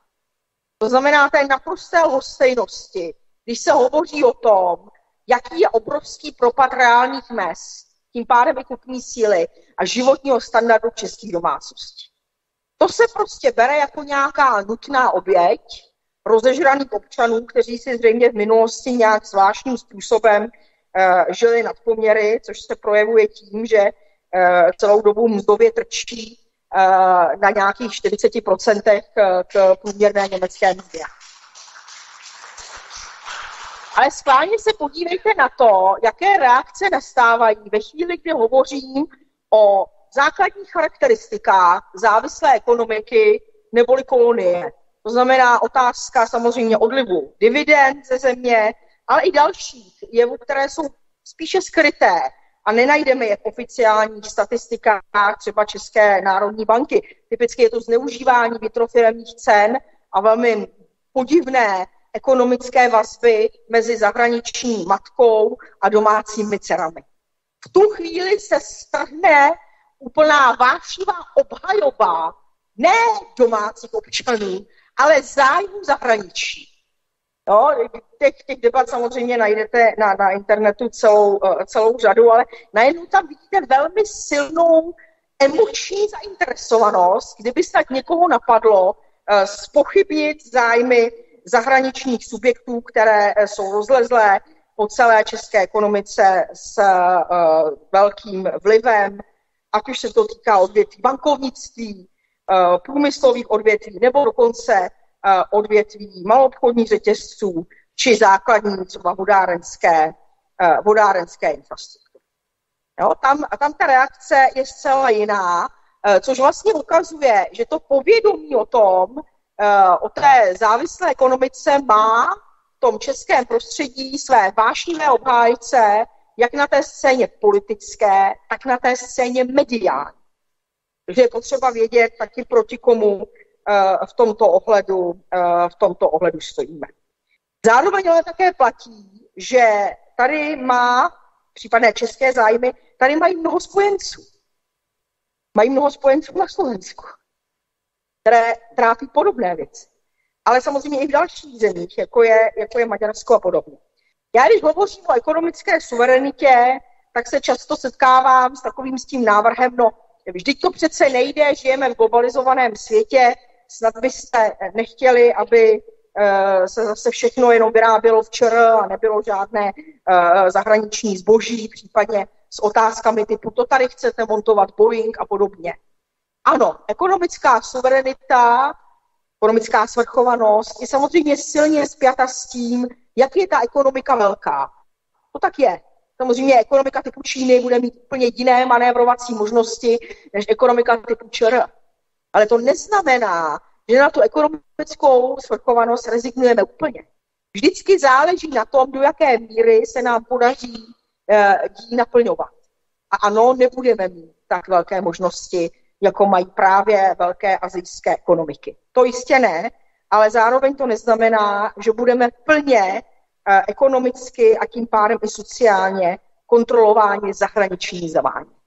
To znamená té naprosté lhostejnosti, když se hovoří o tom, jaký je obrovský propad reálných mest, tím pádem i kupní síly a životního standardu českých domácností. To se prostě bere jako nějaká nutná oběť rozežraných občanů, kteří si zřejmě v minulosti nějak zvláštním způsobem Eh, žili nad poměry, což se projevuje tím, že eh, celou dobu mzdově trčí eh, na nějakých 40% k průměrné německé mzdě. Ale schválně se podívejte na to, jaké reakce nastávají ve chvíli, kdy hovořím o základních charakteristikách závislé ekonomiky neboli kolonie. To znamená otázka samozřejmě odlivu dividend ze země, ale i dalších jevů, které jsou spíše skryté a nenajdeme je v oficiálních statistikách třeba České národní banky. Typicky je to zneužívání vitrofiremních cen a velmi podivné ekonomické vazby mezi zahraniční matkou a domácími dcerami. V tu chvíli se strhne úplná vášivá obhajoba ne domácích občanů, ale zájmu zahraničí. Jo, těch, těch debat samozřejmě najdete na, na internetu celou, eh, celou řadu, ale najednou tam vidíte velmi silnou emoční zainteresovanost, kdyby snad někoho napadlo spochybnit zájmy zahraničních subjektů, které uh, jsou rozlezlé po celé české ekonomice s uh, velkým vlivem, ať už se to týká odvětví bankovnictví, uh, průmyslových odvětví nebo dokonce Eh, odvětví maloobchodních řetězců či základní třeba vodárenské, eh, vodárenské infrastruktury. Jo, tam, tam ta reakce je zcela jiná, eh, což vlastně ukazuje, že to povědomí o tom, o té závislé ekonomice má v tom českém prostředí své vášnivé obhájce, jak na té scéně politické, tak na té scéně mediální. Takže je potřeba vědět taky proti komu Eh, v tomto ohledu, eh, v tomto ohledu stojíme. Zároveň ale také platí, že tady má případné české zájmy, tady mají mnoho spojenců. Mají mnoho spojenců na Slovensku, které trápí podobné věci. Ale samozřejmě i v dalších zemích, jako je, jako je Maďarsko a podobně. Já když hovořím o ekonomické suverenitě, tak se často setkávám s takovým s tím návrhem, no vždyť to přece nejde, žijeme v globalizovaném světě, snad byste nechtěli, aby eh, se zase všechno jenom vyrábělo včer a nebylo žádné eh, zahraniční zboží, případně s otázkami typu, to tady chcete montovat Boeing a podobně. Ano, ekonomická suverenita, ekonomická svrchovanost je samozřejmě silně spjata s tím, jak je ta ekonomika velká. To tak je. Samozřejmě ekonomika typu Číny bude mít úplně jiné manévrovací možnosti než ekonomika typu ČR. Ale to neznamená, že na tu ekonomickou svrchovanost rezignujeme úplně. Vždycky záleží na tom, do jaké míry se nám podaří uh, ji naplňovat. A ano, nebudeme mít tak velké možnosti, jako mají právě velké azijské ekonomiky. To jistě ne, ale zároveň to neznamená, že budeme plně uh, ekonomicky a tím pádem i sociálně kontrolováni zahraniční zavání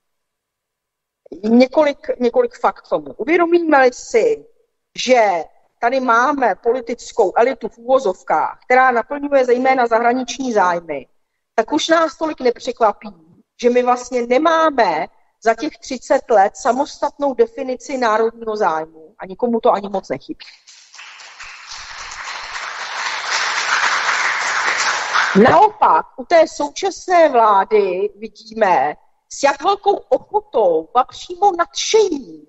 několik, několik fakt tomu. Uvědomíme si, že tady máme politickou elitu v úvozovkách, která naplňuje zejména zahraniční zájmy, tak už nás tolik nepřekvapí, že my vlastně nemáme za těch 30 let samostatnou definici národního zájmu a nikomu to ani moc nechybí. Naopak, u té současné vlády vidíme, s jak velkou ochotou a přímo nadšením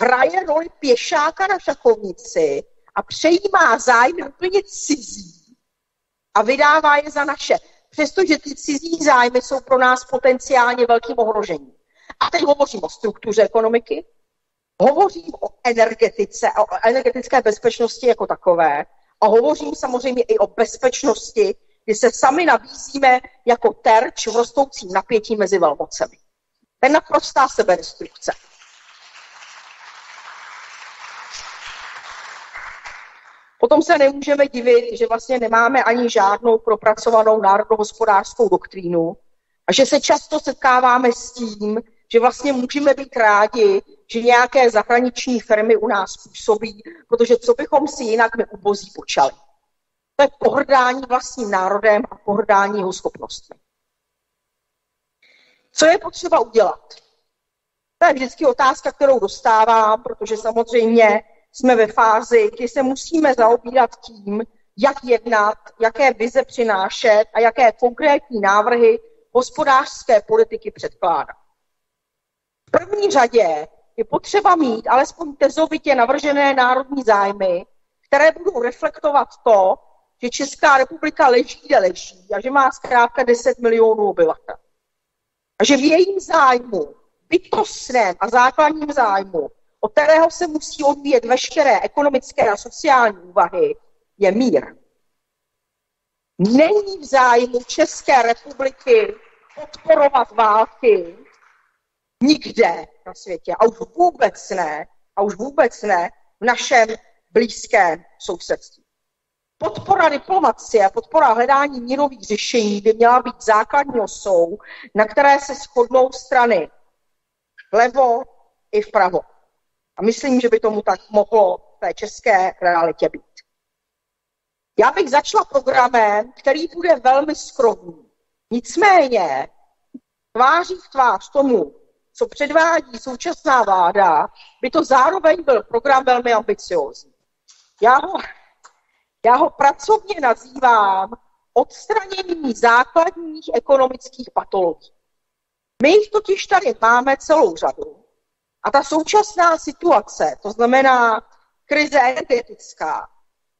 hraje roli pěšáka na šachovnici a přejímá zájmy úplně cizí a vydává je za naše. Přestože ty cizí zájmy jsou pro nás potenciálně velkým ohrožením. A teď hovořím o struktuře ekonomiky, hovořím o energetice, o energetické bezpečnosti jako takové a hovořím samozřejmě i o bezpečnosti, kdy se sami nabízíme jako terč v rostoucím napětí mezi velmocemi. To je naprostá sebedestrukce. Potom se nemůžeme divit, že vlastně nemáme ani žádnou propracovanou národohospodářskou doktrínu a že se často setkáváme s tím, že vlastně můžeme být rádi, že nějaké zahraniční firmy u nás působí, protože co bychom si jinak my ubozí počali. To je pohrdání vlastním národem a pohrdání jeho schopnostmi. Co je potřeba udělat? To je vždycky otázka, kterou dostávám, protože samozřejmě jsme ve fázi, kdy se musíme zaobírat tím, jak jednat, jaké vize přinášet a jaké konkrétní návrhy hospodářské politiky předkládat. První řadě je potřeba mít alespoň tezovitě navržené národní zájmy, které budou reflektovat to, že Česká republika leží, kde leží a že má zkrátka 10 milionů obyvatel. A že v jejím zájmu, bytostném a základním zájmu, od kterého se musí odvíjet veškeré ekonomické a sociální úvahy, je mír. Není v zájmu České republiky podporovat války nikde na světě a už vůbec ne, a už vůbec ne v našem blízkém sousedství. Podpora diplomacie podpora hledání mírových řešení by měla být základní osou, na které se shodnou strany vlevo i vpravo. A myslím, že by tomu tak mohlo v té české realitě být. Já bych začala programem, který bude velmi skromný. Nicméně tváří v tvář tomu, co předvádí současná vláda, by to zároveň byl program velmi ambiciózní. Já ho, já ho pracovně nazývám odstranění základních ekonomických patologií. My jich totiž tady máme celou řadu. A ta současná situace, to znamená krize energetická,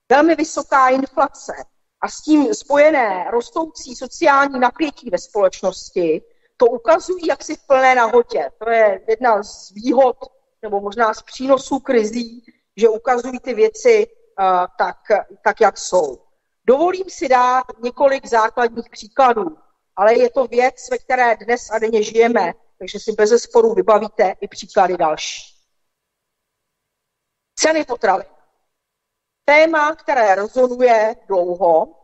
velmi vysoká inflace a s tím spojené rostoucí sociální napětí ve společnosti, to ukazují jaksi v plné nahotě. To je jedna z výhod, nebo možná z přínosů krizí, že ukazují ty věci uh, tak, tak, jak jsou. Dovolím si dát několik základních příkladů, ale je to věc, ve které dnes a denně žijeme, takže si bez sporu vybavíte i příklady další. Ceny potravin. Téma, které rezonuje dlouho.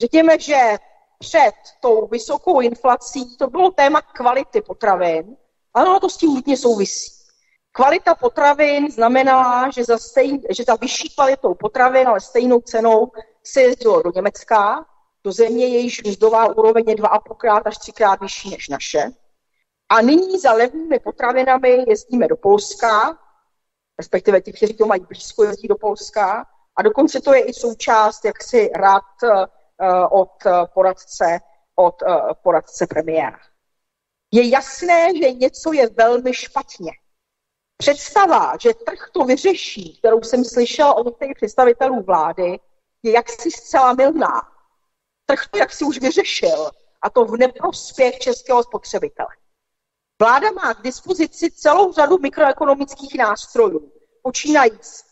Řekněme, že před tou vysokou inflací to bylo téma kvality potravin, ano, to s tím hodně souvisí. Kvalita potravin znamenala, že za, stejn, že za vyšší kvalitou potravin, ale stejnou cenou se jezdilo do Německa, do země, jejíž mzdová úroveň je dva a půlkrát až třikrát vyšší než naše. A nyní za levnými potravinami jezdíme do Polska, respektive ti, kteří to mají blízko, jezdí do Polska. A dokonce to je i součást jaksi rad uh, od poradce, od uh, poradce premiéra. Je jasné, že něco je velmi špatně. Představa, že trh to vyřeší, kterou jsem slyšela od některých představitelů vlády, je jaksi zcela milná. Trh to jaksi už vyřešil, a to v neprospěch českého spotřebitele. Vláda má k dispozici celou řadu mikroekonomických nástrojů, počínajíc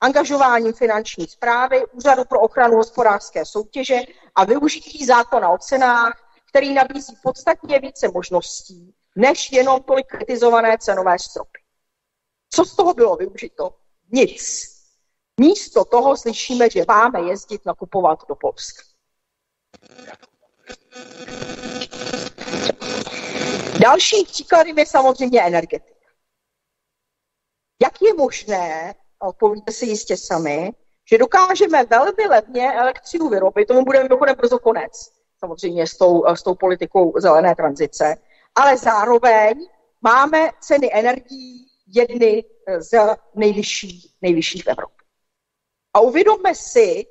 angažováním finanční zprávy, Úřadu pro ochranu hospodářské soutěže a využití zákona o cenách, který nabízí podstatně více možností, než jenom tolik kritizované cenové stropy. Co z toho bylo využito? Nic. Místo toho slyšíme, že máme jezdit nakupovat do Polska. Dalším příkladem je samozřejmě energetika. Jak je možné, odpovíte si jistě sami, že dokážeme velmi levně elektřinu vyrobit, tomu bude mimochodem brzo konec, samozřejmě s tou, s tou politikou zelené tranzice, ale zároveň máme ceny energií jedny z nejvyšších, nejvyšších v Evropě. A uvědomme si,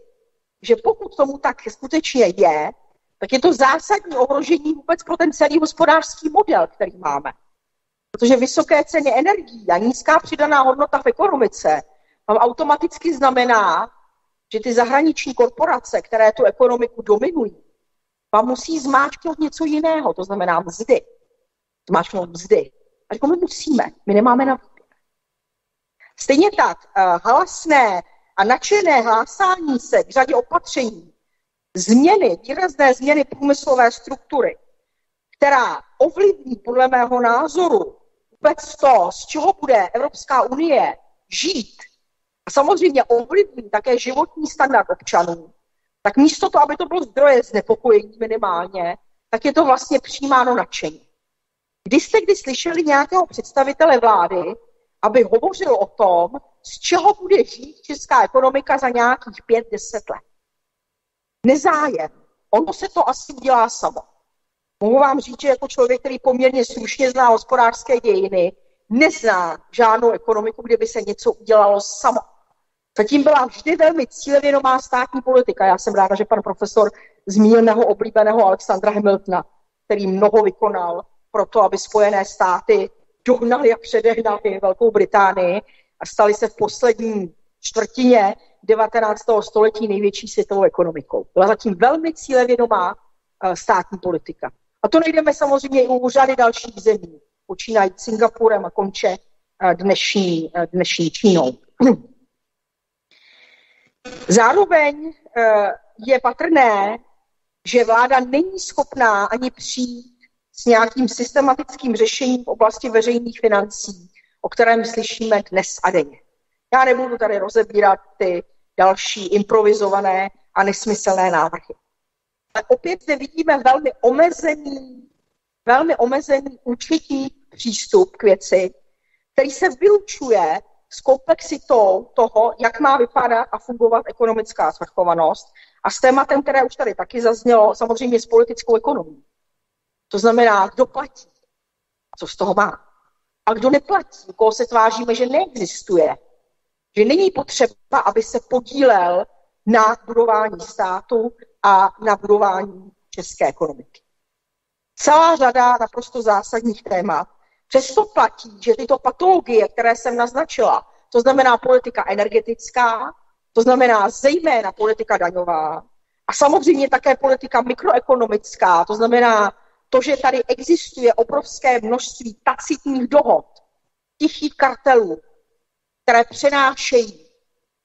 že pokud tomu tak skutečně je, tak je to zásadní ohrožení vůbec pro ten celý hospodářský model, který máme. Protože vysoké ceny energií a nízká přidaná hodnota v ekonomice vám automaticky znamená, že ty zahraniční korporace, které tu ekonomiku dominují, vám musí zmáčknout něco jiného, to znamená mzdy. Zmáčknout mzdy. A jako my musíme, my nemáme na výběr. Stejně tak uh, a nadšené hlásání se k řadě opatření, změny, výrazné změny průmyslové struktury, která ovlivní podle mého názoru vůbec to, z čeho bude Evropská unie žít a samozřejmě ovlivní také životní standard občanů, tak místo toho, aby to bylo zdroje znepokojení minimálně, tak je to vlastně přijímáno nadšení. Když jste kdy slyšeli nějakého představitele vlády, aby hovořil o tom, z čeho bude žít česká ekonomika za nějakých 5-10 let? Nezájem. Ono se to asi udělá samo. Mohu vám říct, že jako člověk, který poměrně slušně zná hospodářské dějiny, nezná žádnou ekonomiku, kde by se něco udělalo samo. Zatím byla vždy velmi cílevědomá státní politika. Já jsem ráda, že pan profesor zmínil mého oblíbeného Alexandra Hamiltona, který mnoho vykonal pro to, aby Spojené státy dohnali a předehnali Velkou Británii a stali se v poslední čtvrtině 19. století největší světovou ekonomikou. Byla zatím velmi cílevědomá eh, státní politika. A to najdeme samozřejmě i u řady dalších zemí, počínají Singapurem a konče eh, dnešní, eh, dnešní Čínou. Zároveň je patrné, že vláda není schopná ani přijít s nějakým systematickým řešením v oblasti veřejných financí, o kterém slyšíme dnes a denně. Já nebudu tady rozebírat ty další improvizované a nesmyslné návrhy. Ale opět zde vidíme velmi omezený, velmi omezený účetní přístup k věci, který se vylučuje s komplexitou toho, jak má vypadat a fungovat ekonomická svrchovanost a s tématem, které už tady taky zaznělo, samozřejmě s politickou ekonomií. To znamená, kdo platí, co z toho má. A kdo neplatí, koho se tváříme, že neexistuje, že není potřeba, aby se podílel na budování státu a na budování české ekonomiky. Celá řada naprosto zásadních témat. Přesto platí, že tyto patologie, které jsem naznačila, to znamená politika energetická, to znamená zejména politika daňová a samozřejmě také politika mikroekonomická, to znamená to, že tady existuje obrovské množství tacitních dohod, tichých kartelů, které přenášejí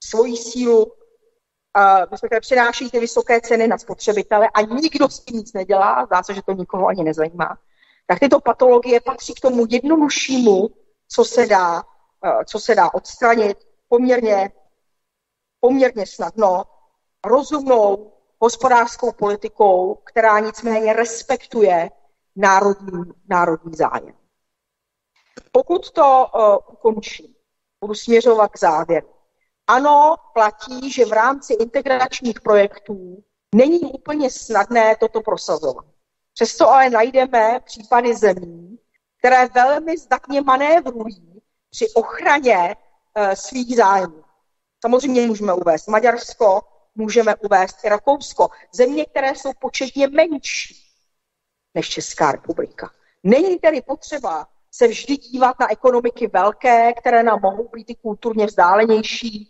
svoji sílu, uh, které přenášejí ty vysoké ceny na spotřebitele a nikdo s tím nic nedělá, zdá se, že to nikoho ani nezajímá, tak tyto patologie patří k tomu jednoduššímu, co se dá, uh, co se dá odstranit poměrně, poměrně snadno, rozumnou hospodářskou politikou, která nicméně respektuje národní, národní zájem. Pokud to uh, ukončím, budu směřovat k závěru. Ano, platí, že v rámci integračních projektů není úplně snadné toto prosazovat. Přesto ale najdeme případy zemí, které velmi zdatně manévrují při ochraně uh, svých zájmů. Samozřejmě můžeme uvést Maďarsko, můžeme uvést i Rakousko. Země, které jsou početně menší než Česká republika. Není tedy potřeba se vždy dívat na ekonomiky velké, které nám mohou být i kulturně vzdálenější,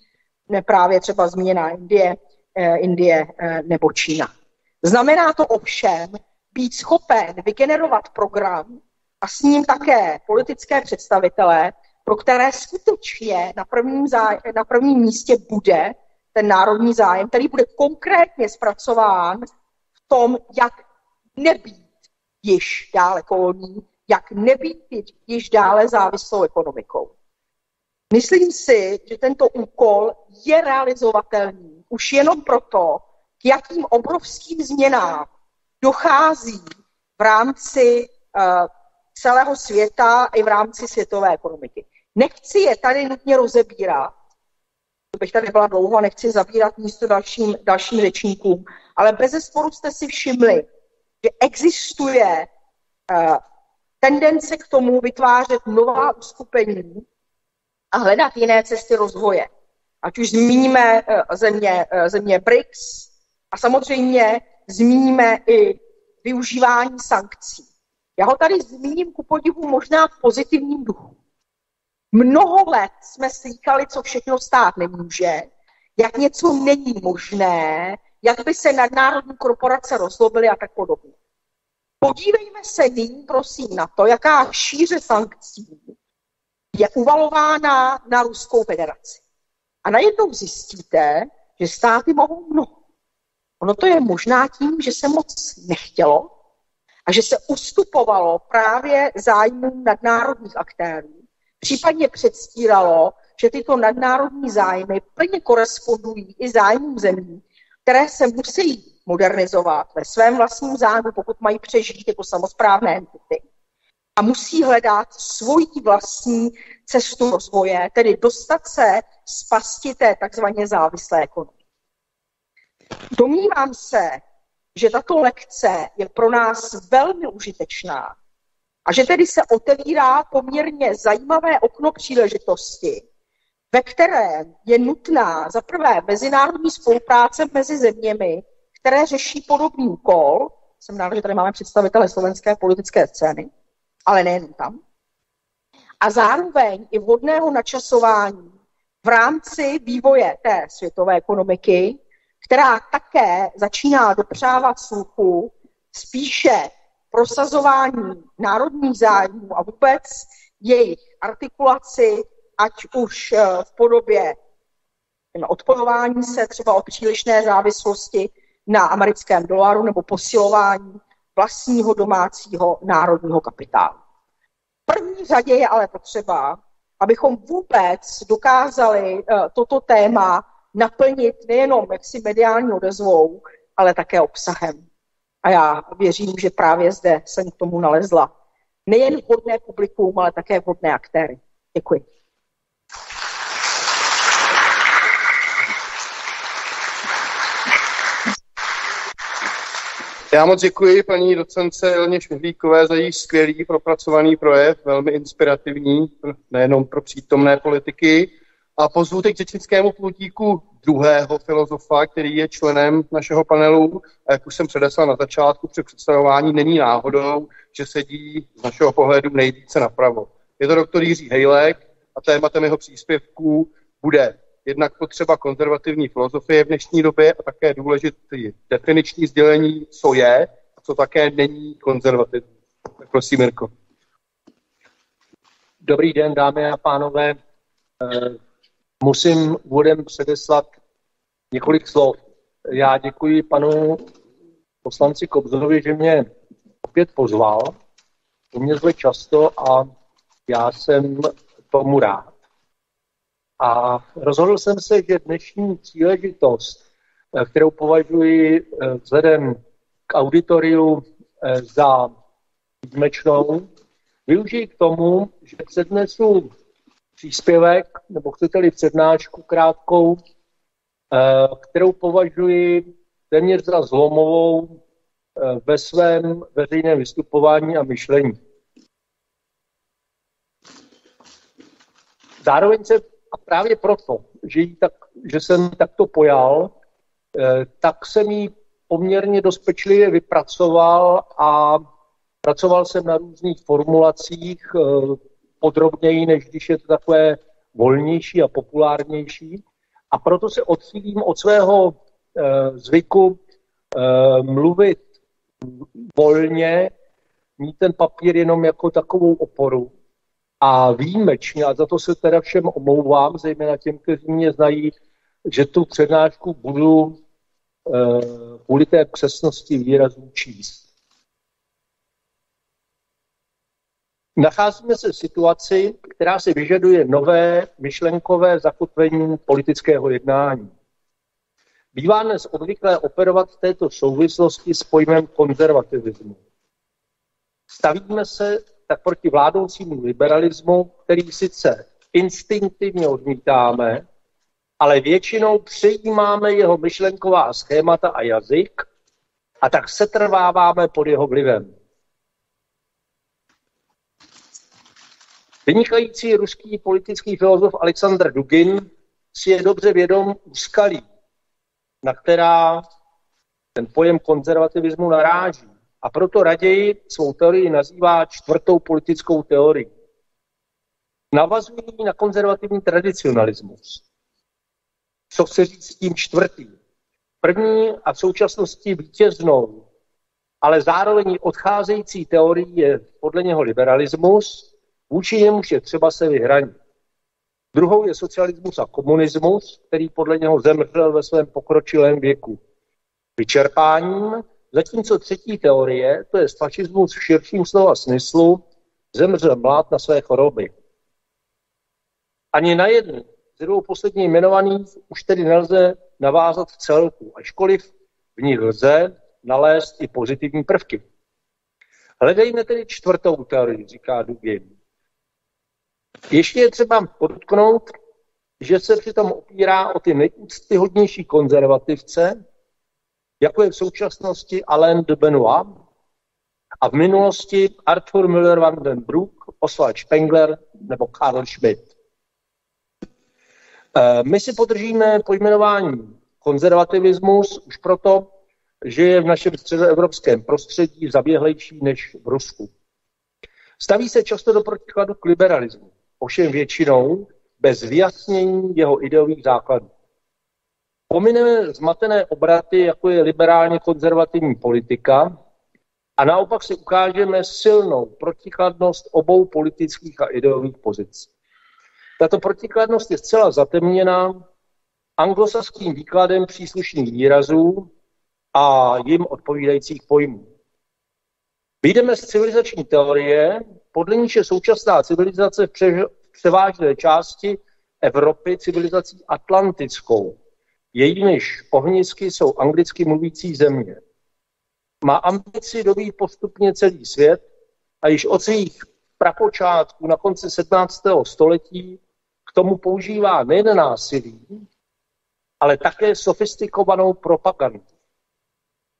ne právě třeba zmíněná Indie, eh, Indie eh, nebo Čína. Znamená to ovšem být schopen vygenerovat program a s ním také politické představitele, pro které skutečně na prvním, záj- na prvním místě bude ten národní zájem, který bude konkrétně zpracován v tom, jak nebýt již dále kolonii, jak nebýt již dále závislou ekonomikou. Myslím si, že tento úkol je realizovatelný už jenom proto, k jakým obrovským změnám dochází v rámci uh, celého světa i v rámci světové ekonomiky. Nechci je tady nutně rozebírat, bych tady byla dlouho a nechci zabírat místo dalším, dalším řečníkům, ale bez sporu jste si všimli, že existuje uh, tendence k tomu vytvářet nová uskupení a hledat jiné cesty rozvoje. Ať už zmíníme eh, země, země BRICS a samozřejmě zmíníme i využívání sankcí. Já ho tady zmíním ku podivu možná v pozitivním duchu. Mnoho let jsme slýchali, co všechno stát nemůže, jak něco není možné, jak by se nadnárodní korporace rozlobily a tak podobně. Podívejme se nyní, prosím, na to, jaká šíře sankcí je uvalována na Ruskou federaci. A najednou zjistíte, že státy mohou mnoho. Ono to je možná tím, že se moc nechtělo a že se ustupovalo právě zájmům nadnárodních aktérů. Případně předstíralo, že tyto nadnárodní zájmy plně korespondují i zájmům zemí, které se musí modernizovat ve svém vlastním zájmu, pokud mají přežít jako samozprávné entity. A musí hledat svoji vlastní cestu rozvoje, tedy dostat se z pasti té takzvaně závislé ekonomiky. Domnívám se, že tato lekce je pro nás velmi užitečná a že tedy se otevírá poměrně zajímavé okno příležitosti, ve kterém je nutná za prvé mezinárodní spolupráce mezi zeměmi, které řeší podobný úkol. Jsem ráda, že tady máme představitele slovenské politické scény, ale nejen tam. A zároveň i vhodného načasování v rámci vývoje té světové ekonomiky, která také začíná dopřávat sluchu spíše prosazování národních zájmů a vůbec jejich artikulaci, ať už eh, v podobě odpojování se třeba od přílišné závislosti na americkém dolaru nebo posilování vlastního domácího národního kapitálu. V první řadě je ale potřeba, abychom vůbec dokázali uh, toto téma naplnit nejenom jaksi mediální odezvou, ale také obsahem. A já věřím, že právě zde jsem k tomu nalezla nejen vhodné publikum, ale také vhodné aktéry. Děkuji. Já moc děkuji paní docence Elně Šmihlíkové za její skvělý propracovaný projev, velmi inspirativní, nejenom pro přítomné politiky. A pozvu teď k řečnickému pultíku druhého filozofa, který je členem našeho panelu. A jak už jsem předeslal na začátku při představování, není náhodou, že sedí z našeho pohledu nejvíce napravo. Je to doktor Jiří Hejlek a tématem jeho příspěvků bude jednak potřeba konzervativní filozofie v dnešní době a také důležitý definiční sdělení, co je a co také není konzervativní. Tak prosím, Mirko. Dobrý den, dámy a pánové. Musím úvodem předeslat několik slov. Já děkuji panu poslanci Kobzovi, že mě opět pozval. To mě zve často a já jsem tomu rád. A rozhodl jsem se, že dnešní příležitost, eh, kterou považuji eh, vzhledem k auditoriu eh, za výjimečnou, využiji k tomu, že přednesu příspěvek, nebo chcete-li přednášku krátkou, kterou považuji téměř za zlomovou ve svém veřejném vystupování a myšlení. Zároveň se a právě proto, že, jí tak, že jsem takto pojal, eh, tak jsem ji poměrně dost pečlivě vypracoval a pracoval jsem na různých formulacích eh, podrobněji, než když je to takové volnější a populárnější. A proto se odchýlím od svého eh, zvyku mluvit volně, mít ten papír jenom jako takovou oporu a výjimečně, a za to se teda všem omlouvám, zejména těm, kteří mě znají, že tu přednášku budu e, kvůli té přesnosti výrazů číst. Nacházíme se v situaci, která si vyžaduje nové myšlenkové zakotvení politického jednání. Bývá dnes obvyklé operovat v této souvislosti s pojmem konzervativismu. Stavíme se tak proti vládoucímu liberalismu, který sice instinktivně odmítáme, ale většinou přejímáme jeho myšlenková schémata a jazyk a tak se trváváme pod jeho vlivem. Vynikající ruský politický filozof Aleksandr Dugin si je dobře vědom úskalí, na která ten pojem konzervativismu naráží. A proto raději svou teorii nazývá čtvrtou politickou teorii. Navazují na konzervativní tradicionalismus. Co chce říct s tím čtvrtý? První a v současnosti vítěznou, ale zároveň odcházející teorii je podle něho liberalismus, vůči němuž je třeba se vyhranit. Druhou je socialismus a komunismus, který podle něho zemřel ve svém pokročilém věku vyčerpáním, zatímco třetí teorie, to je fašismus v širším slova smyslu, zemřel mlát na své choroby. Ani na jednu z dvou posledních jmenovaných už tedy nelze navázat v celku, ačkoliv v nich lze nalézt i pozitivní prvky. Hledejme tedy čtvrtou teorii, říká Dugin. Ještě je třeba podotknout, že se přitom opírá o ty nejúctyhodnější konzervativce, jako je v současnosti Alain de Benoit a v minulosti Arthur Müller van den Broek, Oswald Spengler nebo Karl Schmidt. Eh, my si podržíme pojmenování konzervativismus už proto, že je v našem středoevropském prostředí zaběhlejší než v Rusku. Staví se často do protikladu k liberalismu, ovšem většinou bez vyjasnění jeho ideových základů. Pomineme zmatené obraty, jako je liberálně konzervativní politika, a naopak si ukážeme silnou protikladnost obou politických a ideových pozic. Tato protikladnost je zcela zatemněna anglosaským výkladem příslušných výrazů a jim odpovídajících pojmů. Vyjdeme z civilizační teorie, podle níž je současná civilizace v převážné části Evropy civilizací atlantickou. Jejímiž ohnisky jsou anglicky mluvící země. Má ambici dobít postupně celý svět a již od svých prapočátků na konci 17. století k tomu používá nejen násilí, ale také sofistikovanou propagandu.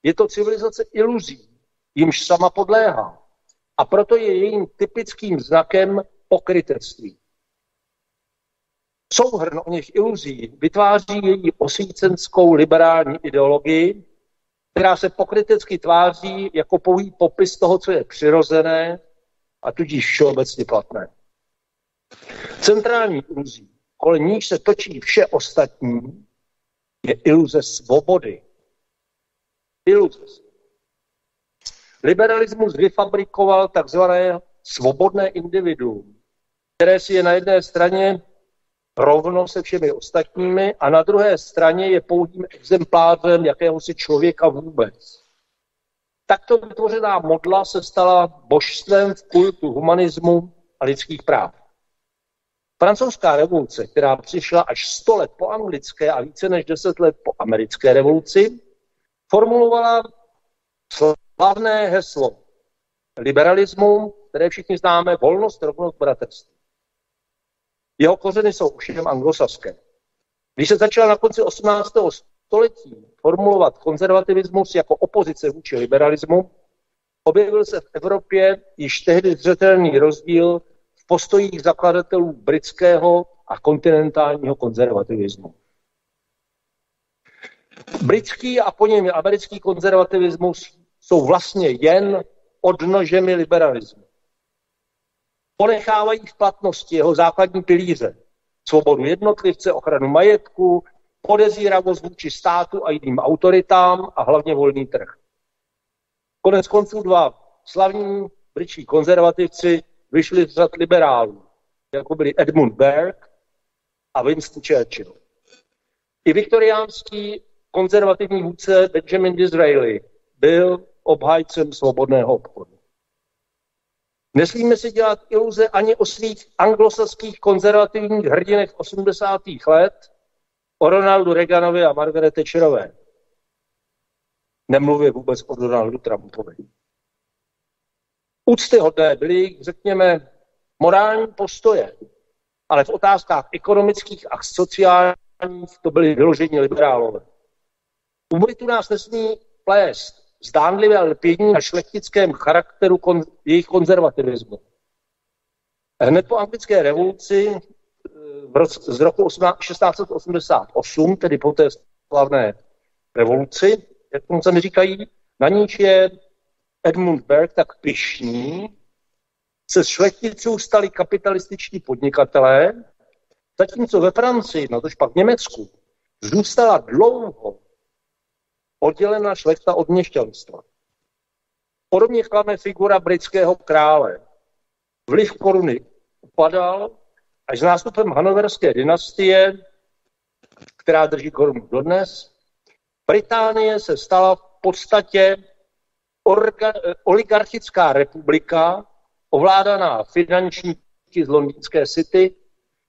Je to civilizace iluzí, jimž sama podléhá. A proto je jejím typickým znakem pokrytectví. Souhrn o něch iluzí vytváří její osvícenskou liberální ideologii, která se pokrytecky tváří jako pouhý popis toho, co je přirozené a tudíž všeobecně platné. Centrální iluzí, kolem níž se točí vše ostatní, je iluze svobody. Iluze. Liberalismus vyfabrikoval takzvané svobodné individuum, které si je na jedné straně rovno se všemi ostatními a na druhé straně je pouhým exemplářem jakéhosi člověka vůbec. Takto vytvořená modla se stala božstvem v kultu humanismu a lidských práv. Francouzská revoluce, která přišla až 100 let po anglické a více než 10 let po americké revoluci, formulovala slavné heslo liberalismu, které všichni známe, volnost, rovnost, bratrství. Jeho kořeny jsou všem anglosaské. Když se začal na konci 18. století formulovat konzervativismus jako opozice vůči liberalismu, objevil se v Evropě již tehdy zřetelný rozdíl v postojích zakladatelů britského a kontinentálního konzervativismu. Britský a po něm americký konzervativismus jsou vlastně jen odnožemi liberalismu ponechávají v platnosti jeho základní pilíře. Svobodu jednotlivce, ochranu majetku, podezíravost vůči státu a jiným autoritám a hlavně volný trh. Konec konců dva slavní britští konzervativci vyšli z řad liberálů, jako byli Edmund Burke a Winston Churchill. I viktoriánský konzervativní vůdce Benjamin Disraeli byl obhájcem svobodného obchodu. Nesmíme si dělat iluze ani o svých anglosaských konzervativních hrdinech 80. let, o Ronaldu Reaganovi a Margaret Thatcherové. Nemluvě vůbec o Donaldu Trumpovi. Úctyhodné byly, řekněme, morální postoje, ale v otázkách ekonomických a sociálních to byly vyložení liberálové. U nás nesmí plést zdánlivé lpění na šlechtickém charakteru kon, jejich konzervativismu. Hned po anglické revoluci eh, v roce, z roku 1688, tedy po té slavné revoluci, jak tomu se mi říkají, na níž je Edmund Berg tak pišný, se z šlechticů stali kapitalističtí podnikatelé, zatímco ve Francii, no tož pak v Německu, zůstala dlouho oddělena šlechta od měšťanstva. Podobně klame figura britského krále. Vliv koruny upadal až s nástupem hanoverské dynastie, která drží korunu dodnes, Británie se stala v podstatě orga, oligarchická republika, ovládaná finančníky z londýnské city,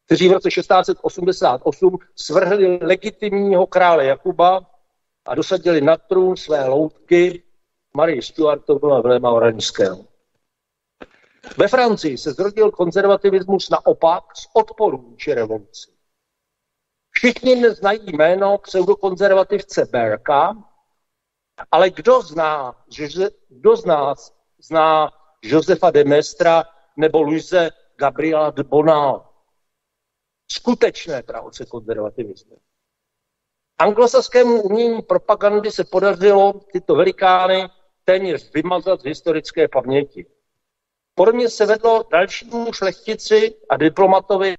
kteří v roce 1688 svrhli legitimního krále Jakuba a dosadili na trůn své loutky Marie Stuartovou a Vilema Oranžského. Ve Francii se zrodil konzervativismus naopak z odporu vůči revoluci. Všichni znají jméno pseudokonzervativce Berka, ale kdo zná, že, kdo z nás zná Josefa de Mestra nebo Luise Gabriela de Bonal? Skutečné pravce konzervativismu. Anglosaskému umění propagandy se podařilo tyto velikány téměř vymazat z historické paměti. Podobně se vedlo dalšímu šlechtici a diplomatovi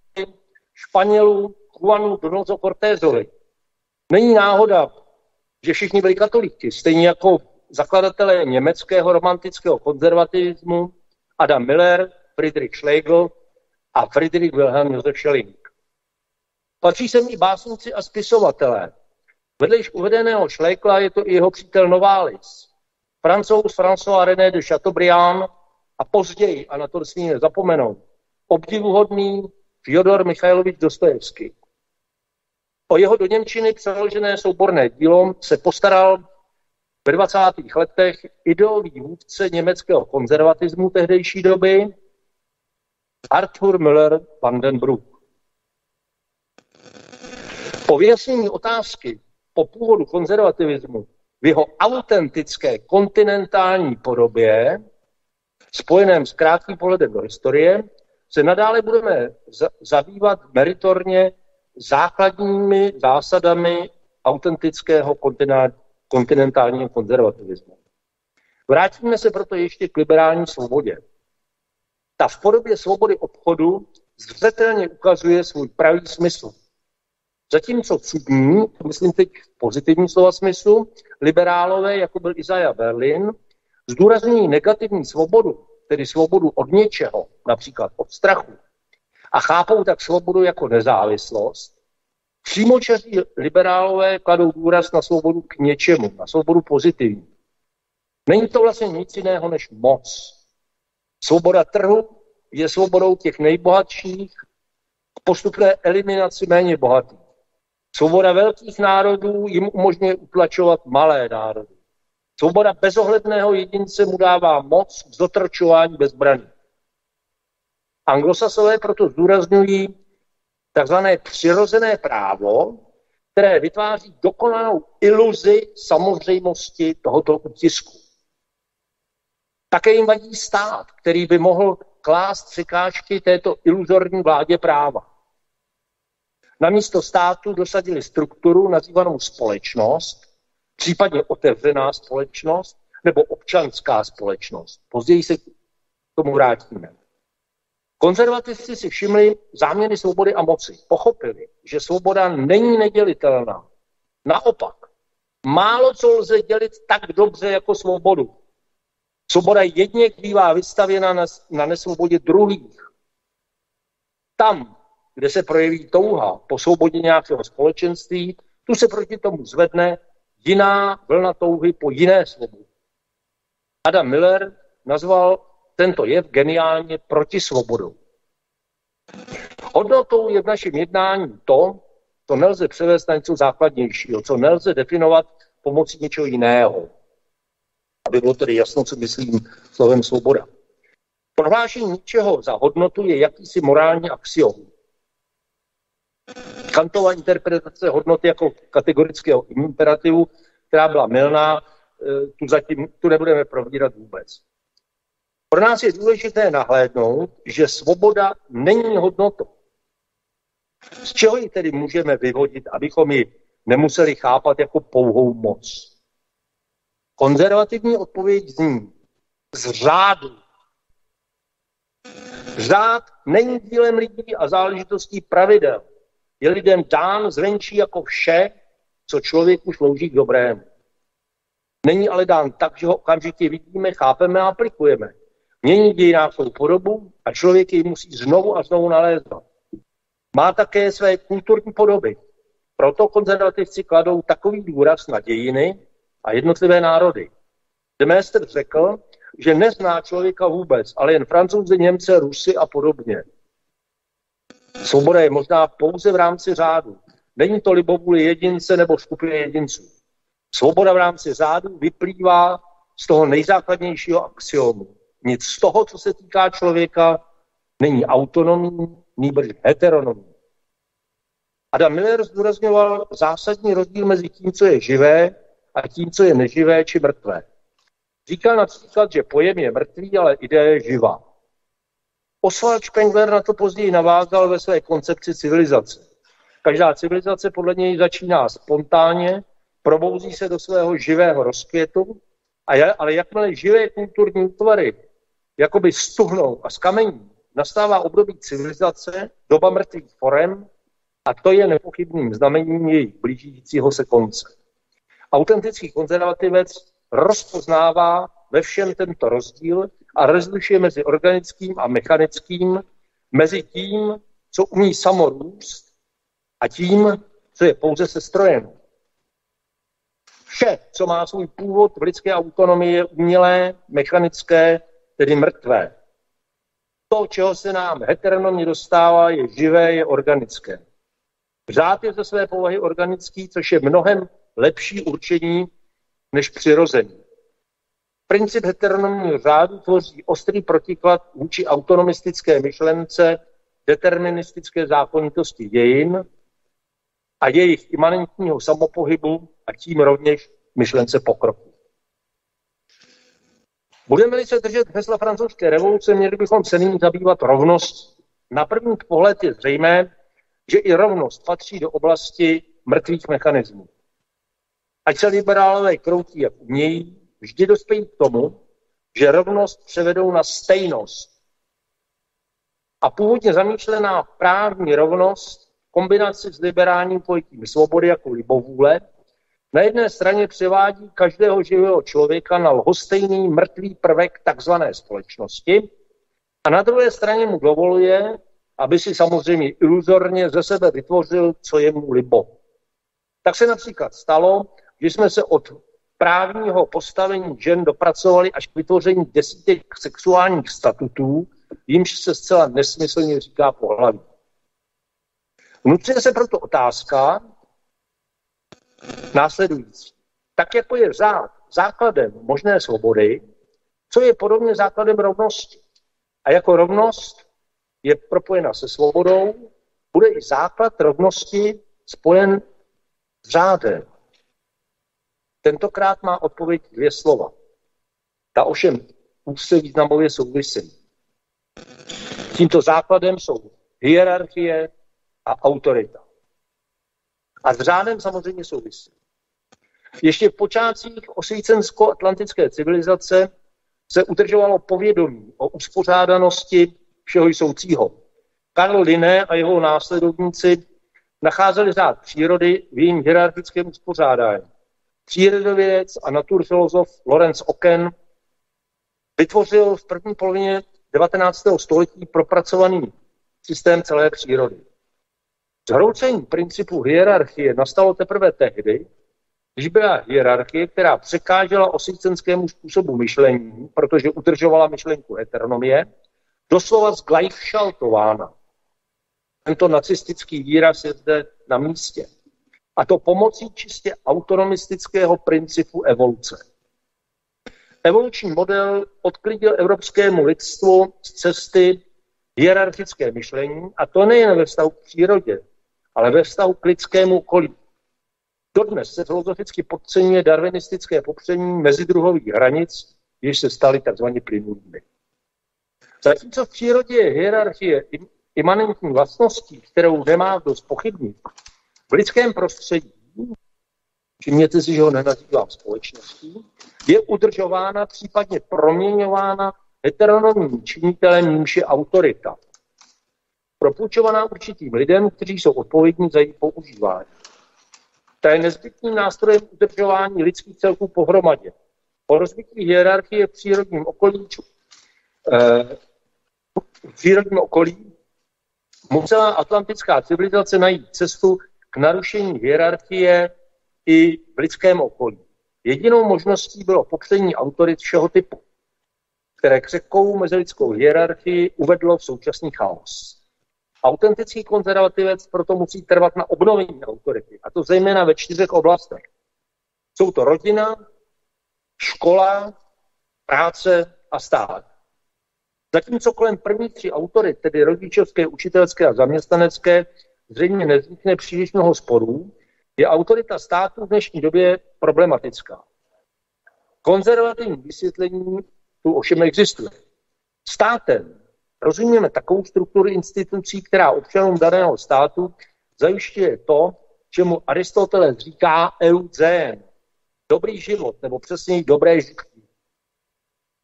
Španělu Juanu Donoso Cortézovi. Není náhoda, že všichni byli katolíci, stejně jako zakladatelé německého romantického konzervativismu Adam Miller, Friedrich Schlegel a Friedrich Wilhelm Josef Schelling. Patří sem i básníci a spisovatelé. Vedle již uvedeného Schlegla je to i jeho přítel Novalis, francouz François René de Chateaubriand a později, a na to nesmíme nezapomenout, obdivuhodný Fyodor Michailovič Dostojevský. O jeho do Němčiny přeložené souborné dílo se postaral ve 20. letech ideový vůdce německého konzervatismu tehdejší doby Arthur Müller van den Bruck. Po vyjasnění otázky po původu konzervativismu v jeho autentické kontinentální podobě, spojeném s krátkým pohledem do historie, se nadále budeme zabývat meritorně základními zásadami autentického kontinentálního konzervativismu. Vrátíme se proto ještě k liberální svobodě. Ta v podobě svobody obchodu zřetelně ukazuje svůj pravý smysl. Zatímco cudní, myslím teď v pozitivním slova smyslu, liberálové, jako byl Isaiah Berlin, zdůrazňují negativní svobodu, tedy svobodu od něčeho, například od strachu, a chápou tak svobodu jako nezávislost, přímočaří liberálové kladou důraz na svobodu k něčemu, na svobodu pozitivní. Není to vlastně nic jiného než moc. Svoboda trhu je svobodou těch nejbohatších k postupné eliminaci méně bohatých. Svoboda velkých národů jim umožňuje utlačovat malé národy. Svoboda bezohledného jedince mu dává moc k zotrčování bezbraní. Anglosasové proto zdůrazňují takzvané přirozené právo, které vytváří dokonalou iluzi samozřejmosti tohoto utisku. Také jim vadí stát, který by mohl klást překážky této iluzorní vládě práva. Na místo státu dosadili strukturu nazývanou společnost, případně otevřená společnost nebo občanská společnost. Později se k tomu vrátíme. Konzervativci si všimli záměny svobody a moci. Pochopili, že svoboda není nedělitelná. Naopak, málo co lze dělit tak dobře jako svobodu. Svoboda jedně bývá vystavěna na, na nesvobodě druhých. Tam, kde se projeví touha po svobodě nějakého společenství, tu se proti tomu zvedne jiná vlna touhy po jiné svobodě. Adam Miller nazval tento jev geniálně proti svobodou. Hodnotou je v našem jednání to, co nelze převést na něco základnějšího, co nelze definovat pomocí něčeho jiného. Aby bylo tedy jasno, co myslím slovem svoboda. Prohlášení ničeho za hodnotu je jakýsi morální axiom. Kantova interpretace hodnoty jako kategorického imperativu, která byla milná, eh, tu zatím tu nebudeme probírat vůbec. Pro nás je důležité nahlédnout, že svoboda není hodnotou. Z čeho ji tedy můžeme vyvodit, abychom ji nemuseli chápat jako pouhou moc? Konzervativní odpověď zní z řádu. Řád není dílem lidí a záležitostí pravidel. Je lidem dán zvenčí jako vše, co člověku slouží k dobrému. Není ale dán tak, že ho okamžitě vidíme, chápeme a aplikujeme. Mění dějinách svou podobu a člověk ji musí znovu a znovu nalézat. Má také své kulturní podoby. Proto konzervativci kladou takový důraz na dějiny a jednotlivé národy. Demester řekl, že nezná člověka vůbec, ale jen francouzi, Němce, Rusy a podobně. Svoboda je možná pouze v rámci řádu. Není to libovůli jedince nebo skupiny jedinců. Svoboda v rámci řádu vyplývá z toho nejzákladnějšího axiomu. Nic z toho, co se týká člověka, není autonomní, nýbrž heteronomní. Adam Miller zdůrazňoval zásadní rozdíl mezi tím, co je živé a tím, co je neživé či mrtvé. Říkal například, že pojem je mrtvý, ale ideje je živá. Oswald Spengler na to později navázal ve své koncepci civilizace. Každá civilizace podle něj začíná spontánně, probouzí se do svého živého rozkvětu, a je, ale jakmile živé kulturní útvary jakoby stuhnou a skamení, nastává období civilizace, doba mrtvých forem a to je nepochybným znamením jejich blížícího se konce. Autentický konzervativec rozpoznává ve všem tento rozdíl a rozlišuje mezi organickým a mechanickým, mezi tím, co umí samorůst a tím, co je pouze se strojem. Vše, co má svůj původ v lidské autonomii, je umělé, mechanické, tedy mrtvé. To, čeho se nám heteronomně dostává, je živé, je organické. Řád je ze své povahy organický, což je mnohem lepší určení než přirozený. Princip heteronomního řádu tvoří ostrý protiklad vůči autonomistické myšlence deterministické zákonitosti dějin a jejich imanentního samopohybu a tím rovněž myšlence pokroku. Budeme-li se držet hesla francouzské revoluce, měli bychom se nyní zabývat rovnost. Na první pohled je zřejmé, že i rovnost patří do oblasti mrtvých mechanismů. Ať se liberálové kroutí, jak umějí, vždy dospějí k tomu, že rovnost převedou na stejnost. A původně zamýšlená právní rovnost v kombinaci s liberálním pojetím svobody jako libovůle na jedné straně převádí každého živého člověka na lhostejný mrtvý prvek takzvané společnosti a na druhé straně mu dovoluje, aby si samozřejmě iluzorně ze sebe vytvořil, co je mu libo. Tak se například stalo, že jsme se od právního postavení žen dopracovali až k vytvoření desítek sexuálních statutů, jimž se zcela nesmyslně říká pohlaví. Vnutřuje se proto otázka následující. Tak jako je řád základem možné svobody, co je podobně základem rovnosti. A jako rovnost je propojena se svobodou, bude i základ rovnosti spojen s řádem. Tentokrát má odpověď dvě slova. Ta ovšem úzce významově souvisejí. Tímto základem jsou hierarchie a autorita. A s řádem samozřejmě souvisí. Ještě v počátcích osvícensko-atlantické civilizace se udržovalo povědomí o uspořádanosti všeho jsoucího. Karl Linné a jeho následovníci nacházeli řád přírody v jejím hierarchickém uspořádání. Přírodovědec a naturfilozof Lorenz Oken vytvořil v první polovině 19. století propracovaný systém celé přírody. Zhroucení principu hierarchie nastalo teprve tehdy, když byla hierarchie, která překážela osvícenskému způsobu myšlení, protože udržovala myšlenku heteronomie, doslova zglajšaltována. Tento nacistický výraz je zde na místě. A to pomocí čistě autonomistického principu evoluce. Evoluční model odklidil evropskému lidstvu z cesty hierarchické myšlení, a to nejen ve vztahu k přírodě, ale ve vztahu k lidskému okolí. Dodnes se filozoficky podceňuje darwinistické popření mezidruhových hranic, jež se staly tzv. plynulými. Zatímco v přírodě je hierarchie imanentní vlastností, kterou nemá kdo spochybnit, v lidském prostředí, všimněte si, že ho nenazývám společností, je udržována, případně proměňována heteronomním činitelem, nímž je autorita. Propůjčovaná určitým lidem, kteří jsou odpovědní za její používání. Ta je nezbytným nástrojem udržování lidských celků pohromadě. Po rozbití hierarchie v přírodním okolí, eh, v přírodním okolí musela atlantická civilizace najít cestu k narušení hierarchie i v lidském okolí. Jedinou možností bylo popření autorit všeho typu, které křehkou mezilidskou hierarchii uvedlo v současný chaos. Autentický konzervativec proto musí trvat na obnovení autority, a to zejména ve čtyřech oblastech. Jsou to rodina, škola, práce a stát. Zatímco kolem prvních tří autorit, tedy rodičovské, učitelské a zaměstnanecké, zřejmě nevznikne příliš mnoho sporů, je autorita státu v dnešní době problematická. Konzervativní vysvětlení tu ovšem existuje. Státem rozumíme takovou strukturu institucí, která občanům daného státu zajišťuje to, čemu Aristoteles říká euzen, dobrý život, nebo přesněji dobré žití.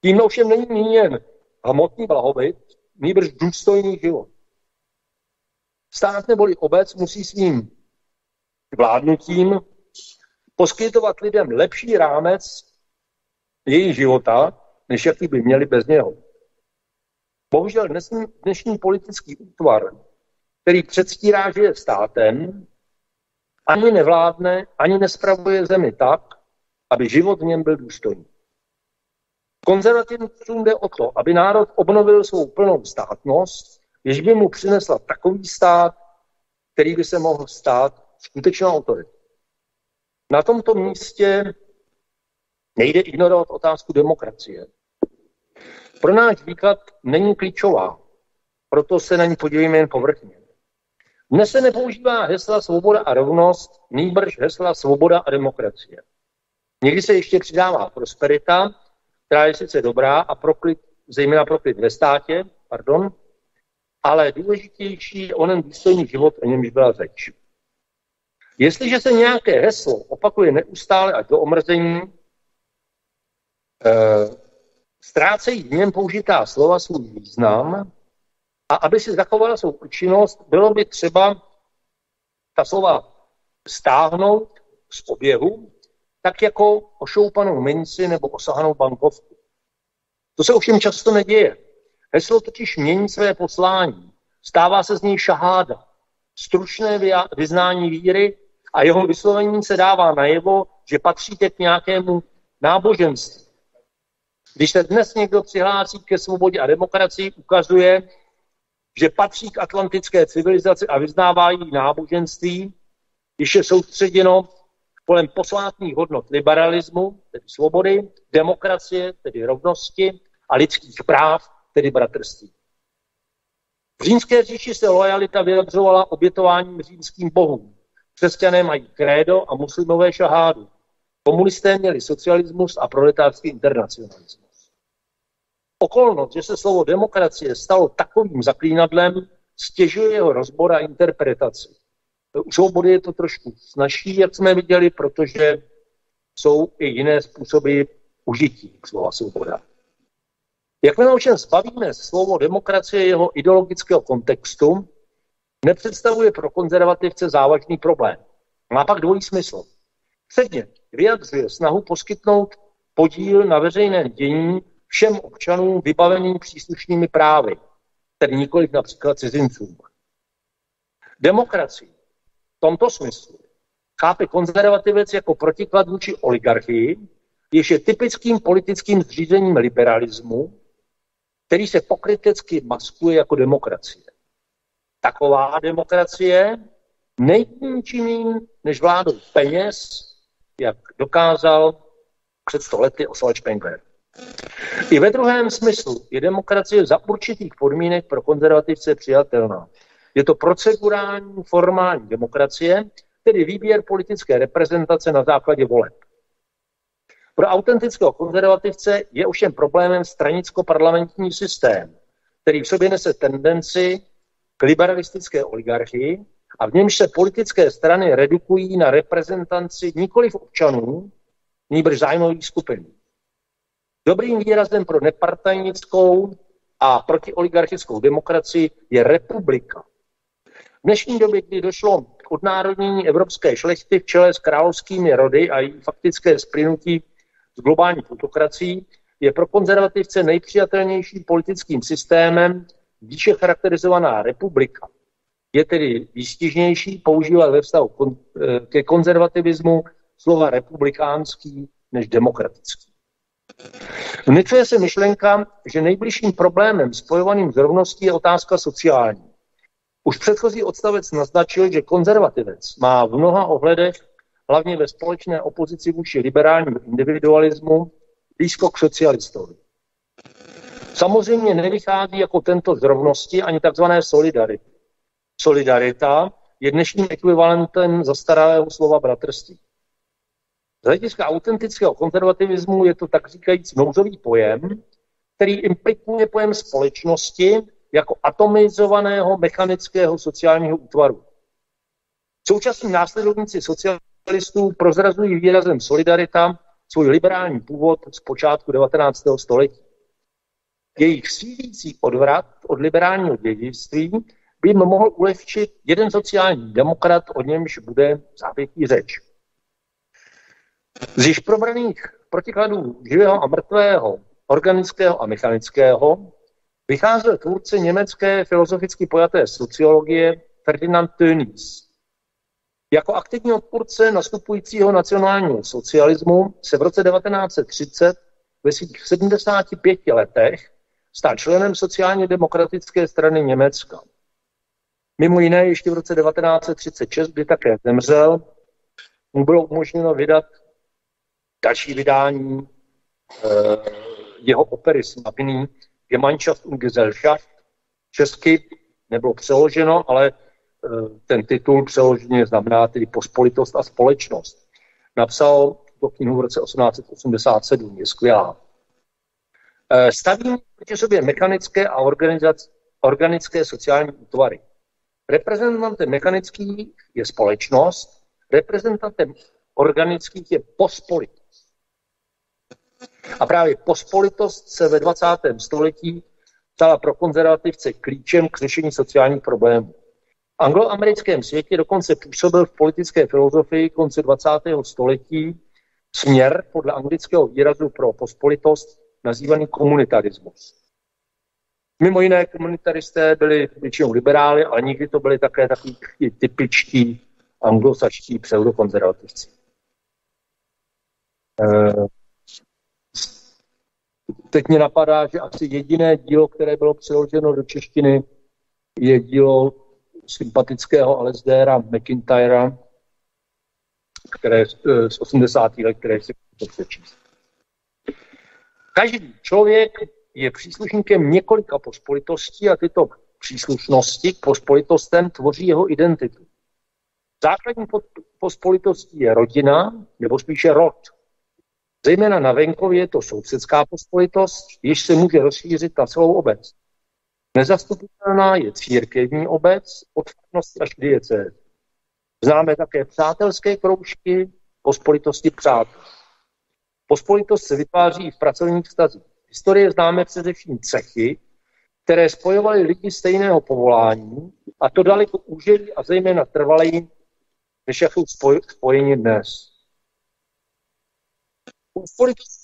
Tím ovšem není míněn hmotný blahobyt, nýbrž důstojný život. Stát neboli obec musí svým vládnutím poskytovat lidem lepší rámec jejich života, než jaký by měli bez něho. Bohužel dnešní, dnešní politický útvar, který předstírá, že je státem, ani nevládne, ani nespravuje zemi tak, aby život v něm byl důstojný. Konzervativcům jde o to, aby národ obnovil svou plnou státnost, jež by mu přinesla takový stát, který by se mohl stát skutečnou autoritou. Na tomto místě nejde ignorovat otázku demokracie. Pro náš výklad není klíčová, proto se na ní podívejme jen povrchně. Dnes se nepoužívá hesla svoboda a rovnost, nýbrž hesla svoboda a demokracie. Někdy se ještě přidává prosperita, která je sice dobrá a proklid, zejména proklid ve státě, pardon, ale důležitější je onen důstojný život, o němž byla řeč. Jestliže se nějaké heslo opakuje neustále až do omrzení, e, ztrácejí v něm použitá slova svůj význam a aby si zachovala svou účinnost, bylo by třeba ta slova stáhnout z oběhu, tak jako ošoupanou minci nebo osahanou bankovku. To se ovšem často neděje. Heslo totiž mění své poslání. Stává se z něj šaháda. Stručné vyznání víry a jeho vyslovení se dává najevo, že patříte k nějakému náboženství. Když se dnes někdo přihlásí ke svobodě a demokracii, ukazuje, že patří k atlantické civilizaci a vyznává její náboženství, když je soustředěno kolem posvátných hodnot liberalismu, tedy svobody, demokracie, tedy rovnosti a lidských práv, tedy bratrství. V římské říši se lojalita vyjadřovala obětováním římským bohům. Křesťané mají krédo a muslimové šahádu. Komunisté měli socialismus a proletářský internacionalismus. Okolnost, že se slovo demokracie stalo takovým zaklínadlem, stěžuje jeho rozbor a interpretaci. U svobody je to trošku snažší, jak jsme viděli, protože jsou i jiné způsoby užití slova svoboda. Jakmile ovšem zbavíme slovo demokracie jeho ideologického kontextu, nepředstavuje pro konzervativce závažný problém. Má pak dvojí smysl. Předně vyjadřuje snahu poskytnout podíl na veřejném dění všem občanům vybaveným příslušnými právy, tedy nikoliv například cizincům. Demokracii v tomto smyslu chápe konzervativec jako protiklad vůči oligarchii, jež je typickým politickým zřízením liberalismu, který se pokrytecky maskuje jako demokracie. Taková demokracie není než vládou peněz, jak dokázal před sto lety Oswald Spengler. I ve druhém smyslu je demokracie za určitých podmínek pro konzervativce přijatelná. Je to procedurální formální demokracie, tedy výběr politické reprezentace na základě voleb. Pro autentického konzervativce je ovšem problémem stranicko-parlamentní systém, který v sobě nese tendenci k liberalistické oligarchii a v němž se politické strany redukují na reprezentanci nikoli v občanů, nýbrž zájmových skupin. Dobrým výrazem pro nepartajnickou a protioligarchickou demokracii je republika. V dnešní době, kdy došlo k odnárodnění evropské šlechty v čele s královskými rody a její faktické splynutí s globální plutokracií, je pro konzervativce nejpřijatelnějším politickým systémem výše charakterizovaná republika. Je tedy výstižnější používat ve vztahu eh, ke konzervativismu slova republikánský než demokratický. Vnitřuje se myšlenka, že nejbližším problémem spojovaným s rovností je otázka sociální. Už předchozí odstavec naznačil, že konzervativec má v mnoha ohledech, hlavně ve společné opozici vůči liberálnímu individualismu, blízko k socialistovi. Samozřejmě nevychází jako tento z rovnosti ani takzvané solidarity. Solidarita je dnešním ekvivalentem zastaralého slova bratrství. Z hlediska autentického konzervativismu je to tak říkajíc nouzový pojem, který implikuje pojem společnosti jako atomizovaného mechanického sociálního útvaru. Současní následovníci socialistů prozrazují výrazem solidarita svůj liberální původ z počátku 19. století. Jejich sílící odvrat od liberálního dědictví by jim mohl ulehčit jeden sociální demokrat, o němž bude zápětí řeč. Z již probraných protikladů živého a mrtvého, organického a mechanického vycházel tvůrce německé filozoficky pojaté sociologie Ferdinand Tönnies. Jako aktivní odpůrce nastupujícího nacionálního socialismu se v roce 1930 ve svých 75 letech stal členem sociálně demokratické strany Německa. Mimo jiné ještě v roce 1936, kdy také zemřel, mu bylo umožněno vydat další vydání eh, jeho opery Snapiny Gemeinschaft und Gesellschaft. Česky nebylo přeloženo, ale ten titul přeloženě znamená tedy pospolitost a společnost. Napsal to knihu v roce 1887, je skvělá. Eh, stavím proti sobě mechanické a organické sociální útvary. Reprezentantem mechanických je společnost, reprezentantem organických je pospolitost. A právě pospolitost se ve 20. století stala pro konzervativce klíčem k řešení sociálních problémů. Angloamerickém světě dokonce působil v politické filozofii konce 20. století směr podle anglického výrazu pro pospolitost nazývaný komunitarismus. Mimo jiné komunitaristé byli většinou liberáli, ale někdy to byli také takový typičtí anglosačtí pseudokonzervativci. Eh, teď mě napadá, že asi jediné dílo, které bylo přeloženo do češtiny, je dílo sympatického Alesdera McIntyra, které z 80. let, které si přečíst. Každý člověk je příslušníkem několika pospolitostí a tyto příslušnosti k pospolitostem tvoří jeho identitu. Základní pospolitostí je rodina, nebo spíše rod. Zejména na venkově je to sousedská pospolitost, již se může rozšířit na celou obec. Nezastupitelná je církevní obec od farnosti až k diecézi. Známe také přátelské kroužky, pospolitosti přátel. Pospolitost se vytváří v pracovních vztazích. Historie známe především cechy, které spojovaly lidi stejného povolání, a to daleko úželí a zejména trvalý, než jak jsou spojeni dnes. Pospolitosti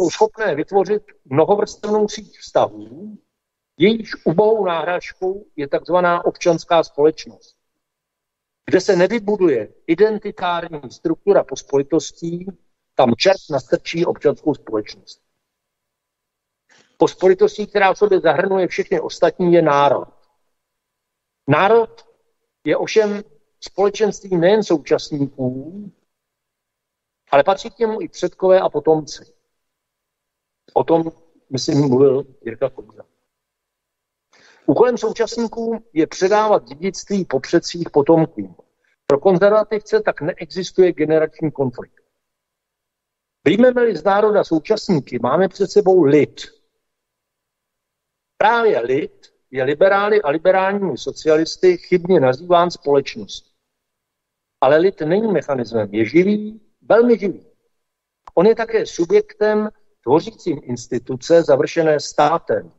jsou schopné vytvořit mnohovrstevnou síť vztahů, jejíž ubohou náhražkou je takzvaná občanská společnost, kde se nevybuduje identitární struktura pospolitostí, tam čert nastrčí občanskou společnost. Pospolitostí, která v sobě zahrnuje všechny ostatní, je národ. Národ je ovšem společenství nejen současníků, ale patří k němu i předkové a potomci. O tom, myslím, mluvil Jirka Kobza. Úkolem současníků je předávat dědictví po předcích potomkům. Pro konzervativce tak neexistuje generační konflikt. Vyjmeme-li z národa současníky, máme před sebou lid. Právě lid je liberály a liberálními socialisty chybně nazýván společnost. Ale lid není mechanismem, je živý, velmi živý. On je také subjektem tvořícím instituce završené státem.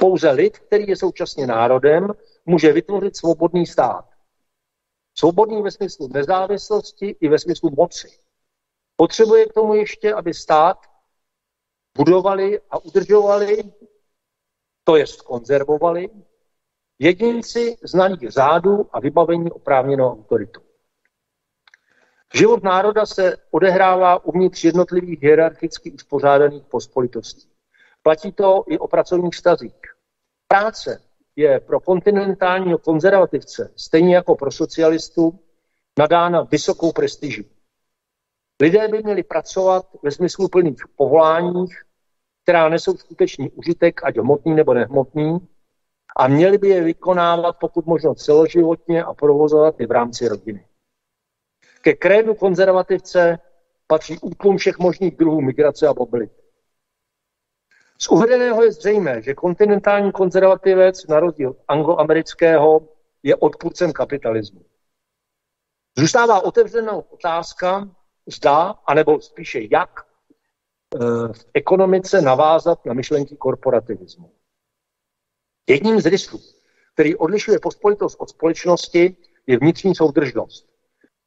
Pouze lid, který je současně národem, může vytvořit svobodný stát. Svobodný ve smyslu nezávislosti i ve smyslu moci. Potřebuje k tomu ještě, aby stát budovali a udržovali, to je konzervovali, jedinci znaných řádu a vybavení oprávněnou autoritu. Život národa se odehrává uvnitř jednotlivých hierarchicky uspořádaných pospolitostí. Platí to i o pracovních stazích. Práce je pro kontinentálního konzervativce, stejně jako pro socialistu, nadána vysokou prestiží. Lidé by měli pracovat ve smysluplných povoláních, která nesou skutečný užitek, ať hmotný nebo nehmotný, a měli by je vykonávat pokud možno celoživotně a provozovat i v rámci rodiny. Ke krédu konzervativce patří útlum všech možných druhů migrace a mobility. Z uvedeného je zřejmé, že kontinentální konzervativec, na rozdíl od angloamerického, je odpůrcem kapitalismu. Zůstává otevřenou otázka, zda, anebo spíše jak, eh, v ekonomice navázat na myšlenky korporativismu. Jedním z rysů, který odlišuje pospolitost od společnosti, je vnitřní soudržnost.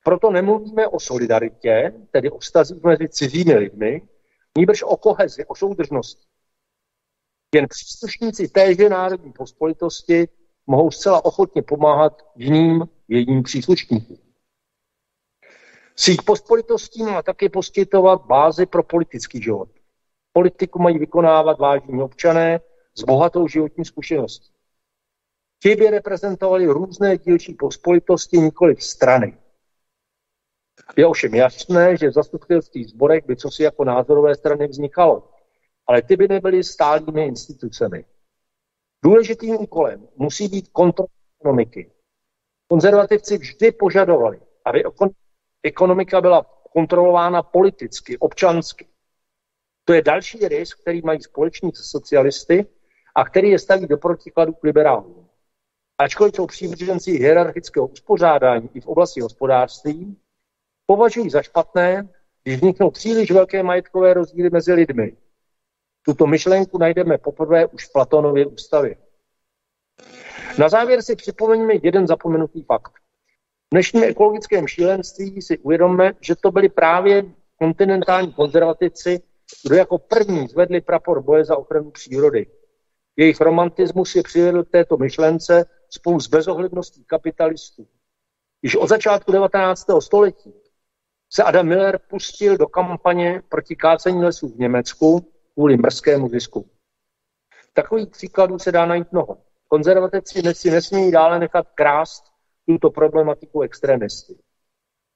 Proto nemluvíme o solidaritě, tedy o vztazích mezi cizími lidmi, níbrž o kohezi, o soudržnosti. Jen příslušníci téže národní pospolitosti mohou zcela ochotně pomáhat jiným jejím příslušníkům. Síť pospolitostí má také poskytovat bázi pro politický život. Politiku mají vykonávat vážní občané s bohatou životní zkušeností. Ti by reprezentovali různé dílčí pospolitosti, nikoli strany. Je ovšem jasné, že v zastupitelských sborech by cosi jako názorové strany vznikalo, ale ty by nebyly stálými institucemi. Důležitým úkolem musí být kontrola ekonomiky. Konzervativci vždy požadovali, aby ekonomika byla kontrolována politicky, občansky. To je další risk, který mají společný se socialisty a který je staví do protikladu k liberálům. Ačkoliv jsou přívrženci hierarchického uspořádání i v oblasti hospodářství, považují za špatné, když vzniknou příliš velké majetkové rozdíly mezi lidmi. Tuto myšlenku najdeme poprvé už v Platonově ústavě. Na závěr si připomeňme jeden zapomenutý fakt. V dnešním ekologickém šílenství si uvědomme, že to byli právě kontinentální konzervativci, kdo jako první zvedli prapor boje za ochranu přírody. Jejich romantismus je přivedl k této myšlence spolu s bezohledností kapitalistů. Již od začátku 19. století se Adam Miller pustil do kampaně proti kácení lesů v Německu kvůli mrzkému zisku. Takových příkladů se dá najít mnoho. Konzervativci si nesmějí dále nechat krást tuto problematiku extremisty.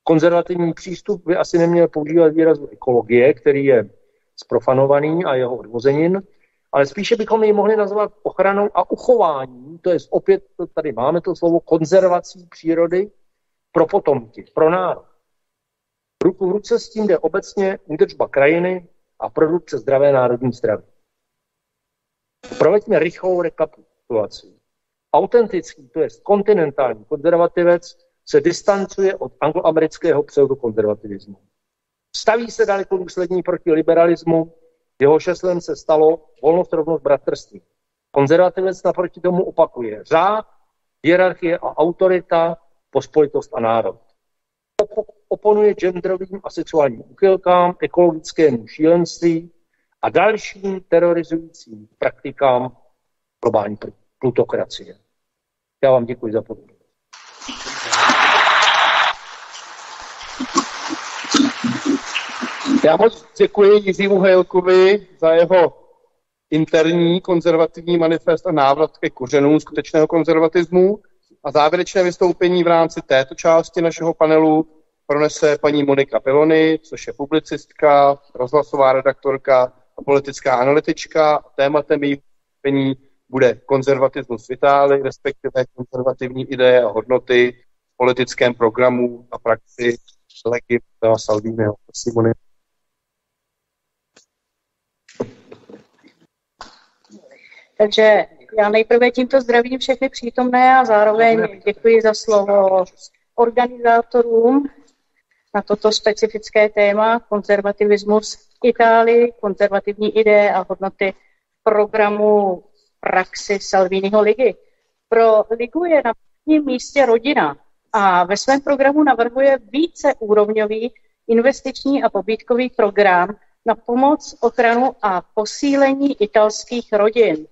Konzervativní přístup by asi neměl používat výrazu ekologie, který je sprofanovaný a jeho odvozenin, ale spíše bychom ji mohli nazvat ochranou a uchování, to je opět, tady máme to slovo konzervací přírody pro potomky, pro národ. Ruku v ruce s tím jde obecně údržba krajiny a produkce zdravé národní stravy. Proveďme rychlou rekapitulaci. Autentický, to je kontinentální konzervativec, se distancuje od angloamerického pseudokonzervativismu. Staví se daleko důslední proti liberalismu, jeho šeslem se stalo volnost, rovnost, bratrství. Konzervativec naproti tomu opakuje řád, hierarchie a autorita, pospolitost a národ oponuje genderovým a sexuálním úchylkám, ekologickému šílenství a dalším terorizujícím praktikám globální plutokracie. Já vám děkuji za pozornost. Já moc děkuji Jiřímu Hejlkovi za jeho interní konzervativní manifest a návrat ke kořenům skutečného konzervatismu. A závěrečné vystoupení v rámci této části našeho panelu pronese paní Monika Pilony, což je publicistka, rozhlasová redaktorka a politická analytička. Tématem její vystoupení bude konzervatismus v Itálii, respektive konzervativní ideje a hodnoty v politickém programu a praxi Legy Salviniho. Prosím, Monika. Takže já nejprve tímto zdravím všechny přítomné a zároveň děkuji za slovo organizátorům na toto specifické téma konzervativismus Itálii, konzervativní ideje a hodnoty programu praxi Salviniho ligy. Pro ligu je na prvním místě rodina a ve svém programu navrhuje více úrovňový investiční a pobídkový program na pomoc, ochranu a posílení italských rodin.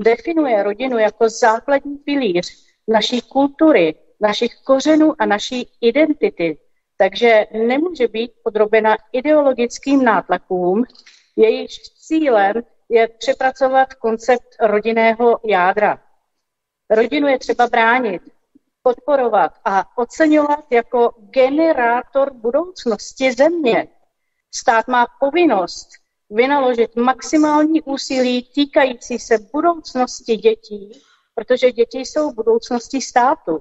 Definuje rodinu jako základní pilíř naší kultury, našich kořenů a naší identity, takže nemůže být podrobena ideologickým nátlakům, jejichž cílem je přepracovat koncept rodinného jádra. Rodinu je třeba bránit, podporovat a oceňovat jako generátor budoucnosti země. Stát má povinnost vynaložit maximální úsilí týkající se budoucnosti dětí, protože děti jsou budoucností státu.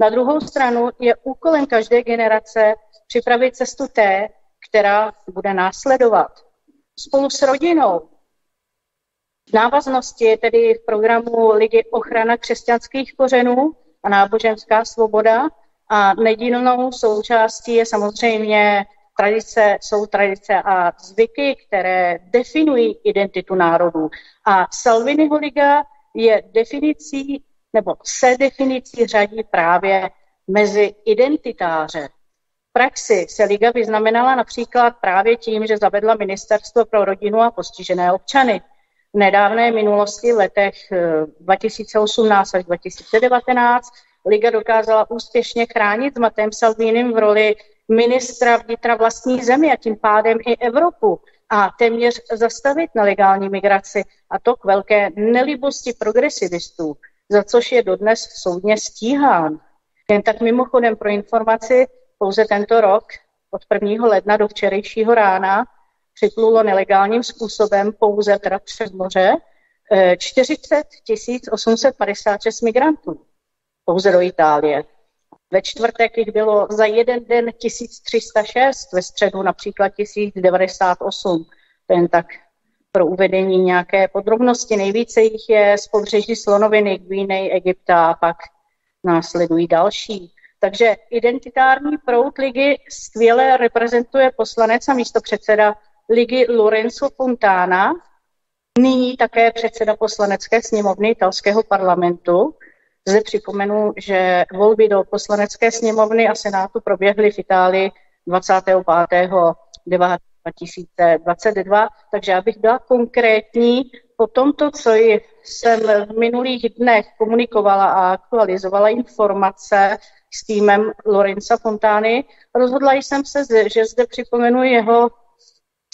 Na druhou stranu je úkolem každé generace připravit cestu té, která bude následovat. Spolu s rodinou. V návaznosti tedy v programu Ligy ochrana křesťanských kořenů a náboženská svoboda a nedílnou součástí je samozřejmě tradice, jsou tradice a zvyky, které definují identitu národů. A Salviniho liga je definicí, nebo se definicí řadí právě mezi identitáře. V praxi se liga vyznamenala například právě tím, že zavedla Ministerstvo pro rodinu a postižené občany. V nedávné minulosti v letech 2018 eh, až 2019 Liga dokázala úspěšně chránit s Matem Salvínem v roli ministra vnitra vlastní zemi a tím pádem i Evropu a téměř zastavit nelegální migraci a to k velké nelibosti progresivistů, za což je dodnes soudně stíhán. Jen tak mimochodem pro informaci, pouze tento rok od 1. ledna do včerejšího rána připlulo nelegálním způsobem pouze teda přes moře 40 eh, 856 migrantů pouze do Itálie. Ve čtvrtek jich bylo za jeden den 1306, ve středu například 1098. To jen tak pro uvedení nějaké podrobnosti. Nejvíce jich je z pobřeží Slonoviny, Gvínej, Egypta a pak následují další. Takže identitární proud ligy skvěle reprezentuje poslanec a místo předseda ligy Lorenzo Fontana, nyní také předseda poslanecké sněmovny italského parlamentu, zde připomenu, že volby do poslanecké sněmovny a senátu proběhly v Itálii 25. 9. 2022, takže abych byla konkrétní, po tomto, co jsem v minulých dnech komunikovala a aktualizovala informace s týmem Lorenza Fontány, rozhodla jsem se, že zde připomenu jeho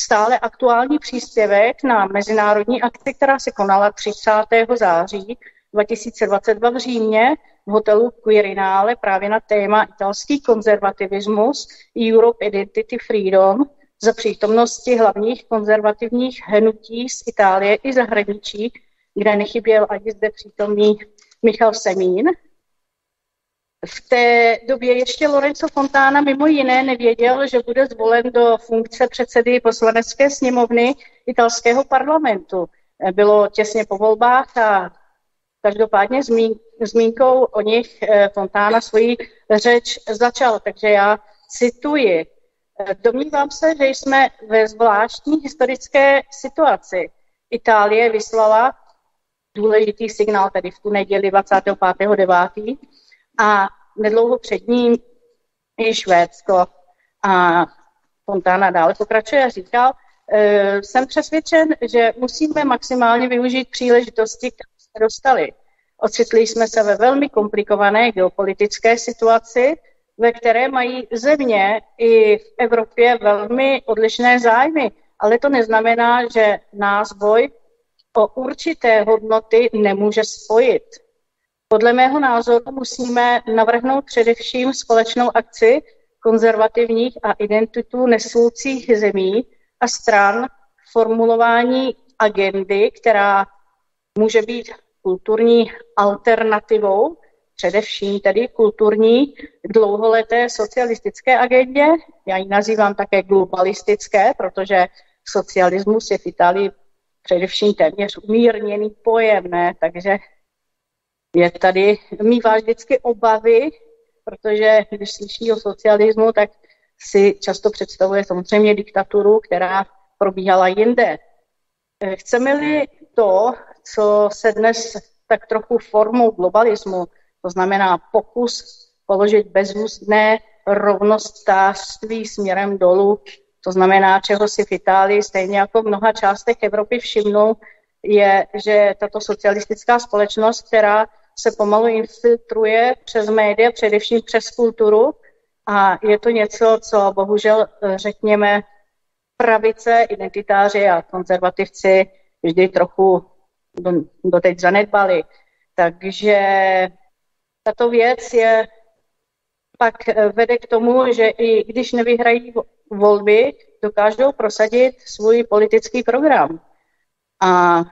stále aktuální příspěvek na mezinárodní akci, která se konala 30. září 2022 v Římě v hotelu Quirinale právě na téma italský konzervativismus Europe Identity Freedom za přítomnosti hlavních konzervativních hnutí z Itálie i zahraničí, kde nechyběl ani zde přítomný Michal Semín. V té době ještě Lorenzo Fontana mimo jiné nevěděl, že bude zvolen do funkce předsedy poslanecké sněmovny italského parlamentu. Bylo těsně po volbách a Každopádně zmín, zmínkou o nich eh, Fontána svoji řeč začal, takže já cituji. Domnívám se, že jsme ve zvláštní historické situaci. Itálie vyslala důležitý signál tedy v tu neděli 25.9. a nedlouho před ním i Švédsko. A Fontána dále pokračuje a říkal, e, jsem přesvědčen, že musíme maximálně využít příležitosti, které jsme dostali. Ocitli jsme se ve velmi komplikované geopolitické situaci, ve které mají země i v Evropě velmi odlišné zájmy. Ale to neznamená, že nás boj o určité hodnoty nemůže spojit. Podle mého názoru musíme navrhnout především společnou akci konzervativních a identitu nesoucích zemí a stran formulování agendy, která může být kulturní alternativou, především tedy kulturní dlouholeté socialistické agendě. Já ji nazývám také globalistické, protože socialismus je v Itálii především téměř umírněný pojem, ne? Takže je tady, mývá vždycky obavy, protože když slyší o socialismu, tak si často představuje samozřejmě diktaturu, která probíhala jinde. Chceme-li to, co se dnes tak trochu formou globalismu, to znamená pokus položit bezúzdné rovnostářství směrem dolů, to znamená, čeho si v Itálii, stejně jako v mnoha částech Evropy všimnou, je, že tato socialistická společnost, která se pomalu infiltruje přes média, především přes kulturu, a je to něco, co bohužel, řekněme, pravice, identitáři a konzervativci vždy trochu do, doteď zanedbali. Takže tato věc je pak eh, vede k tomu, že i když nevyhrají volby, dokážou prosadit svůj politický program. A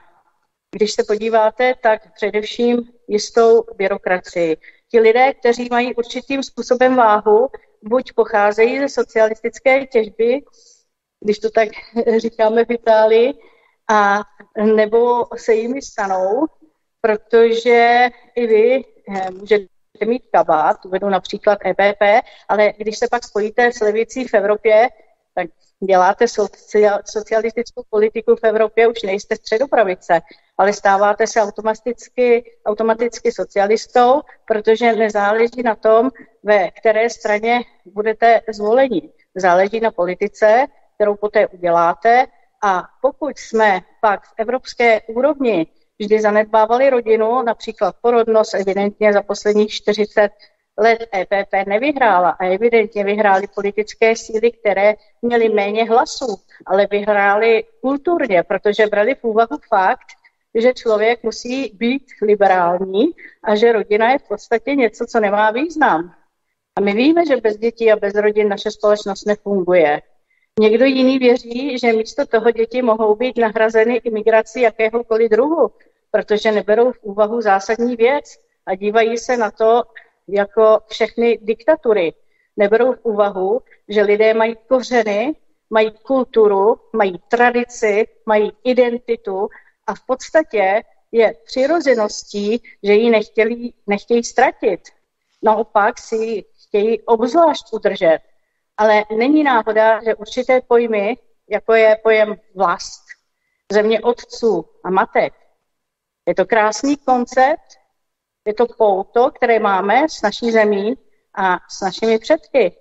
když se podíváte, tak především jistou byrokracii. Ti lidé, kteří mají určitým způsobem váhu, buď pocházejí ze socialistické těžby, když to tak říkáme v Itálii, a nebo se jimi stanou, protože i vy můžete mít kabát, uvedu například EPP, ale když se pak spojíte s levicí v Evropě, tak děláte socialistickou politiku v Evropě, už nejste středopravice, ale stáváte se automaticky, automaticky socialistou, protože nezáleží na tom, ve které straně budete zvoleni. Záleží na politice, kterou poté uděláte a pokud jsme pak v evropské úrovni vždy zanedbávali rodinu, například porodnost evidentně za posledních 40 let EPP nevyhrála a evidentně vyhrály politické síly, které měly méně hlasů, ale vyhrály kulturně, protože brali v úvahu fakt, že člověk musí být liberální a že rodina je v podstatě něco, co nemá význam. A my víme, že bez dětí a bez rodin naše společnost nefunguje. Někdo jiný věří, že místo toho děti mohou být nahrazeny imigrací jakéhokoliv druhu, protože neberou v úvahu zásadní věc a dívají se na to jako všechny diktatury. Neberou v úvahu, že lidé mají kořeny, mají kulturu, mají tradici, mají identitu a v podstatě je přirozeností, že ji nechtěli, nechtějí ztratit. Naopak si ji chtějí obzvlášť udržet. Ale není náhoda, že určité pojmy, jako je pojem vlast, země otců a matek, je to krásný koncept, je to pouto, které máme s naší zemí a s našimi předky.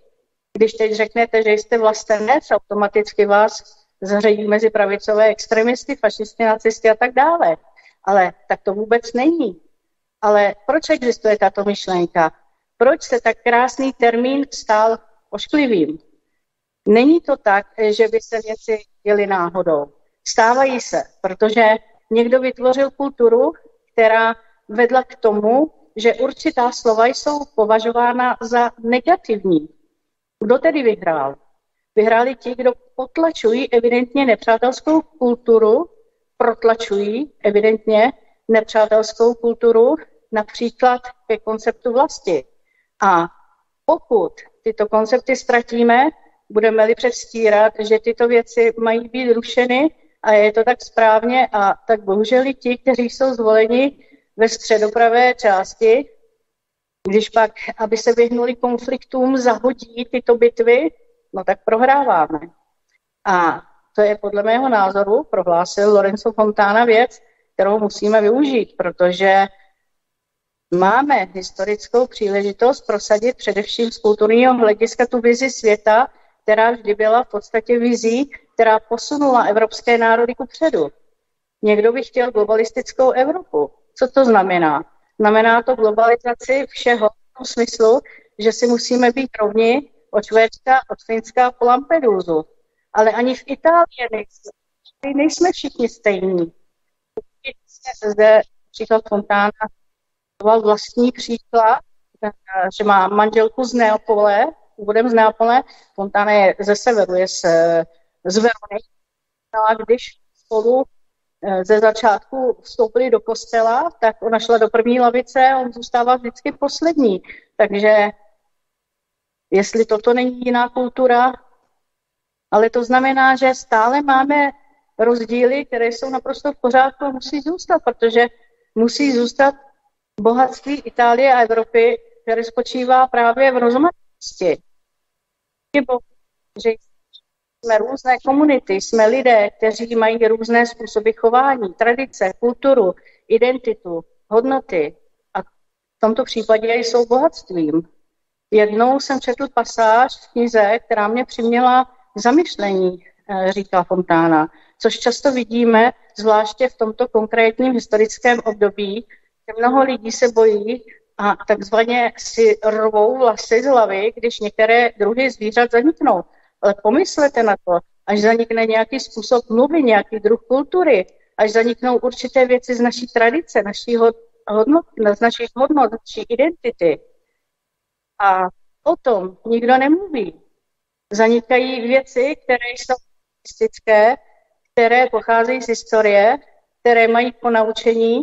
Když teď řeknete, že jste vlastenec, automaticky vás zařadí mezi pravicové extremisty, fašisty, nacisty a tak dále. Ale tak to vůbec není. Ale proč existuje tato myšlenka? Proč se tak krásný termín stal ošklivým? Není to tak, že by se věci děly náhodou. Stávají se, protože někdo vytvořil kulturu, která vedla k tomu, že určitá slova jsou považována za negativní. Kdo tedy vyhrál? Vyhráli ti, kdo potlačují evidentně nepřátelskou kulturu, protlačují evidentně nepřátelskou kulturu, například ke konceptu vlasti. A pokud tyto koncepty ztratíme, budeme-li předstírat, že tyto věci mají být rušeny a je to tak správně a tak bohužel i ti, kteří jsou zvoleni ve středopravé části, když pak, aby se vyhnuli konfliktům, zahodí tyto bitvy, no tak prohráváme. A to je podle mého názoru, prohlásil Lorenzo Fontana věc, kterou musíme využít, protože máme historickou příležitost prosadit především z kulturního hlediska tu vizi světa, která vždy byla v podstatě vizí, která posunula evropské národy ku předu. Někdo by chtěl globalistickou Evropu. Co to znamená? Znamená to globalizaci všeho v tom smyslu, že si musíme být rovni od Švédska, od Finska po Lampedusu. Ale ani v Itálii nejsme, nejsme všichni stejní. Zde příklad Fontána vlastní příklad, že má manželku z Neapole, původem z Neapole, Fontana je ze severu, je z, z Verony. No když spolu eh, ze začátku vstoupili do kostela, tak ona šla do první lavice a on zůstává vždycky poslední. Takže jestli toto není jiná kultura, ale to znamená, že stále máme rozdíly, které jsou naprosto v pořádku a musí zůstat, protože musí zůstat bohatství Itálie a Evropy, které spočívá právě v rozmanitosti. Že jsme různé komunity, jsme lidé, kteří mají různé způsoby chování, tradice, kulturu, identitu, hodnoty a v tomto případě jsou bohatstvím. Jednou jsem četl pasáž v knize, která mě přiměla k zamyšlení, eh, říká Fontána, což často vidíme, zvláště v tomto konkrétním historickém období, že mnoho lidí se bojí a takzvaně si rvou vlasy z hlavy, když některé druhy zvířat zaniknou. Ale pomyslete na to, až zanikne nějaký způsob mluvy, nějaký druh kultury, až zaniknou určité věci z naší tradice, naší hodnot, z našich hodnot, naší identity. A o tom nikdo nemluví. Zanikají věci, které jsou mystické, které pocházejí z historie, které mají ponaučení,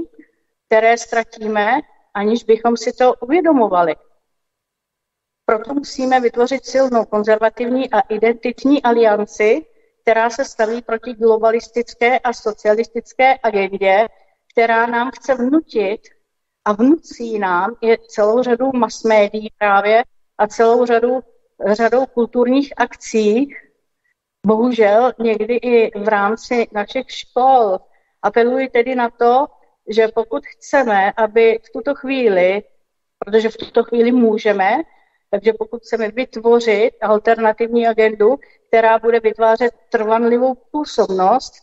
které ztratíme, aniž bychom si to uvědomovali. Proto musíme vytvořit silnou konzervativní a identitní alianci, která se staví proti globalistické a socialistické agendě, která nám chce vnutit a vnucí nám je celou řadu mass médií právě a celou řadu řadou kulturních akcí, bohužel někdy i v rámci našich škol. Apeluji tedy na to, že pokud chceme, aby v tuto chvíli, protože v tuto chvíli můžeme, takže pokud chceme vytvořit alternativní agendu, která bude vytvářet trvanlivou působnost,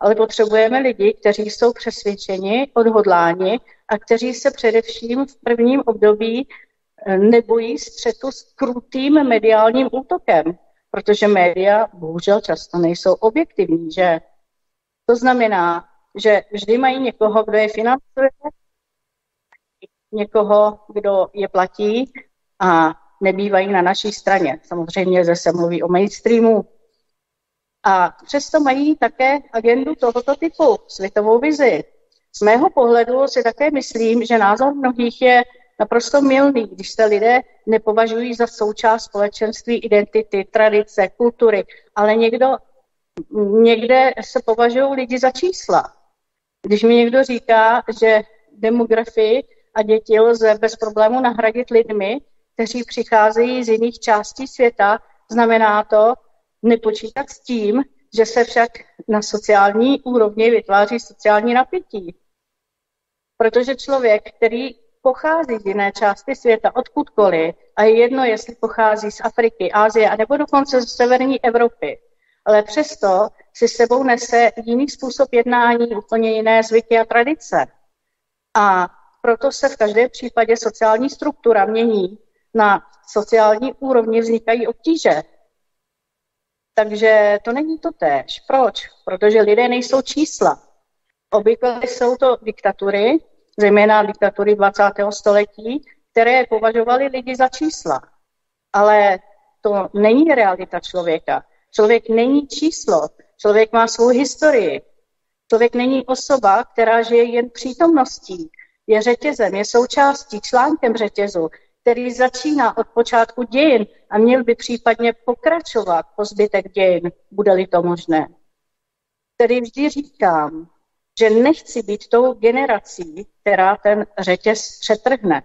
ale potřebujeme lidi, kteří jsou přesvědčeni, odhodláni a kteří se především v prvním období eh, nebojí střetu s krutým mediálním útokem, protože média bohužel často nejsou objektivní, že? To znamená, že vždy mají někoho, kdo je financuje, někoho, kdo je platí a nebývají na naší straně. Samozřejmě zase mluví o mainstreamu. A přesto mají také agendu tohoto typu, světovou vizi. Z mého pohledu si také myslím, že názor mnohých je naprosto milný, když se lidé nepovažují za součást společenství, identity, tradice, kultury, ale někdo, někde se považují lidi za čísla. Když mi někdo říká, že demografii a děti lze bez problému nahradit lidmi, kteří přicházejí z jiných částí světa, znamená to nepočítat s tím, že se však na sociální úrovni vytváří sociální napětí. Protože člověk, který pochází z jiné části světa, odkudkoliv, a je jedno, jestli pochází z Afriky, Ázie, nebo dokonce z severní Evropy, ale přesto si sebou nese jiný způsob jednání, úplně jiné zvyky a tradice. A proto se v každém případě sociální struktura mění na sociální úrovni vznikají obtíže. Takže to není to též. Proč? Protože lidé nejsou čísla. Obvykle jsou to diktatury, zejména diktatury 20. století, které považovaly lidi za čísla. Ale to není realita člověka. Člověk není číslo. Člověk má svou historii. Člověk není osoba, která žije jen přítomností. Je řetězem, je součástí, článkem řetězu, který začíná od počátku dějin a měl by případně pokračovat po zbytek dějin, bude-li to možné. Tedy vždy říkám, že nechci být tou generací, která ten řetěz přetrhne.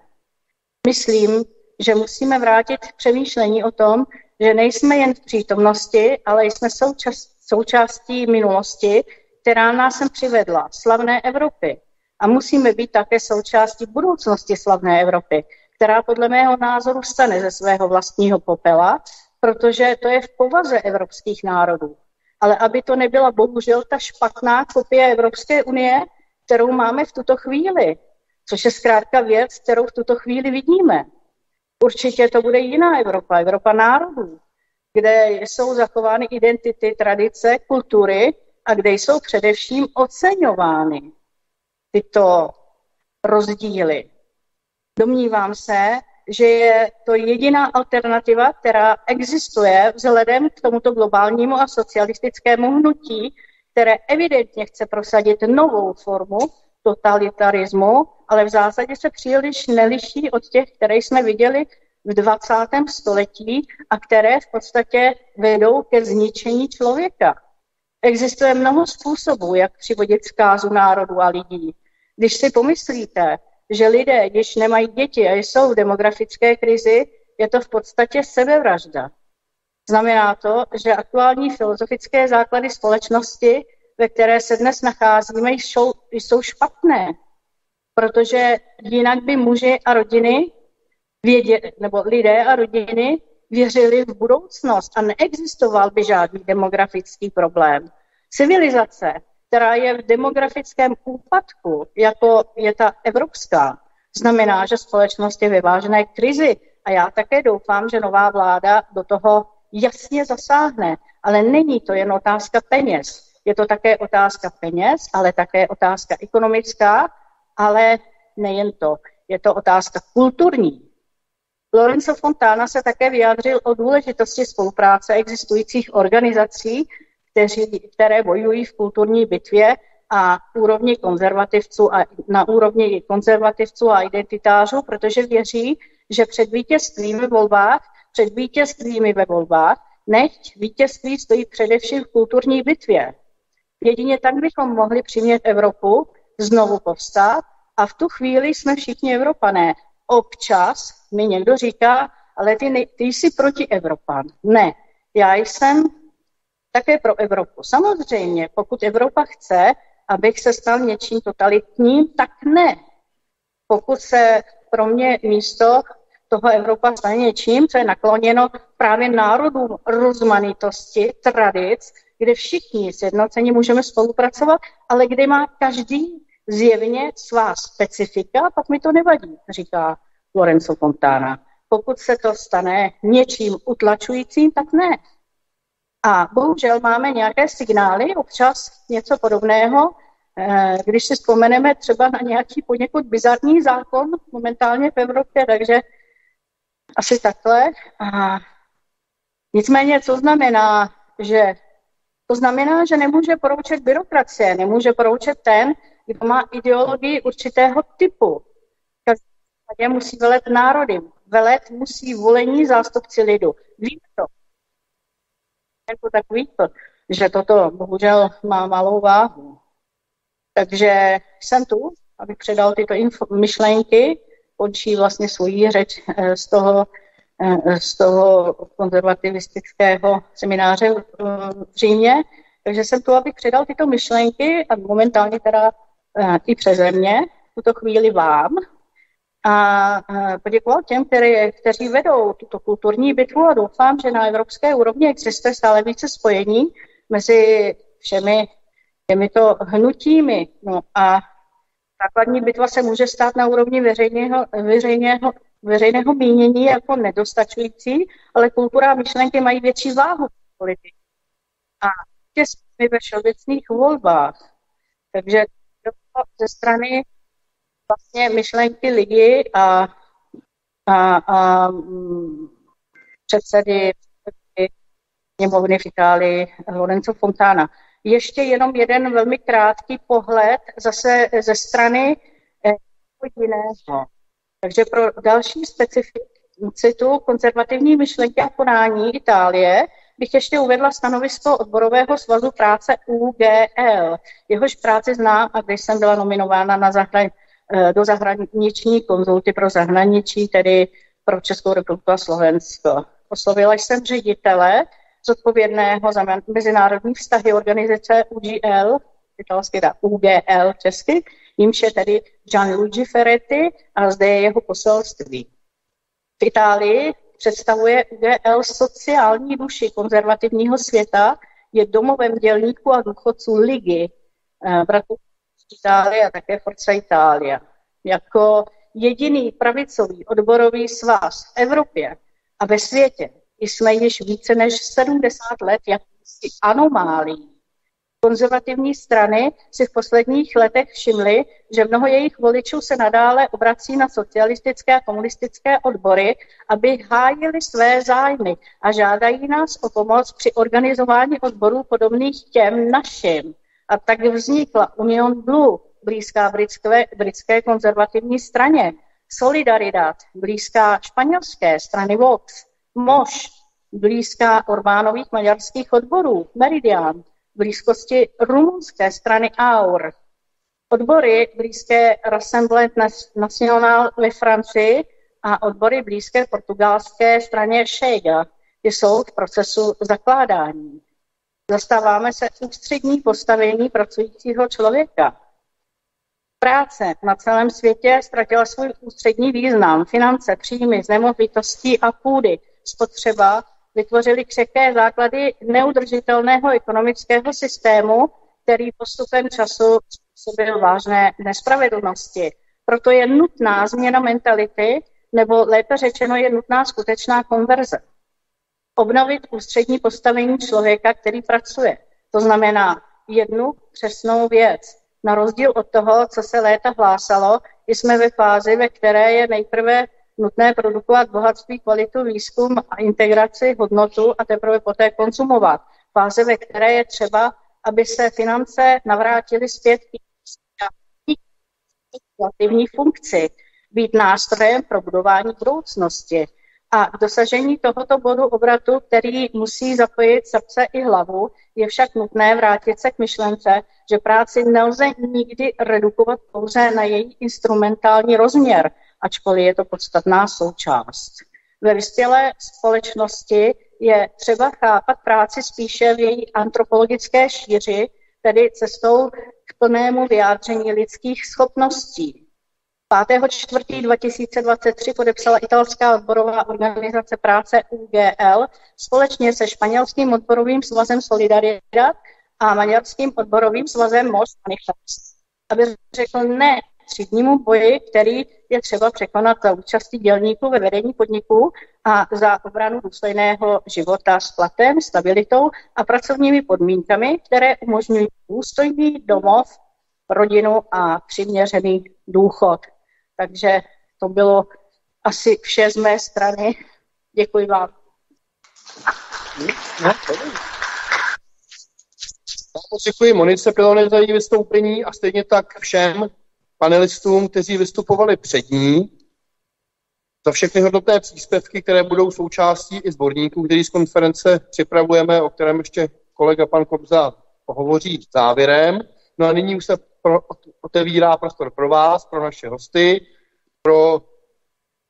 Myslím, že musíme vrátit přemýšlení o tom, že nejsme jen v přítomnosti, ale jsme součas, součástí minulosti, která nás sem přivedla, slavné Evropy. A musíme být také součástí budoucnosti slavné Evropy, která podle mého názoru stane ze svého vlastního popela, protože to je v povaze evropských národů. Ale aby to nebyla bohužel ta špatná kopie Evropské unie, kterou máme v tuto chvíli, což je zkrátka věc, kterou v tuto chvíli vidíme. Určitě to bude jiná Evropa, Evropa národů, kde jsou zachovány identity, tradice, kultury a kde jsou především oceňovány tyto rozdíly. Domnívám se, že je to jediná alternativa, která existuje vzhledem k tomuto globálnímu a socialistickému hnutí, které evidentně chce prosadit novou formu totalitarismu, ale v zásadě se příliš neliší od těch, které jsme viděli v 20. století a které v podstatě vedou ke zničení člověka. Existuje mnoho způsobů, jak přivodit zkázu národu a lidí. Když si pomyslíte, že lidé, když nemají děti a jsou v demografické krizi, je to v podstatě sebevražda. Znamená to, že aktuální filozofické základy společnosti, ve které se dnes nacházíme, jsou, jsou špatné, protože jinak by muži a rodiny věděli, nebo lidé a rodiny věřili v budoucnost a neexistoval by žádný demografický problém. Civilizace, která je v demografickém úpadku, jako je ta evropská, znamená, že společnost je vyvážené krizi. A já také doufám, že nová vláda do toho jasně zasáhne. Ale není to jen otázka peněz. Je to také otázka peněz, ale také otázka ekonomická, ale nejen to. Je to otázka kulturní. Lorenzo Fontana se také vyjádřil o důležitosti spolupráce existujících organizací, kteří, které bojují v kulturní bitvě a úrovni konzervativců a na úrovni konzervativců a identitářů, protože věří, že před vítězstvím ve volbách, před vítězstvími ve volbách, nechť vítězství stojí především v kulturní bitvě. Jedině tak bychom mohli přimět Evropu znovu povstat a v tu chvíli jsme všichni Evropané. Občas mi někdo říká, ale ty, ty jsi proti Evropan. Ne, já jsem také pro Evropu. Samozřejmě, pokud Evropa chce, abych se stal něčím totalitním, tak ne. Pokud se pro mě místo toho Evropa stane něčím, co je nakloněno právě národům rozmanitosti, tradic, kde všichni sjednocení můžeme spolupracovat, ale kde má každý zjevně svá specifika, pak mi to nevadí, říká Lorenzo Fontana. Pokud se to stane něčím utlačujícím, tak ne. A bohužel máme nějaké signály, občas něco podobného, eh, když si vzpomeneme třeba na nějaký poněkud bizarní zákon momentálně v Evropě, takže asi takhle. A nicméně, co znamená, že to znamená, že nemůže poroučet byrokracie, nemůže poroučet ten, kdo má ideologii určitého typu. Každý musí velet národy. Velet musí volení zástupci lidu. Víme to jako takový, že toto bohužel má malou váhu. Takže jsem tu, abych předal tyto info- myšlenky, končí vlastně svoji řeč eh, z toho, eh, z toho konzervativistického semináře v Římě. Takže jsem tu, abych předal tyto myšlenky a momentálně teda eh, i přeze mě, tuto chvíli vám, a poděkoval těm, který, kteří vedou tuto kulturní bitvu a doufám, že na evropské úrovni existuje stále více spojení mezi všemi těmito hnutími. No a základní bitva se může stát na úrovni veřejného, veřejného, veřejného mínění jako nedostačující, ale kultura a myšlenky mají větší váhu v politice. A jsme ve všeobecných volbách. Takže ze strany vlastně myšlenky lidi a, a, a mm, předsedy sněmovny v Itálii Lorenzo Fontana. Ještě jenom jeden velmi krátký pohled zase ze strany eh, jiného. Takže pro další specificitu konzervativní myšlenky a konání Itálie bych ještě uvedla stanovisko odborového svazu práce UGL. Jehož práci znám a když jsem byla nominována na zahrani- Eh, do zahraniční konzulty pro zahraničí, tedy pro Českou republiku a Slovensko. Oslovila jsem ředitele zodpovědného za mezinárodní vztahy organizace UGL, italsky dá UGL česky, jimž je tedy Gianluigi Ferretti a zde je jeho poselství. V Itálii představuje UGL sociální duši konzervativního světa, je domovem dělníků a důchodců ligy, eh, Itálie a také Forza Italia. Jako jediný pravicový odborový svaz v Evropě a ve světě jsme již více než 70 let jakýsi anomálí. Konzervativní strany si v posledních letech všimly, že mnoho jejich voličů se nadále obrací na socialistické a komunistické odbory, aby hájili své zájmy a žádají nás o pomoc při organizování odborů podobných těm našim. A tak vznikla Union Blue, blízká britské, britské konzervativní straně, Solidaridad, blízká španělské strany Vox, Moš, blízká Orbánových maďarských odborů, Meridian, blízkosti rumunské strany AUR. Odbory blízké Rassemblement National ve Francii a odbory blízké portugalské straně Chega jsou v procesu zakládání. Zastáváme se ústřední postavení pracujícího člověka. Práce na celém světě ztratila svůj ústřední význam. Finance, příjmy z nemovitostí a půdy, spotřeba vytvořili křehké základy neudržitelného ekonomického systému, který postupem času způsobil vážné nespravedlnosti. Proto je nutná změna mentality, nebo lépe řečeno je nutná skutečná konverze. Obnovit ústřední postavení člověka, který pracuje. To znamená jednu přesnou věc. Na rozdíl od toho, co se léta hlásalo, jsme ve fázi, ve které je nejprve nutné produkovat bohatství, kvalitu, výzkum a integraci, hodnotu a teprve poté konzumovat. Fáze, ve které je třeba, aby se finance navrátily zpět k funkci, být nástrojem pro budování budoucnosti. A k dosažení tohoto bodu obratu, který musí zapojit srdce i hlavu, je však nutné vrátit se k myšlence, že práci nelze nikdy redukovat pouze na její instrumentální rozměr, ačkoliv je to podstatná součást. Ve vyspělé společnosti je třeba chápat práci spíše v její antropologické šíři, tedy cestou k plnému vyjádření lidských schopností. 5.4.2023 podepsala italská odborová organizace práce UGL společně se španělským odborovým svazem Solidaridad a maďarským odborovým svazem Most Manifest, aby řekl ne třídnímu boji, který je třeba překonat za účastí dělníků ve vedení podniků a za obranu důstojného života s platem, stabilitou a pracovními podmínkami, které umožňují důstojný domov, rodinu a přiměřený důchod. Takže to bylo asi vše z mé strany. Děkuji vám. Děkuji Monice Pilone za její vystoupení a stejně tak všem panelistům, kteří vystupovali před ní, za všechny hodnotné příspěvky, které budou součástí i sborníků, který z konference připravujeme, o kterém ještě kolega pan Kobza pohovoří závěrem. No a nyní už se pro, otevírá prostor pro vás, pro naše hosty, pro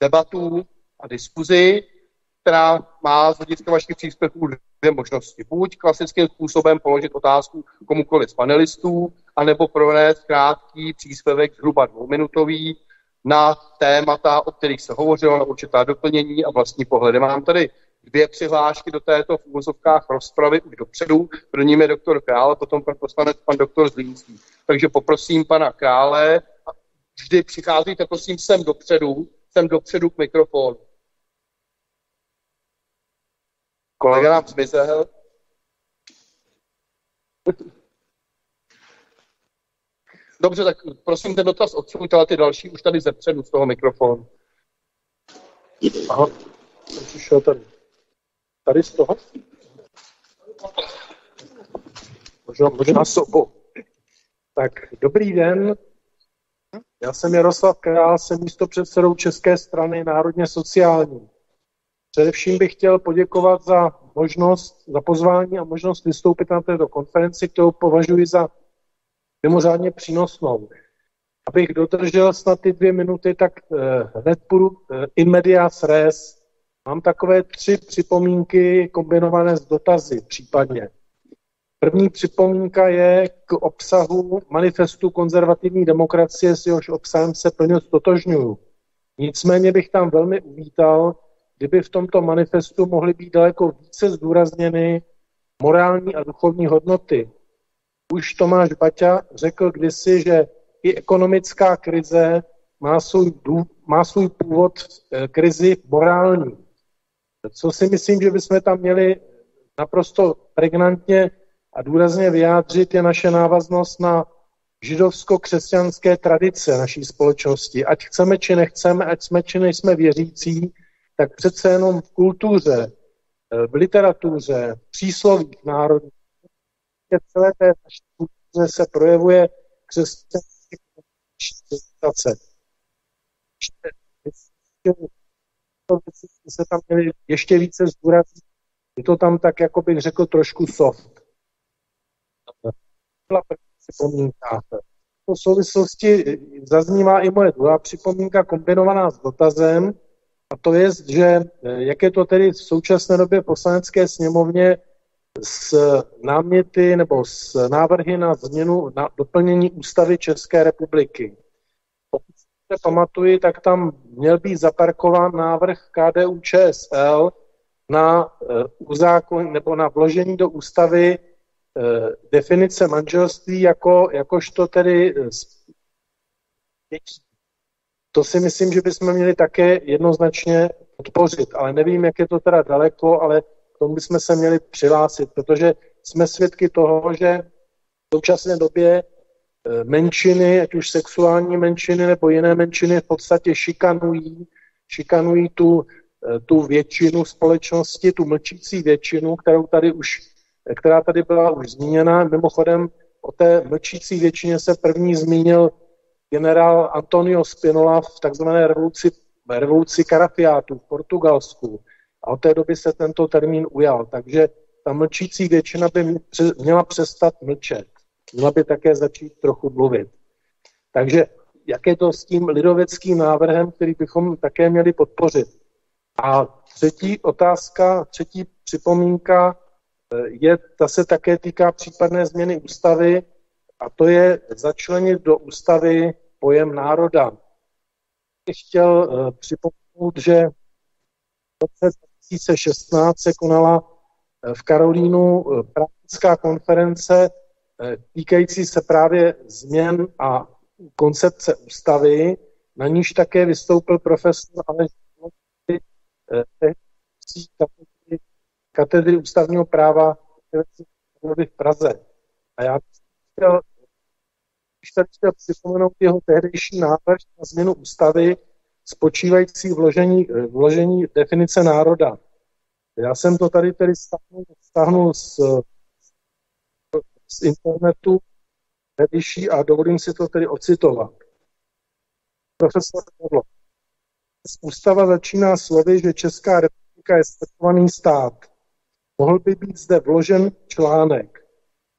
debatu a diskuzi, která má z hlediska vašich příspěvků dvě možnosti. Buď klasickým způsobem položit otázku komukoliv z panelistů, anebo provést krátký příspěvek, zhruba dvouminutový, na témata, o kterých se hovořilo, na určitá doplnění a vlastní pohledy. Mám tady dvě přihlášky do této v úvozovkách rozpravy už dopředu. Prvním je doktor Král, potom pan poslanec, pan doktor Zlínský. Takže poprosím pana Krále, vždy přicházíte, prosím, sem dopředu, sem dopředu k mikrofonu. Kolega nám zmizel. Dobře, tak prosím ten dotaz odsuňte, ale ty další už tady zepředu z toho mikrofonu. Aha, přišel tady. Tady z toho? Možná, možná sobo. Tak, dobrý den. Já jsem Jaroslav Král, jsem místo předsedou České strany národně sociální. Především bych chtěl poděkovat za možnost, za pozvání a možnost vystoupit na této konferenci, kterou považuji za mimořádně přínosnou. Abych dodržel snad ty dvě minuty, tak eh, hned půjdu eh, in medias res. Mám takové tři připomínky kombinované s dotazy případně. První připomínka je k obsahu manifestu konzervativní demokracie, s jehož obsahem se plně stotožňuju. Nicméně bych tam velmi uvítal, kdyby v tomto manifestu mohly být daleko více zdůrazněny morální a duchovní hodnoty. Už Tomáš Baťa řekl kdysi, že i ekonomická krize má svůj, dů, má svůj původ eh, krizi morální. Co si myslím, že bychom tam měli naprosto pregnantně a důrazně vyjádřit, je naše návaznost na židovsko-křesťanské tradice naší společnosti. Ať chceme či nechceme, ať jsme či nejsme věřící, tak přece jenom v kultuře, eh, v literatuře, v příslovích národních, celé té naší kultuře se projevuje křesťanské civilizace. Se tam měli ještě více zdůraznit. Je to tam tak, jako bych řekl, trošku soft. byla první připomínka. V souvislosti zaznívá i moje druhá připomínka kombinovaná s dotazem, a to je, že eh, jak je to tedy v současné době v poslanecké sněmovně s náměty nebo s návrhy na změnu, na doplnění ústavy České republiky. Se pamatuji, tak tam měl být zaparkován návrh KDU ČSL na uh, uzákon, nebo na vložení do ústavy uh, definice manželství jako, jakožto tedy uh, to si myslím, že bychom měli také jednoznačně podpořit, ale nevím, jak je to teda daleko, ale k tomu bychom se měli přihlásit, protože jsme svědky toho, že v současné době eh, menšiny, ať už sexuální menšiny nebo jiné menšiny v podstatě šikanují, šikanují tu, eh, tu většinu společnosti, tu mlčící většinu, kterou tady už, která tady byla už zmíněna. Mimochodem o té mlčící většině se první zmínil generál Antonio Spinola v takzvané revoluci, revoluci karafiátů v Portugalsku. A od té doby se tento termín ujal. Takže ta mlčící většina by měla přestat mlčet. Měla by také začít trochu mluvit. Takže jak je to s tím lidoveckým návrhem, který bychom také měli podpořit? A třetí otázka, třetí připomínka eh, je, ta se také týká případné změny ústavy, a to je začlenit do ústavy pojem národa. Bych chtěl uh, připomenout, že v roce 2016 se konala uh, v Karolínu praktická konference týkající se právě změn a koncepce ústavy, na níž také vystoupil profesor Aleš katedry, katedry ústavního práva v Praze. A já chtěl tady chtěl připomenout jeho tehdejší návrh na změnu ústavy, spočívající vložení, vložení definice národa. Já jsem to tady tedy stáhnul, stáhnul z, z internetu tehdejší a dovolím si to tedy ocitovat. Profesor Podlo. Ústava začíná slovy, že Česká republika je svrchovaný stát. Mohl by být zde vložen článek.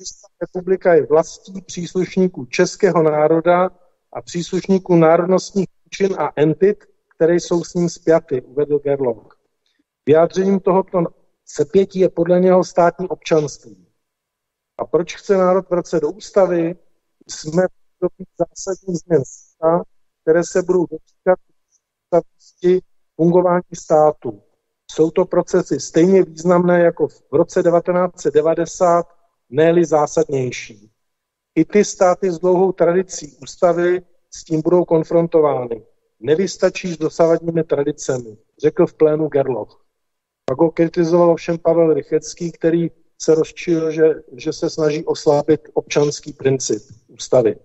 Česká republika je vlastí příslušníků českého národa a příslušníků národnostních účin a entit, které jsou s ním spjaty, uvedl Gerloch. Vyjádřením tohoto sepětí je podle něho státní občanství. A proč chce národ vracet do ústavy? Jsme v zásadní změn které se budou dotýkat ústavnosti fungování státu. Jsou to procesy stejně významné jako v roce 1990 ne zásadnější. I ty státy s dlouhou tradicí ústavy s tím budou konfrontovány. Nevystačí s dosavadními tradicemi, řekl v plénu Gerloch. Pak ho kritizoval ovšem Pavel Rychecký, který se rozčil, že, že se snaží oslábit občanský princip ústavy.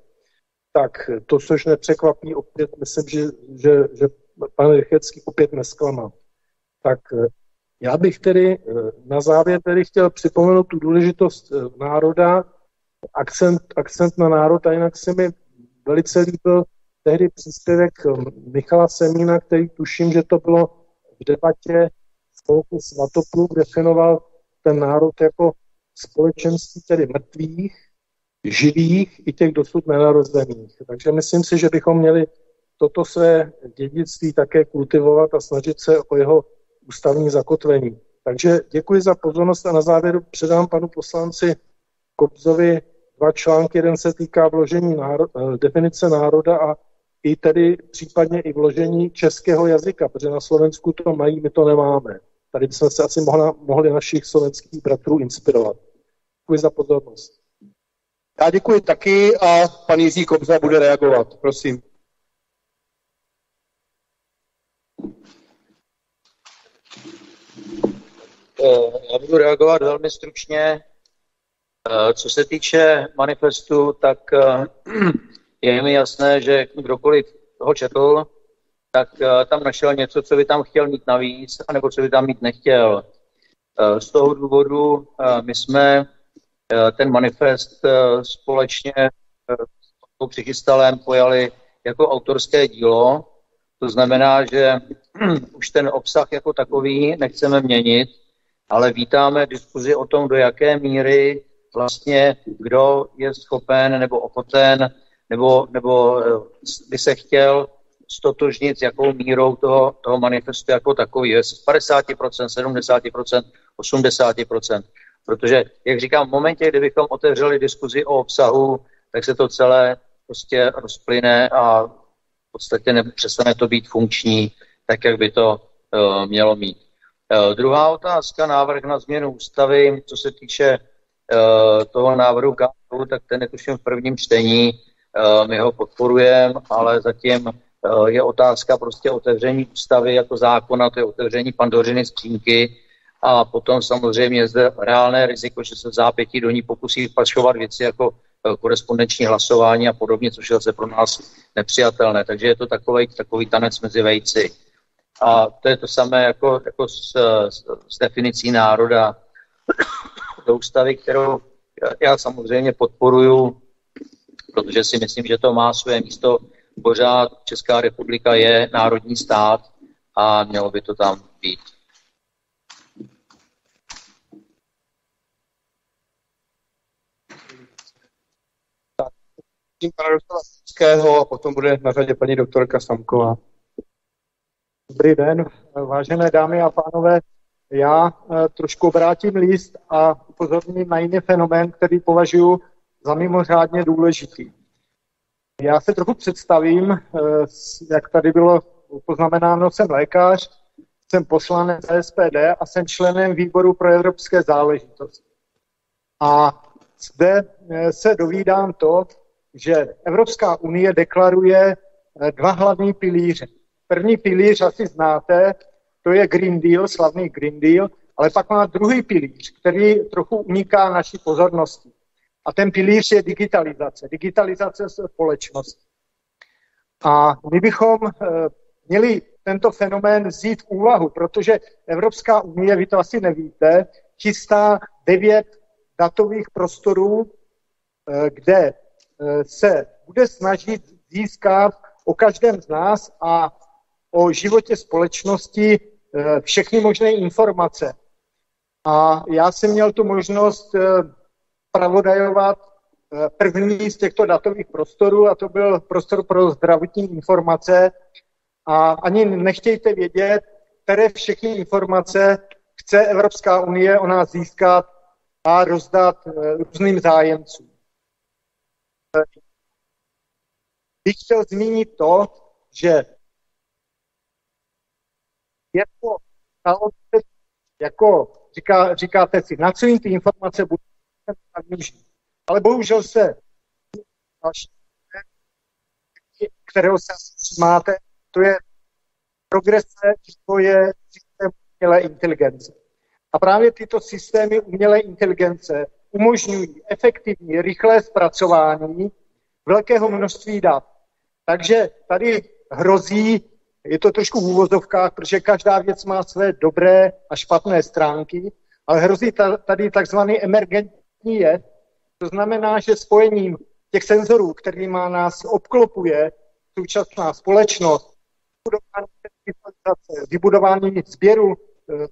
Tak to, což nepřekvapí, opět myslím, že, že, že pan Rychecký opět nesklamal. Tak já bych tedy eh, na závěr tedy chtěl připomenout tu důležitost eh, národa, akcent, akcent na národ a jinak se mi velice líbil tehdy příspěvek eh, Michala Semína, který tuším, že to bylo v debatě spolku Svatopluk, definoval ten národ jako společenství tedy mrtvých, živých i těch dosud nenarozených. Takže myslím si, že bychom měli toto své dědictví také kultivovat a snažit se o jeho ústavní zakotvení. Takže děkuji za pozornost a na závěr předám panu poslanci Kobzovi dva články. Jeden se týká vložení náro- eh, definice národa a i tedy případně i vložení českého jazyka, protože na Slovensku to mají, my to nemáme. Tady bychom se asi mohli, mohli našich slovenských bratrů inspirovat. Děkuji za pozornost. Já děkuji taky a pan Jiří Kobza bude reagovat. Prosím. Eh, já budu reagovat velmi stručně. Eh, co se týče manifestu, tak eh, je mi jasné, že kdokoliv ho četl, tak tam našel něco, co by tam chtěl mít navíc, anebo co by tam mít nechtěl. Z toho důvodu my jsme ten manifest společně s přichystalem pojali jako autorské dílo. To znamená, že už ten obsah jako takový nechceme měnit, ale vítáme diskuzi o tom, do jaké míry vlastně kdo je schopen nebo ochoten nebo, nebo eh, by se chtěl stotožnit s jakou mírou toho, toho manifestu jako takový. Je 50%, 70%, 80%. Protože, jak říkám, v momentě, kdybychom otevřeli diskuzi o obsahu, tak se to celé prostě rozplyne a v podstatě nepřestane to být funkční, tak jak by to uh, mělo mít. Uh, druhá otázka, návrh na změnu ústavy, co se týče uh, toho návrhu KU, tak ten je tuším v prvním čtení, uh, my ho podporujeme, ale zatím je otázka prostě otevření ústavy jako zákona, to je otevření pandořiny skřínky a potom samozřejmě je zde reálné riziko, že se v zápětí do ní pokusí vpašovat věci jako Eh, korespondenční hlasování a podobně, což je zase pro nás nepřijatelné. Takže je to takový, takový tanec mezi vejci. A to je to samé jako, jako s, s, s definicí národa do ústavy, kterou já samozřejmě podporuju, protože si myslím, že to má své místo. Pořád Česká republika je národní stát a mělo by to tam být. Tím pana doktora a potom bude na řadě paní doktorka Samková. Dobrý den, vážené dámy a pánové. Já eh, trošku obrátím list a upozorním na jiný fenomén, který považuji za mimořádně důležitý. Já se trochu představím, eh, jak tady bylo poznamenáno, jsem lékař, jsem poslanec SPD a jsem členem výboru pro evropské záležitosti. A zde eh, se dovídám to, že Evropská unie deklaruje eh, dva hlavní pilíře. První pilíř asi znáte, to je Green Deal, slavný Green Deal, ale pak má druhý pilíř, který trochu uniká naší pozornosti. A ten pilíř je digitalizace, digitalizace společnosti. A my bychom eh, měli tento fenomén vzít v úvahu, protože Evropská unie, vy to asi nevíte, chystá devět datových prostorů, eh, kde Eh, se bude snažit získat o každém z nás a o životě společnosti všechny možné informace. A já jsem měl tu možnost eh, pravodajovat první z těchto datových prostorů a to byl prostor pro zdravotní informace. A ani nechtějte vědět, které všechny informace chce Evropská unie o nás získat a rozdat různým zájemcům bych chtěl zmínit to, že jako, jako říká, říkáte si, na co jim ty informace budou využít. Ale bohužel se kterého se máte, to je progrese vývoje systému umělé inteligence. A právě tyto systémy umělé inteligence umožňují efektivní, rychlé zpracování velkého množství dat. Takže tady hrozí, je to trošku v úvozovkách, protože každá věc má své dobré a špatné stránky, ale hrozí tady takzvaný emergentní je. To znamená, že spojením těch senzorů, má nás obklopuje současná společnost, vybudování, vybudování sběru eh,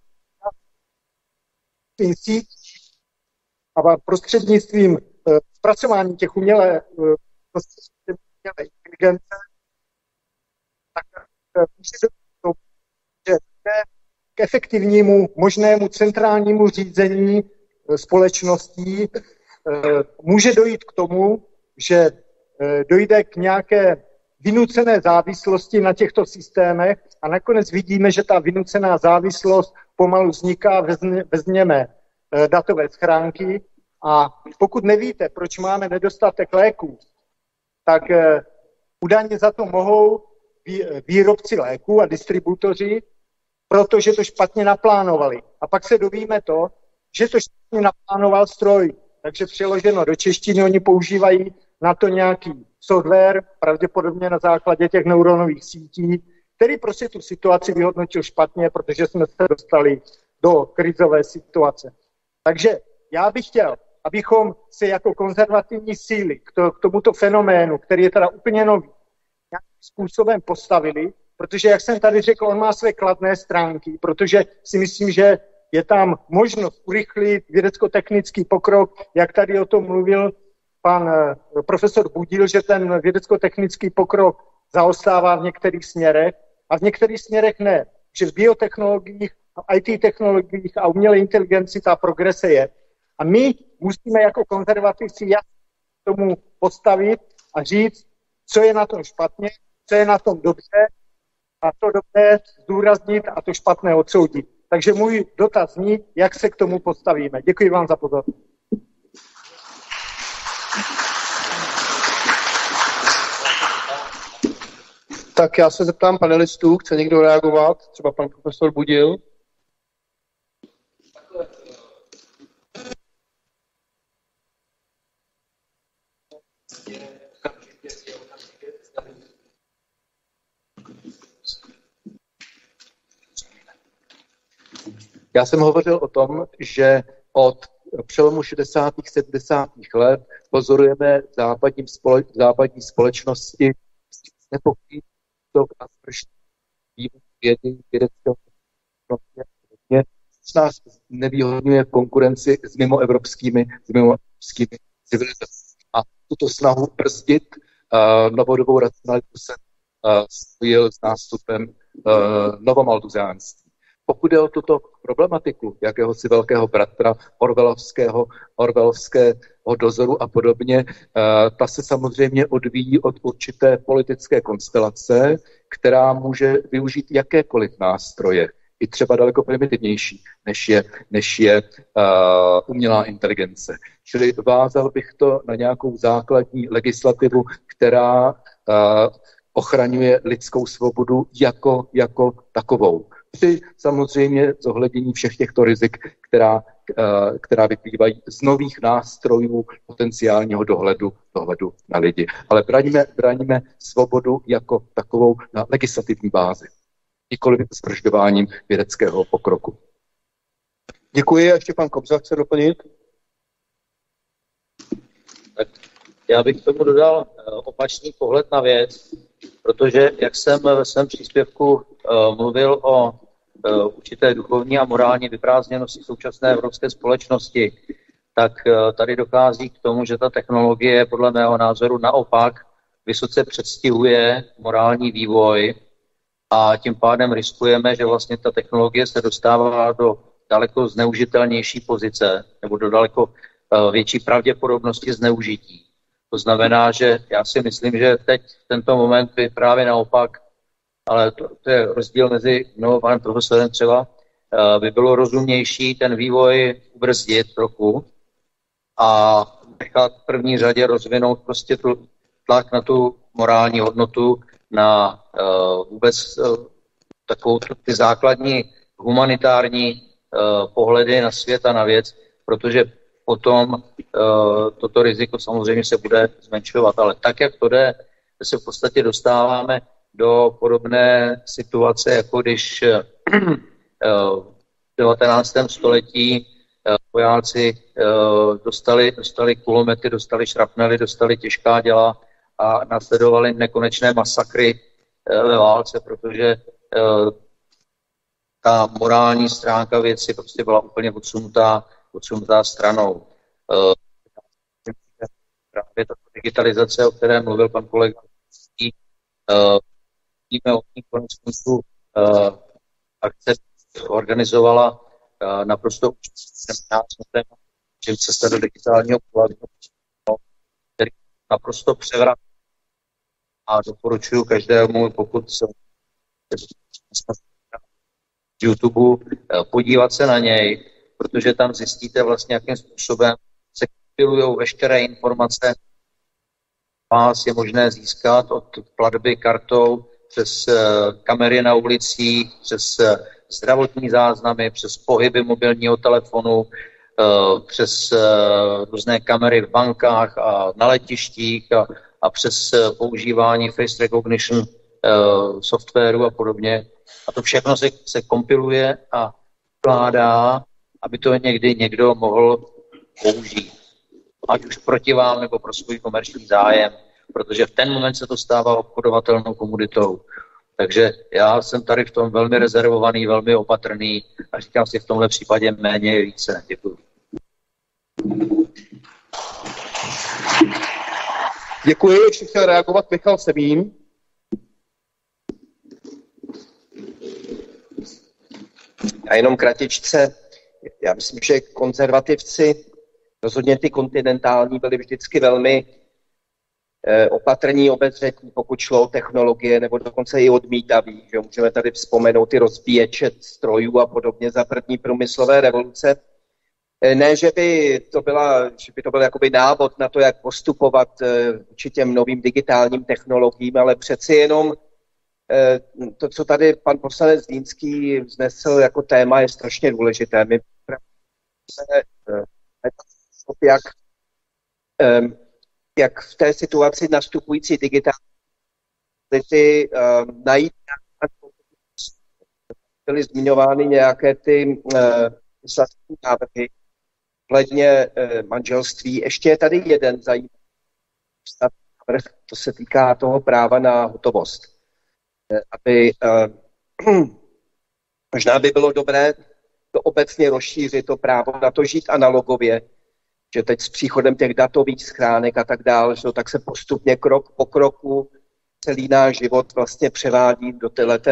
a prostřednictvím eh, zpracování těch umělé, eh, umělé inteligence, tak může to, že k efektivnímu možnému centrálnímu řízení společností může dojít k tomu, že dojde k nějaké vynucené závislosti na těchto systémech a nakonec vidíme, že ta vynucená závislost pomalu vzniká, vezměme Eh, datové schránky a pokud nevíte, proč máme nedostatek léků, tak eh, údajně za to mohou výrobci léků a distributoři, protože to špatně naplánovali. A pak se dovíme to, že to špatně naplánoval stroj. Takže přeloženo do češtiny, oni používají na to nějaký software, pravděpodobně na základě těch neuronových sítí, který prostě tu situaci vyhodnotil špatně, protože jsme se dostali do krizové situace. Takže já bych chtěl, abychom se jako konzervativní síly k, to, k tomuto fenoménu, který je teda úplně nový, nějakým způsobem postavili, protože, jak jsem tady řekl, on má své kladné stránky, protože si myslím, že je tam možnost urychlit vědecko-technický pokrok, jak tady o tom mluvil pan eh, profesor Budil, že ten vědecko-technický pokrok zaostává v některých směrech a v některých směrech ne. Že v biotechnologiích, IT technologiích a umělé inteligenci ta progrese je. A my musíme jako konzervativci jasně tomu postavit a říct, co je na tom špatně, co je na tom dobře a to dobře zdůraznit a to špatné odsoudit. Takže můj dotaz zní, jak se k tomu postavíme. Děkuji vám za pozornost. Tak já se zeptám panelistů, chce někdo reagovat? Třeba pan profesor Budil? Já jsem hovořil o tom, že od přelomu 60. 70. let pozorujeme v západní, spole, v západní společnosti nepoký a vývoj vědy, vědeckého což nás nevýhodňuje v konkurenci s mimoevropskými, s mimoevropskými civilizacemi. A tuto snahu brzdit uh, novodobou racionalitu se uh, spojil s nástupem uh, novomaltuzánství. Pokud je o tuto problematiku jakéhosi velkého bratra orvelovského, orvelovského dozoru a podobně, eh, ta se samozřejmě odvíjí od určité politické konstelace, která může využít jakékoliv nástroje, i třeba daleko primitivnější, než je, než je uh, umělá inteligence. Čili vázal bych to na nějakou základní legislativu, která uh, ochraňuje lidskou svobodu jako, jako takovou při samozřejmě zohlednění všech těchto rizik, která, eh, která vyplývají z nových nástrojů potenciálního dohledu, dohledu na lidi. Ale braníme, braníme svobodu jako takovou na legislativní bázi, nikoli zbržďováním vědeckého pokroku. Děkuji. A ještě pan Kobza chce doplnit? Tak já bych tomu dodal eh, opačný pohled na věc, protože jak jsem ve svém příspěvku uh, mluvil o uh, určité duchovní a morální vyprázdněnosti současné evropské společnosti, tak uh, tady dochází k tomu, že ta technologie podle mého názoru naopak vysoce předstihuje morální vývoj a tím pádem riskujeme, že vlastně ta technologie se dostává do daleko zneužitelnější pozice nebo do daleko větší pravděpodobnosti zneužití. To znamená, že já si myslím, že teď v tento moment by právě naopak, ale to, to je rozdíl mezi mnou a panem profesorem třeba, eh, by bylo rozumnější ten vývoj ubrzdit trochu a nechat v první řadě rozvinout prostě tu tlak na tu morální hodnotu, na uh, vůbec uh, takovou ty základní humanitární uh, pohledy na svět a na věc, protože potom uh, toto riziko samozřejmě se bude zmenšovat. Ale tak, jak to jde, se v podstatě dostáváme do podobné situace, jako když uh, v 19. století vojáci dostali, dostali kulomety, dostali šrapnely, dostali těžká děla a nasledovali nekonečné masakry ve válce, protože ta morální stránka věci prostě byla úplně odsunutá odsunutá stranou. Eh, právě tato digitalizace, o které mluvil pan kolega, eh, víme o ní konec konců eh, akce organizovala naprosto že cesta do digitálního pohledu, který naprosto převrat a doporučuji každému, pokud se YouTube, podívat se na něj, protože tam zjistíte vlastně, jakým způsobem se kompilují veškeré informace, vás je možné získat od platby kartou přes eh, kamery na ulicích, přes eh, zdravotní záznamy, přes pohyby mobilního telefonu, eh, přes různé kamery v bankách a na letištích a, a přes používání face recognition softwaru a podobně. A to všechno se, se kompiluje a vkládá aby to někdy někdo mohl použít. Ať už proti vám, nebo pro svůj komerční zájem, protože v ten moment se to stává obchodovatelnou komoditou. Takže já jsem tady v tom velmi rezervovaný, velmi opatrný a říkám si v tomhle případě méně více. Děkuji. Děkuji, ještě chtěl reagovat Michal Semín. A jenom kratičce, já myslím, že konzervativci, rozhodně ty kontinentální, byli vždycky velmi eh, opatrní, obezřetní, pokud šlo o technologie, nebo dokonce i odmítaví. Že můžeme tady vzpomenout ty rozbíječe strojů a podobně za první průmyslové revoluce. Eh, ne, že by to, byla, že by to byl jakoby návod na to, jak postupovat eh, určitě novým digitálním technologiím, ale přeci jenom to, co tady pan poslanec Zlínský vznesl jako téma, je strašně důležité. My eh, jak, jak v té situaci nastupující digitální najít byly zmiňovány nějaké ty legislativní návrhy hledně uh, manželství. Ještě je tady jeden zajímavý návrh, to se týká toho práva na hotovost. Eh, aby uh, možná by bylo dobré to obecně rozšířit, to právo na to žít analogově, že teď s příchodem těch datových schránek a tak dále, že tak se postupně krok po kroku celý náš život vlastně převádí do této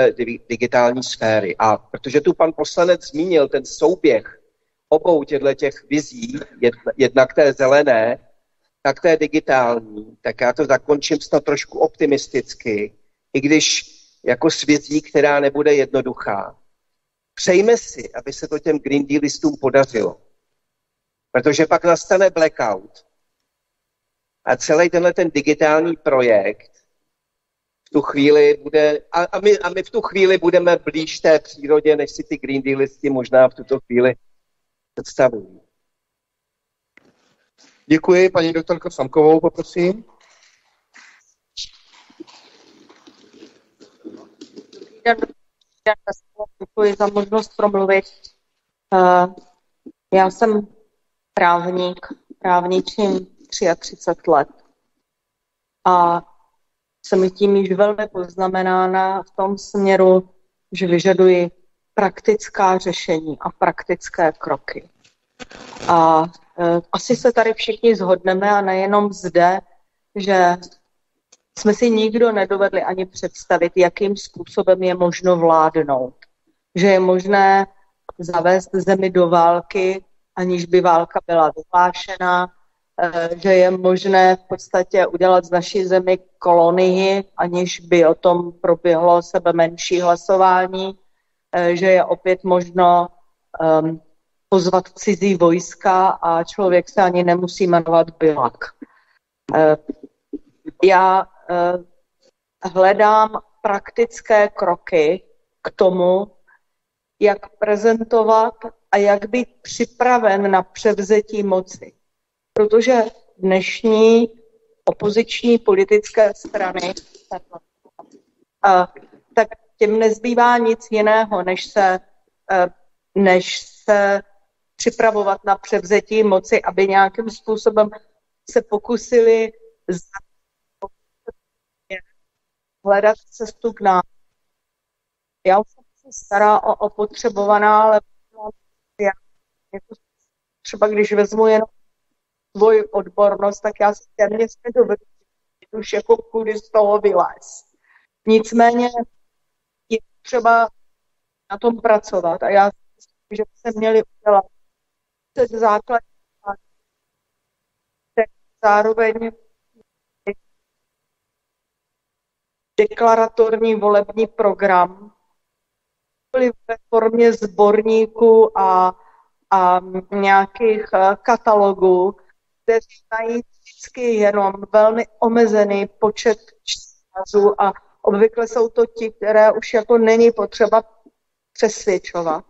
digitální sféry. A protože tu pan poslanec zmínil ten souběh obou těchto těch vizí, jednak té zelené, tak té digitální, tak já to zakončím snad trošku optimisticky, i když jako světí, která nebude jednoduchá. Přejme si, aby se to těm Green Dealistům podařilo. Protože pak nastane blackout. A celý tenhle ten digitální projekt v tu chvíli bude, a, a, my, a my v tu chvíli budeme blíž té přírodě, než si ty Green Dealisti možná v tuto chvíli představují. Děkuji, paní doktorko Samkovou, poprosím. Děkuji za možnost promluvit. Eh, já jsem právník, právničím 33 let. A jsem tím již velmi poznamenána v tom směru, že vyžaduji praktická řešení a praktické kroky. A e, asi se tady všichni zhodneme a nejenom zde, že jsme si nikdo nedovedli ani představit, jakým způsobem je možno vládnout. Že je možné zavést zemi do války, aniž by válka byla vyhlášena, eh, že je možné v podstatě udělat z naší zemi kolonii, aniž by o tom proběhlo sebe menší hlasování, eh, že je opět možno um, pozvat cizí vojska a člověk se ani nemusí jmenovat Bilak. Uh, já Eh, hledám praktické kroky k tomu, jak prezentovat a jak být připraven na převzetí moci. Protože dnešní opoziční politické strany, tak těm nezbývá nic jiného, než se, eh, než se připravovat na převzetí moci, aby nějakým způsobem se pokusili hledat cestu k nám. Já už jsem se stará o opotřebovaná, ale já, jako třeba když vezmu jenom svoji odbornost, tak já si téměř nedovedu už jako kudy z toho vylez. Nicméně je třeba na tom pracovat a já si myslím, že se měli udělat základní zároveň deklaratorní volební program, byly ve formě sborníků a, a nějakých eh, katalogů, kde mají vždycky jenom velmi omezený počet čtenářů a obvykle jsou to ti, které už jako není potřeba přesvědčovat.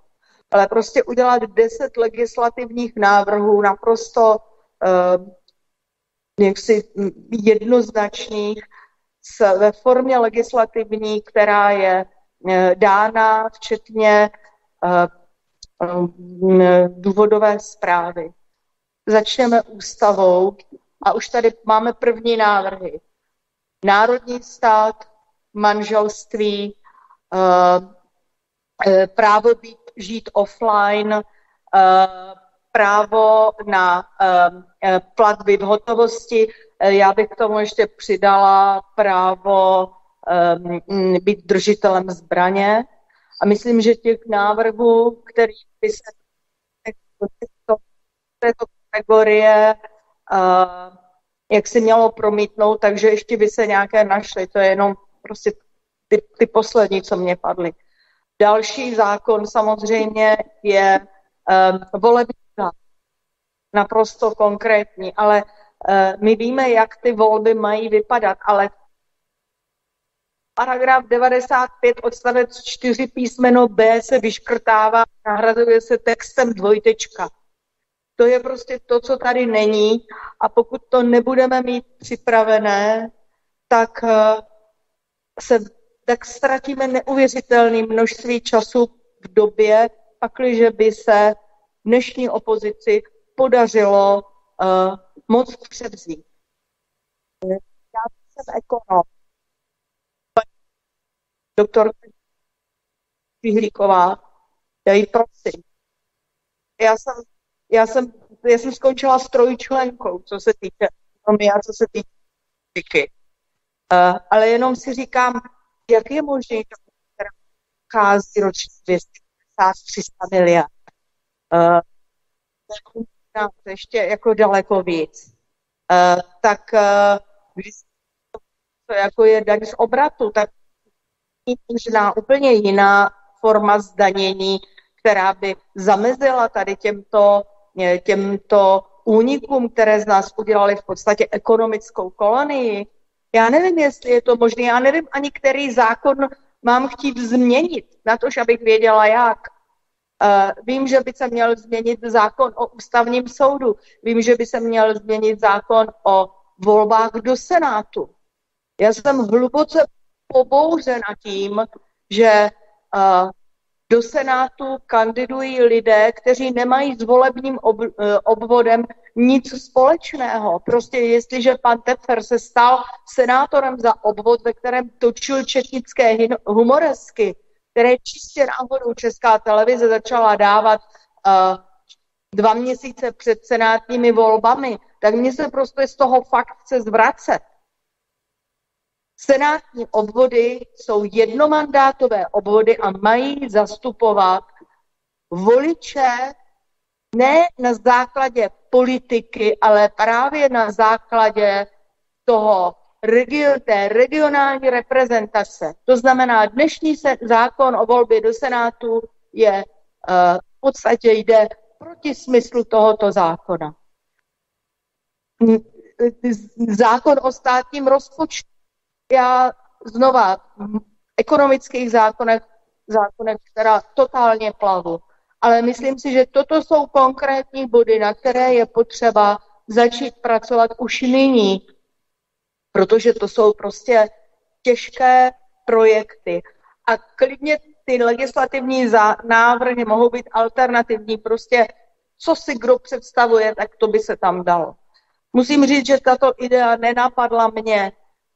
Ale prostě udělat deset legislativních návrhů naprosto uh, jaksi jednoznačných, ve formě legislativní, která je e, dána včetně e, e, důvodové zprávy. Začneme ústavou a už tady máme první návrhy. Národní stát, manželství právo být, žít offline, právo na platby v hotovosti. Já bych k tomu ještě přidala právo být držitelem zbraně. A myslím, že těch návrhů, který by se do této kategorie jak se mělo promítnout, takže ještě by se nějaké našly. To je jenom prostě ty, ty poslední, co mě padly. Další zákon samozřejmě je um, volební naprosto konkrétní, ale uh, my víme, jak ty volby mají vypadat, ale paragraf 95 odstavec 4 písmeno B se vyškrtává, nahrazuje se textem dvojtečka. To je prostě to, co tady není a pokud to nebudeme mít připravené, tak eh, se tak ztratíme neuvěřitelné množství času v době, pakliže by se dnešní opozici podařilo uh, moc převzít. Já jsem ekonom. Doktor Pihlíková, já ji prosím. Já jsem já jsem, já jsem skončila s trojčlenkou, co se týče ekonomie a co se týče fyziky. Uh, ale jenom si říkám, jak je možné, že chází ročně 250-300 miliard. Uh, to ještě jako daleko víc. Uh, tak uh, to jako je daň z obratu, tak možná úplně jiná forma zdanění, která by zamezila tady těmto Eh, těmto únikům, které z nás udělali v podstatě ekonomickou kolonii. Já nevím, jestli je to možné, já nevím ani, který zákon mám chtít změnit, na to, abych věděla jak. Uh, vím, že by se měl změnit zákon o ústavním soudu. Vím, že by se měl změnit zákon o volbách do Senátu. Já jsem hluboce pobouřena tím, že uh, do Senátu kandidují lidé, kteří nemají s volebním ob, eh, obvodem nic společného. Prostě jestliže pan Tepfer se stal senátorem za obvod, ve kterém točil četnické humoresky, které čistě náhodou Česká televize začala dávat uh, dva měsíce před senátními volbami, tak mně se prostě z toho fakt chce zvracet. Senátní obvody jsou jednomandátové obvody a mají zastupovat voliče ne na základě politiky, ale právě na základě toho té regionální reprezentace. To znamená, dnešní se, zákon o volbě do Senátu je uh, v podstatě jde proti smyslu tohoto zákona. Zákon o státním rozpočtu já znova v ekonomických zákonech, zákonech, která totálně plavu. Ale myslím si, že toto jsou konkrétní body, na které je potřeba začít pracovat už nyní, protože to jsou prostě těžké projekty. A klidně ty legislativní návrhy mohou být alternativní, prostě co si kdo představuje, tak to by se tam dalo. Musím říct, že tato idea nenapadla mě,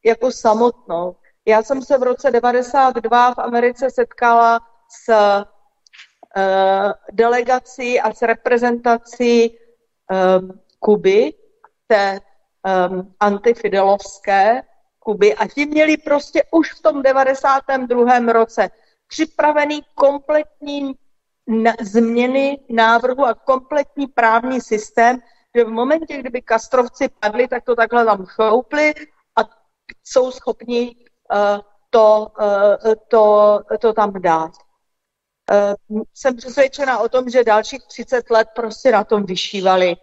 jako samotnou. Já jsem se v roce 92 v Americe setkala s uh, delegací a s reprezentací um, Kuby, té um, antifidelovské Kuby a ti měli prostě už v tom 92. roce připravený kompletní na, změny návrhu a kompletní právní systém, že v momentě, kdyby Kastrovci padli, tak to takhle tam choupli jsou schopni uh, to, uh, to, to tam dát. Uh, jsem přesvědčena o tom, že dalších 30 let prostě na tom vyšívali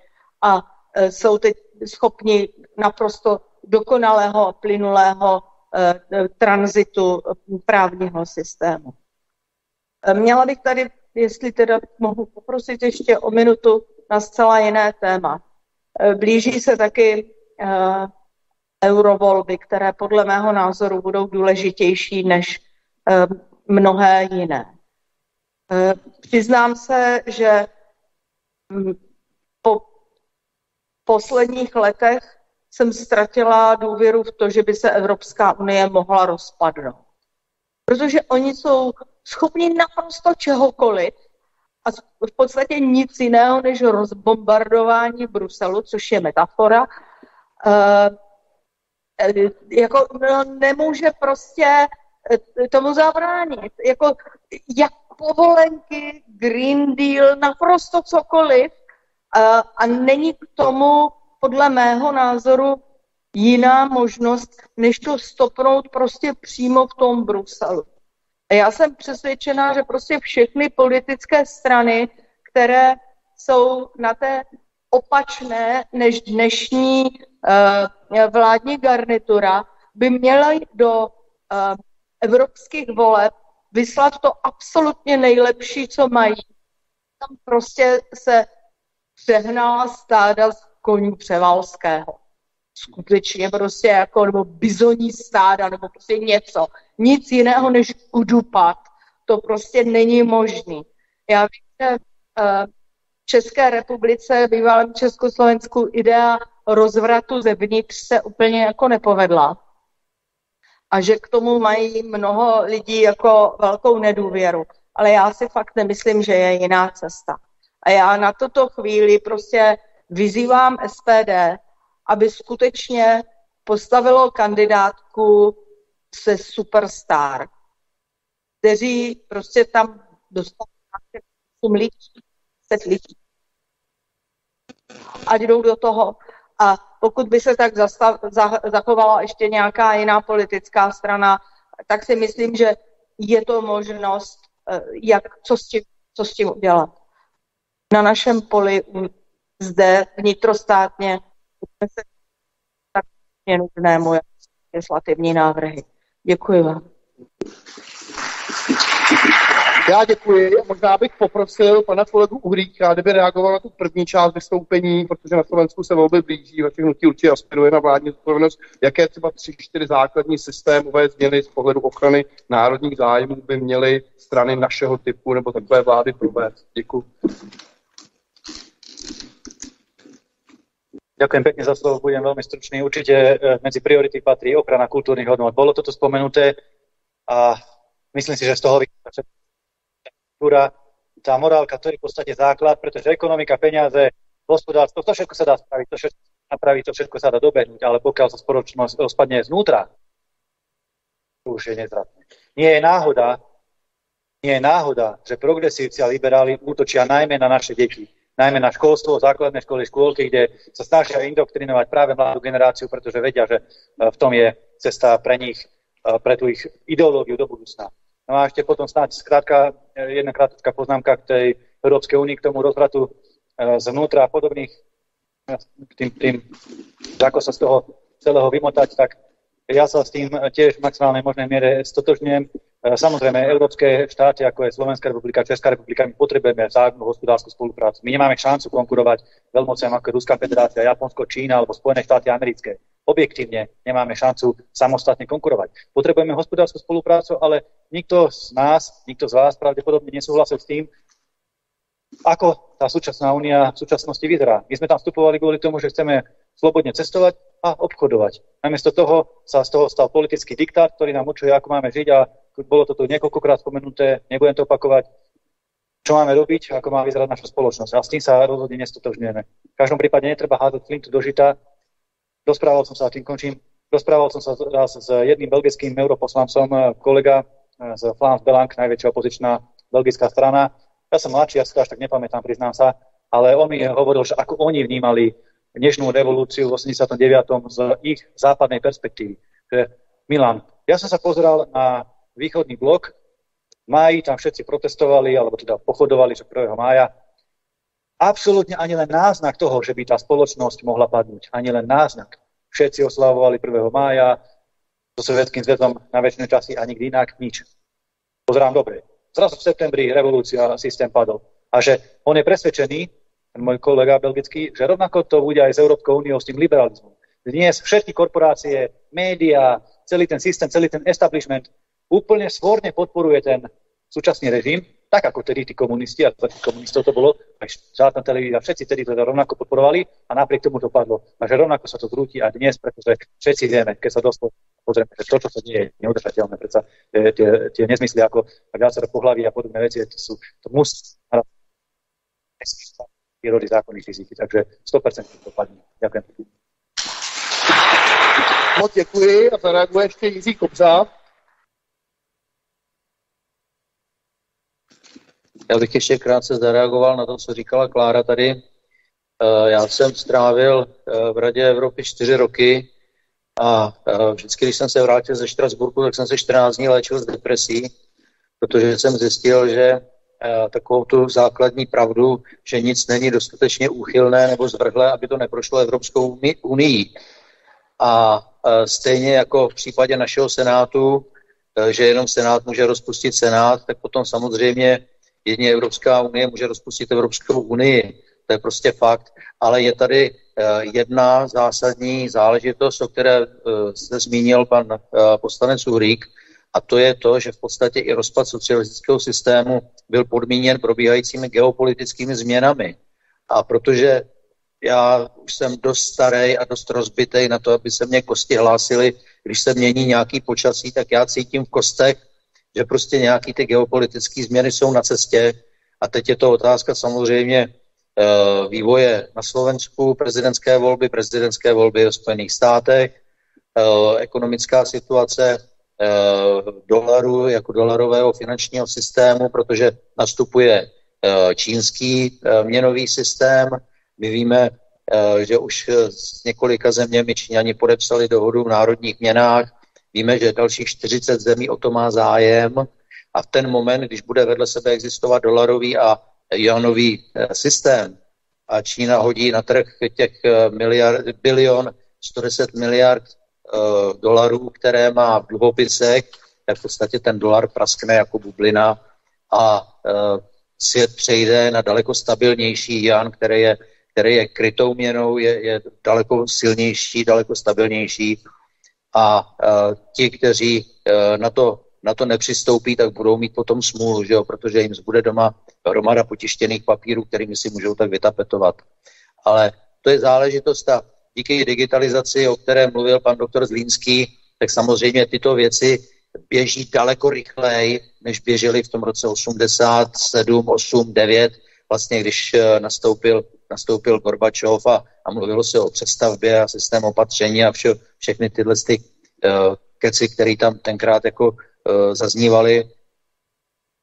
a uh, jsou teď schopni naprosto dokonalého, plynulého uh, tranzitu právního systému. Měla bych tady, jestli teda mohu poprosit ještě o minutu na zcela jiné téma. Blíží se taky eurovolby, které podle mého názoru budou důležitější než eh, mnohé jiné. Eh, přiznám se, že hm, posledních letech jsem ztratila důvěru v to, že by se Evropská unie mohla rozpadnout. Protože oni jsou schopni naprosto čehokoliv a v podstatě nic jiného než rozbombardování Bruselu, což je metafora, uh, jako no, nemůže prostě tomu zabránit. Jako, jak povolenky, Green Deal, naprosto cokoliv. A, není k tomu podle mého názoru jiná možnost, než to stopnout prostě přímo v tom Bruselu. A já jsem přesvědčená, že prostě všechny politické strany, které jsou na té opačné než dnešní uh, vládní garnitura, by měly do uh, evropských voleb vyslat to absolutně nejlepší, co mají. Tam prostě se přehnala stáda z koní Převalského. Skutečně prostě jako, nebo bizoní stáda, nebo prostě něco. Nic jiného než udupat. To prostě není možný. Já vím, že uh, v České republice, bývalém Československu, idea rozvratu zevnitř se úplně jako nepovedla a že k tomu mají mnoho lidí jako velkou nedůvěru. Ale já si fakt nemyslím, že je jiná cesta. A já na tuto chvíli prostě vyzývám SPD, aby skutečně postavilo kandidátku se superstar, kteří prostě tam dostanou 8 lidí, 10 lidí. Ať jdou do toho. A pokud by se tak zastav, za, zachovala ještě nějaká jiná politická strana, tak si myslím, že je to možnost, eh, jak, co, s tím, co s tím udělat. Na našem poli zde vnitrostátně se tak nutné moje legislativní návrhy. Děkuji vám. Já děkuji. Možná bych poprosil pana kolegu Uhlíka, kdyby reagoval na tu první část vystoupení, protože na Slovensku se volby blíží, vaše hnutí určitě aspiruje na vládní zodpovědnost. Jaké třeba tři, čtyři základní systémové změny z pohledu ochrany národních zájmů by měly strany našeho typu nebo takové vlády provést? Děkuji. Ďakujem pekne za slovo, budem veľmi stručný. Určite eh, medzi priority patrí ochrana kultúrnych hodnot. Bolo toto spomenuté a myslím si, že z toho vychádza tá morálka, to je v podstate základ, pretože ekonomika, peniaze, hospodárstvo, to všetko sa dá spraviť, to všetko napraviť, to všetko sa dá dobehnúť, ale pokiaľ sa spoločnosť rozpadne znútra, to už je nezvratné. Nie je náhoda, nie je náhoda, že progresívci a liberáli útočia najmä na naše deti, najmä na školstvo, základné školy, škôlky, kde sa snažia indoktrinovať práve mladú generáciu, pretože vedia, že v tom je cesta pre nich, pre tú ich ideológiu do budúcna. No a ešte potom snáď skrátka, jedna krátka poznámka k tej Európskej únii, k tomu rozvratu zvnútra a podobných, tým, tým, ako sa z toho celého vymotať, tak ja sa s tým tiež v maximálnej možnej miere stotožňujem. E, samozrejme, európske štáty, ako je Slovenská republika, Česká republika, my potrebujeme vzájomnú hospodárskú spoluprácu. My nemáme šancu konkurovať veľmociam ako Ruská federácia, Japonsko, Čína alebo Spojené štáty americké objektívne nemáme šancu samostatne konkurovať. Potrebujeme hospodárskú spoluprácu, ale nikto z nás, nikto z vás pravdepodobne nesúhlasil s tým, ako tá súčasná únia v súčasnosti vyzerá. My sme tam vstupovali kvôli tomu, že chceme slobodne cestovať a obchodovať. Namiesto toho sa z toho stal politický diktát, ktorý nám určuje, ako máme žiť a bolo to tu niekoľkokrát spomenuté, nebudem to opakovať, čo máme robiť, ako má vyzerať naša spoločnosť. A s tým sa rozhodne nestotožňujeme. V každom prípade netreba hádať flintu do žita, Rozprával som sa, tým končím, rozprával som sa raz s jedným belgickým europoslancom, eh, kolega eh, z Flams Belang, najväčšia opozičná belgická strana. Ja som mladší, ja si to až tak nepamätám, priznám sa, ale on mi hovoril, že ako oni vnímali dnešnú revolúciu v 89. z ich západnej perspektívy. Milan, ja som sa pozeral na východný blok, v máji tam všetci protestovali, alebo teda pochodovali, že 1. mája, absolútne ani len náznak toho, že by tá spoločnosť mohla padnúť. Ani len náznak. Všetci oslavovali 1. mája so Sovjetským zväzom na väčšinu časy a nikdy inak nič. Pozerám dobre. Zrazu v septembri revolúcia, systém padol. A že on je presvedčený, ten môj kolega belgický, že rovnako to bude aj s Európskou úniou, s tým liberalizmom. Dnes všetky korporácie, médiá, celý ten systém, celý ten establishment úplne svorne podporuje ten súčasný režim tak ako tedy tí komunisti, a tých komunistov to bolo, aj štátna televízia, všetci tedy to rovnako podporovali a napriek tomu to padlo. A že rovnako sa to zrúti aj dnes, pretože všetci vieme, keď sa dospol pozrieme, že to, čo sa deje, je neudržateľné. Predsa tie, tie, tie nezmysly ako viacero pohlaví a podobné veci, to, sú, to musí prírody, zákony fyziky, takže 100% to padne. Ďakujem. Moc děkuji a zareaguje ještě Jiří Kobza. Já bych ještě krátce zareagoval na to, co říkala Klára tady. Eh, já jsem strávil eh, v Radě Evropy čtyři roky a eh, vždycky, když jsem se vrátil ze Štrasburku, tak jsem se 14 dní léčil z depresí, protože jsem zjistil, že takovou tu základní pravdu, že nic není dostatečně úchylné nebo zvrhlé, aby to neprošlo Evropskou unii. A stejně jako v případě našeho Senátu, že jenom Senát může rozpustit Senát, tak potom samozřejmě Jedině Evropská unie může rozpustit Evropskou unii. To je prostě fakt. Ale je tady eh, jedna zásadní záležitost, o které eh, se zmínil pan eh, poslanec Uhrík, a to je to, že v podstatě i rozpad socialistického systému byl podmíněn probíhajícími geopolitickými změnami. A protože já už jsem dost starý a dost rozbitý na to, aby se mě kosti hlásily, když se mění nějaký počasí, tak já cítím v kostech že prostě nějaký ty geopolitické změny jsou na cestě a teď je to otázka samozřejmě uh, vývoje na Slovensku, prezidentské volby, prezidentské volby v Spojených státech, uh, ekonomická situace uh, dolaru jako dolarového finančního systému, protože nastupuje čínský měnový systém. My víme, že už s několika zeměmi Číňani podepsali dohodu v národních měnách, Víme, že dalších 40 zemí o to má zájem a v ten moment, když bude vedle sebe existovat dolarový a janový eh, systém a Čína hodí na trh těch eh, miliard, bilion 110 miliard uh, dolarů, které má v dluhopisech, tak v podstatě ten dolar praskne jako bublina a uh, svět přejde na daleko stabilnější jan, který je, který je krytou měnou, je, je daleko silnější, daleko stabilnější a ti, kteří e, na to, na to nepřistoupí, tak budou mít potom smůlu, že jo? protože jim zbude doma hromada potištěných papírů, kterými si můžou tak vytapetovat. Ale to je záležitost a díky digitalizaci, o které mluvil pan doktor Zlínský, tak samozřejmě tyto věci běží daleko rychleji, než běžely v tom roce 87, 8, 9, vlastně když e, nastoupil, nastoupil Gorbačov a, a mluvilo se o přestavbě a systém opatření a vše, všechny tyhle ty, uh, keci, které tam tenkrát jako uh, zaznívaly.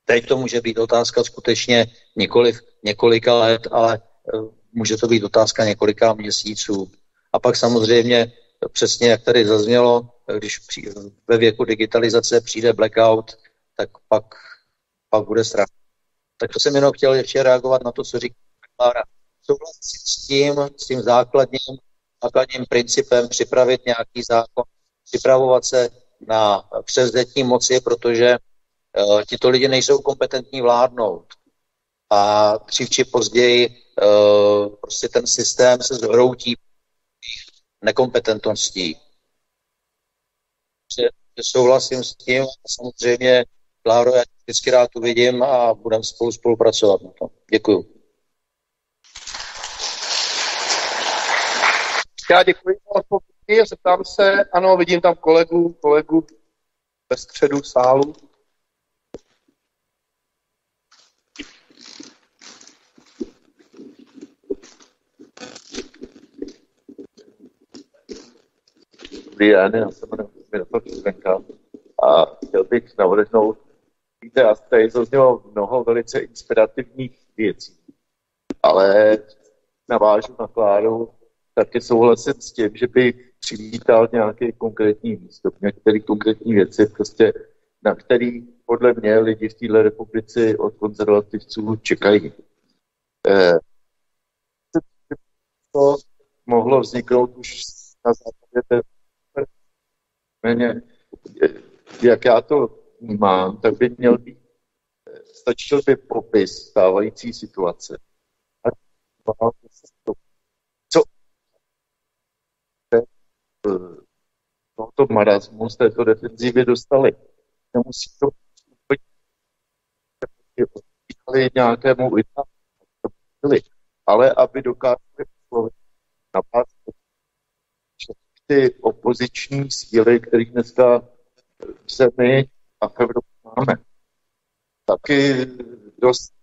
Teď to může být otázka skutečně nikoli několika let, ale uh, může to být otázka několika měsíců. A pak samozřejmě, přesně jak tady zaznělo, když při, ve věku digitalizace přijde blackout, tak pak, pak bude strach. Tak to jsem jenom chtěl ještě reagovat na to, co říká Klára. Souhlasím s tím, s tím základním základním principem připravit nějaký zákon, připravovat se na převzetí moci, protože uh, tito lidi nejsou kompetentní vládnout. A dřív či později uh, prostě ten systém se zhroutí nekompetentností. Souhlasím s tím a samozřejmě, Kláro, já vždycky rád uvidím a budeme spolu spolupracovat na tom. Děkuju. Já děkuji za odpovědi zeptám se, ano, vidím tam kolegu, kolegu ve středu sálu. Dobrý den, já jsem Miroslav Čuzenka a chtěl bych navrhnout, víte, a tady zaznělo mnoho velice inspirativních věcí, ale navážu na Kláru, taky souhlasit s tím, že by přivítal nějaký konkrétní místo, některé konkrétní věci, prostě, na který podle mě lidi v této republice od konzervativců čekají. Eh, to mohlo vzniknout už na základě té méně, jak já to vnímám, tak by měl být, stačil by popis stávající situace. A tohoto marazmu, z této defenzívy dostali. Nemusí to úplně nějakému ale aby dokázali oslovit na vás, ty opoziční síly, které dneska v zemi a v Evropě máme. Taky dost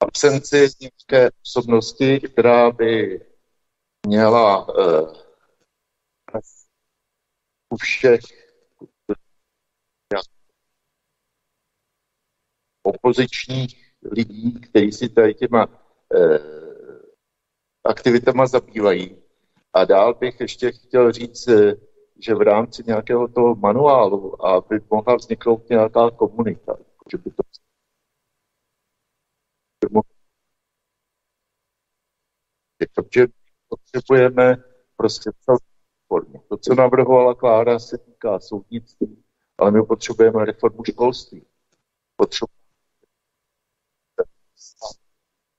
absenci nějaké osobnosti, která by měla uh, u všech opozičních lidí, kteří si tady těma uh, aktivitama zabývají. A dál bych ještě chtěl říct, eh, že v rámci nějakého toho manuálu, aby mohla vzniknout nějaká komunita, že by to protože potřebujeme prostě reformu. To, co navrhovala Klára, se týká soudnictví, ale my potřebujeme reformu školství. Potřebujeme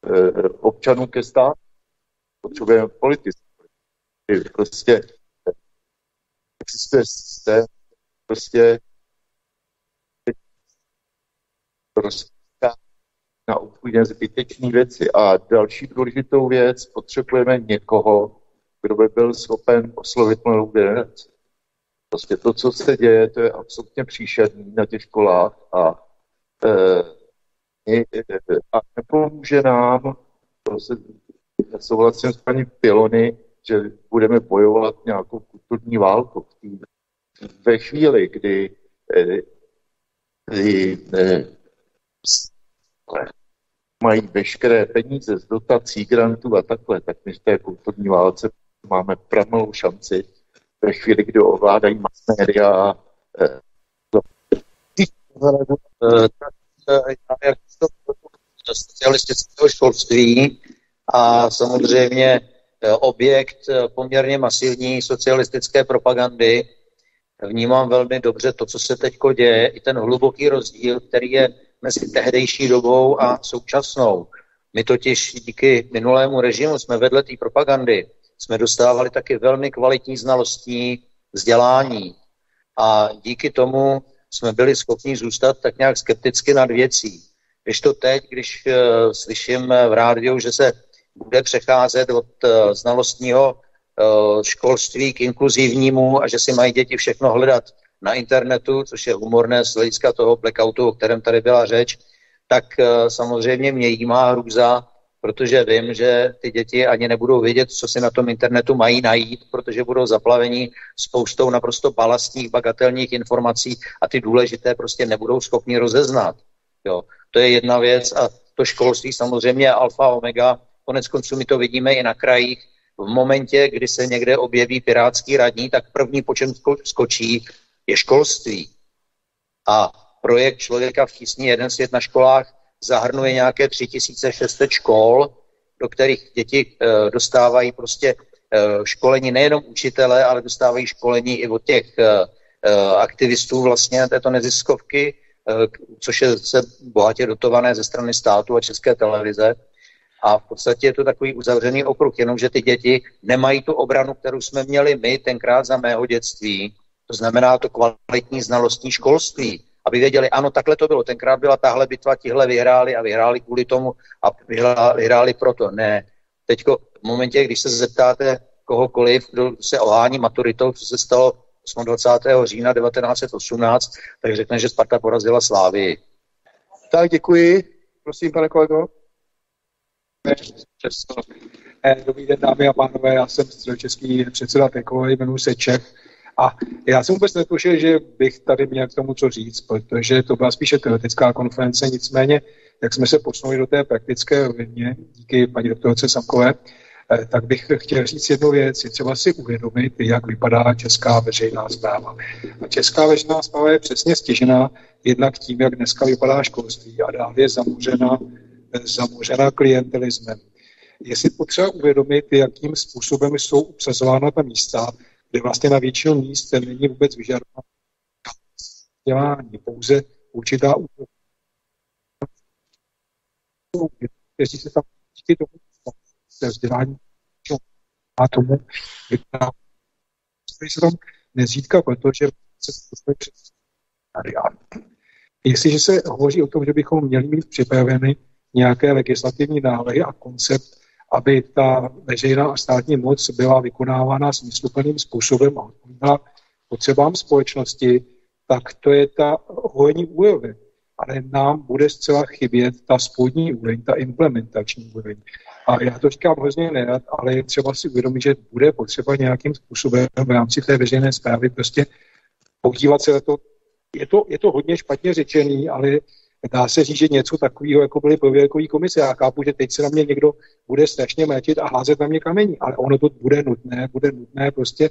eh, občanů ke státu. Potřebujeme politiku. Prostě existuje systém, prostě prostě na úplně zbytečné věci. A další důležitou věc, potřebujeme někoho, kdo by byl schopen oslovit mladou generaci. Prostě to, co se děje, to je absolutně příšerný na těch školách a, e, a nepomůže nám, to se, já souhlasím s paní Pilony, že budeme bojovat nějakou kulturní válku. Ve chvíli, kdy, kdy, kdy mají veškeré peníze z dotací, grantů a takhle, tak my v té kulturní válce máme pramelou šanci ve chvíli, kdy ovládají mass média. Eh, socialistického školství a samozřejmě eh, objekt eh, poměrně masivní socialistické propagandy. Vnímám velmi dobře to, co se teď děje, i ten hluboký rozdíl, který je mezi tehdejší dobou a současnou. My totiž díky minulému režimu jsme vedle té propagandy, jsme dostávali taky velmi kvalitní znalostní vzdělání a díky tomu jsme byli schopni zůstat tak nějak skepticky nad věcí. Když to teď, když uh, slyším v rádiu, že se bude přecházet od uh, znalostního uh, školství k inkluzivnímu a že si mají děti všechno hledat na internetu, což je humorné z hlediska toho blackoutu, o kterém tady byla řeč, tak uh, samozřejmě mě jímá hrůza, protože vím, že ty děti ani nebudou vědět, co si na tom internetu mají najít, protože budou zaplaveni spoustou naprosto balastních, bagatelních informací a ty důležité prostě nebudou schopni rozeznat. Jo. To je jedna věc a to školství samozřejmě je alfa omega. Konec konců my to vidíme i na krajích. V momentě, kdy se někde objeví pirátský radní, tak první po čem skočí je školství. A projekt Člověka v tísni jeden svět na školách zahrnuje nějaké 3600 škol, do kterých děti e, dostávají prostě e, školení nejenom učitele, ale dostávají školení i od těch e, aktivistů vlastně této neziskovky, což je se bohatě dotované ze strany státu a České televize. A v podstatě je to takový uzavřený okruh, jenomže ty děti nemají tu obranu, kterou jsme měli my tenkrát za mého dětství, to znamená to kvalitní znalostní školství, aby věděli, ano, takhle to bylo. Tenkrát byla tahle bitva, tihle vyhráli a vyhráli kvůli tomu a vyhráli proto. Ne. Teď v momentě, když se zeptáte kohokoliv, kdo se ohání maturitou, co se stalo 28. října 1918, tak řekne, že Sparta porazila Slávii. Tak děkuji. Prosím, pane kolego. Eh, dobrý den, dámy a pánové, já jsem středočeský předseda Tekové, jmenuji se Čech a já jsem vůbec netušil, že bych tady měl k tomu co říct, protože to byla spíše teoretická konference, nicméně, jak jsme se posunuli do té praktické rovině, díky paní doktorce Samkové, eh, tak bych chtěl říct jednu věc. Je třeba si uvědomit, jak vypadá česká veřejná zpráva. A česká veřejná zpráva je přesně stěžená jednak tím, jak dneska vypadá školství a dále je zamořena, zamořena klientelismem. Je si potřeba uvědomit, jakým způsobem jsou obsazována ta místa, kde vlastně na většinu míst není vůbec vyžadováno vzdělání, pouze určitá úroveň. Kteří se tam díky tomu se vzdělání a tomu vypadá, se tam nezřídka, protože se dostali přes Jestliže se hovoří o tom, že bychom měli mít připraveny nějaké legislativní návrhy a koncept aby ta veřejná a státní moc byla vykonávána smysluplným způsobem a odpovídala potřebám společnosti, tak to je ta hojení úroveň. Ale nám bude zcela chybět ta spodní úroveň, ta implementační úroveň. A já to říkám hrozně nerad, ale je třeba si uvědomit, že bude potřeba nějakým způsobem v rámci té veřejné zprávy prostě podívat se na to. Je to, je to hodně špatně řečený, ale dá se říct, že něco takového, jako byly prověrkové komise. Já chápu, že teď se na mě někdo bude strašně mlétit a házet na mě kamení, ale ono to bude nutné, bude nutné prostě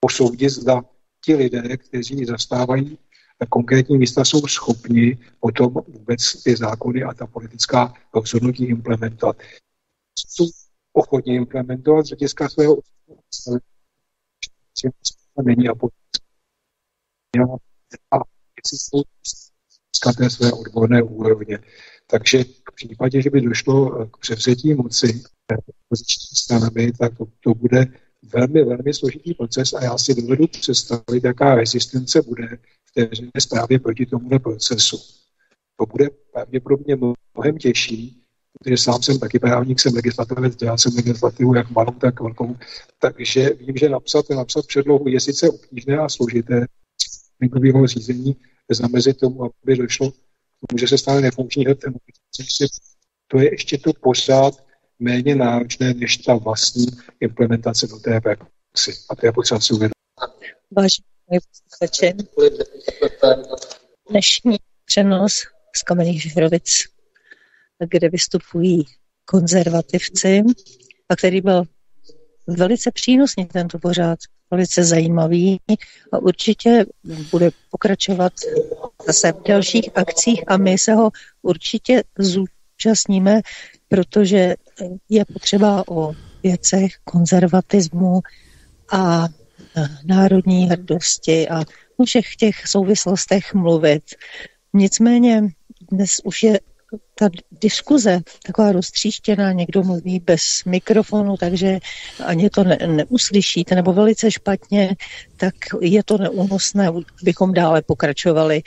posoudit, zda ti lidé, kteří zastávají konkrétní místa, jsou schopni potom vůbec ty zákony a ta politická rozhodnutí implementovat. Jsou ochotní implementovat z hlediska svého není a a jsou té své odborné úrovně. Takže v případě, že by došlo k převzetí moci opoziční stranami, tak to, bude velmi, velmi složitý proces a já si dovedu představit, jaká rezistence bude v té veřejné zprávě proti tomuhle procesu. To bude pravděpodobně mnohem těžší, protože sám jsem taky právník, jsem legislativec, dělal jsem legislativu jak malou, tak velkou, takže vím, že napsat, napsat předlohu je sice obtížné a složité, výběrového řízení zamezit tomu, aby došlo k tomu, že se stane nefunkční ten to je ještě to pořád méně náročné než ta vlastní implementace do té praxi. A to je potřeba si uvědomit. Vážení posluchači, dnešní přenos z Kamenných Žihrovic, kde vystupují konzervativci a který byl velice přínosný tento pořád, velice zajímavý a určitě bude pokračovat zase v dalších akcích a my se ho určitě zúčastníme, protože je potřeba o věcech konzervatismu a národní hrdosti a o všech těch souvislostech mluvit. Nicméně dnes už je ta diskuze taková roztříštěná, někdo mluví bez mikrofonu, takže ani to ne, neuslyšíte, nebo velice špatně, tak je to neúnosné, bychom dále pokračovali.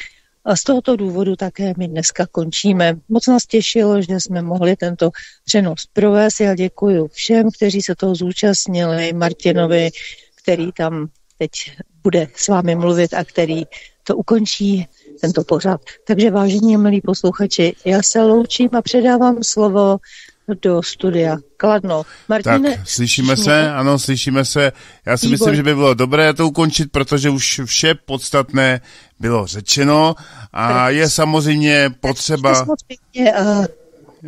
A z tohoto důvodu také my dneska končíme. Moc nás těšilo, že jsme mohli tento přenos provést. Já děkuji všem, kteří se toho zúčastnili, Martinovi, který tam teď bude s vámi mluvit a který to ukončí tento pořad. Takže vážení milí posluchači, já se loučím a předávám slovo do studia Kladno. Martine, tak, slyšíme se, ano, slyšíme se. Já si Výbor. myslím, že by bylo dobré to ukončit, protože už vše podstatné bylo řečeno a je samozřejmě potřeba...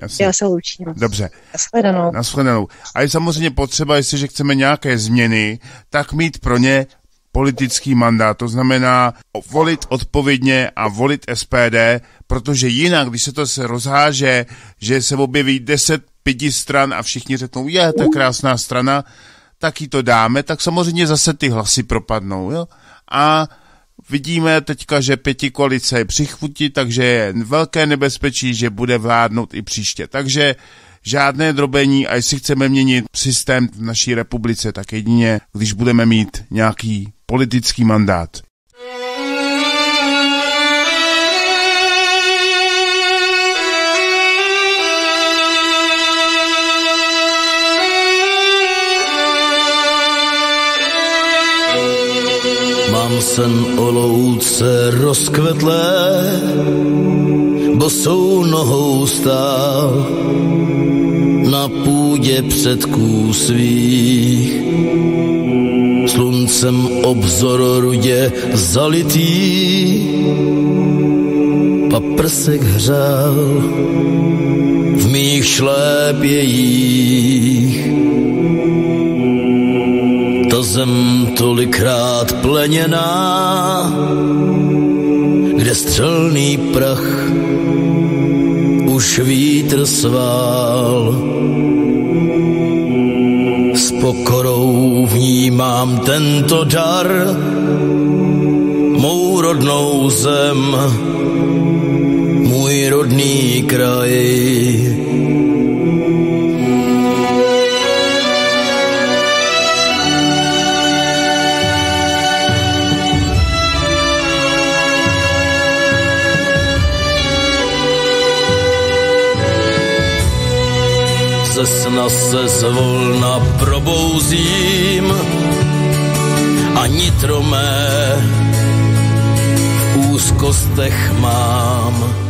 Jasně. Já se loučím. Dobře. Nashledanou. Nashledanou. A je samozřejmě potřeba, jestliže chceme nějaké změny, tak mít pro ně politický mandát, to znamená volit odpovědně a volit SPD, protože jinak, když se to se rozháže, že se objeví 10 pěti stran a všichni řeknou, je, to krásná strana, tak ji to dáme, tak samozřejmě zase ty hlasy propadnou. Jo? A vidíme teďka, že pěti koalice je přichvutí, takže je velké nebezpečí, že bude vládnout i příště. Takže žádné drobení a jestli chceme měnit systém v naší republice, tak jedině, když budeme mít nějaký politický mandát. Mám sen o louce rozkvetlé, bosou nohou stál na půdě předků svých sluncem obzor rudě zalitý, paprsek hřál v mých šlépějích. Ta zem tolikrát pleněná, kde střelný prach už vítr svál pokorou vnímám tento dar, mou rodnou zem, můj rodný kraj. Ze sna se zvolna probouzím a nitro mé v úzkostech mám.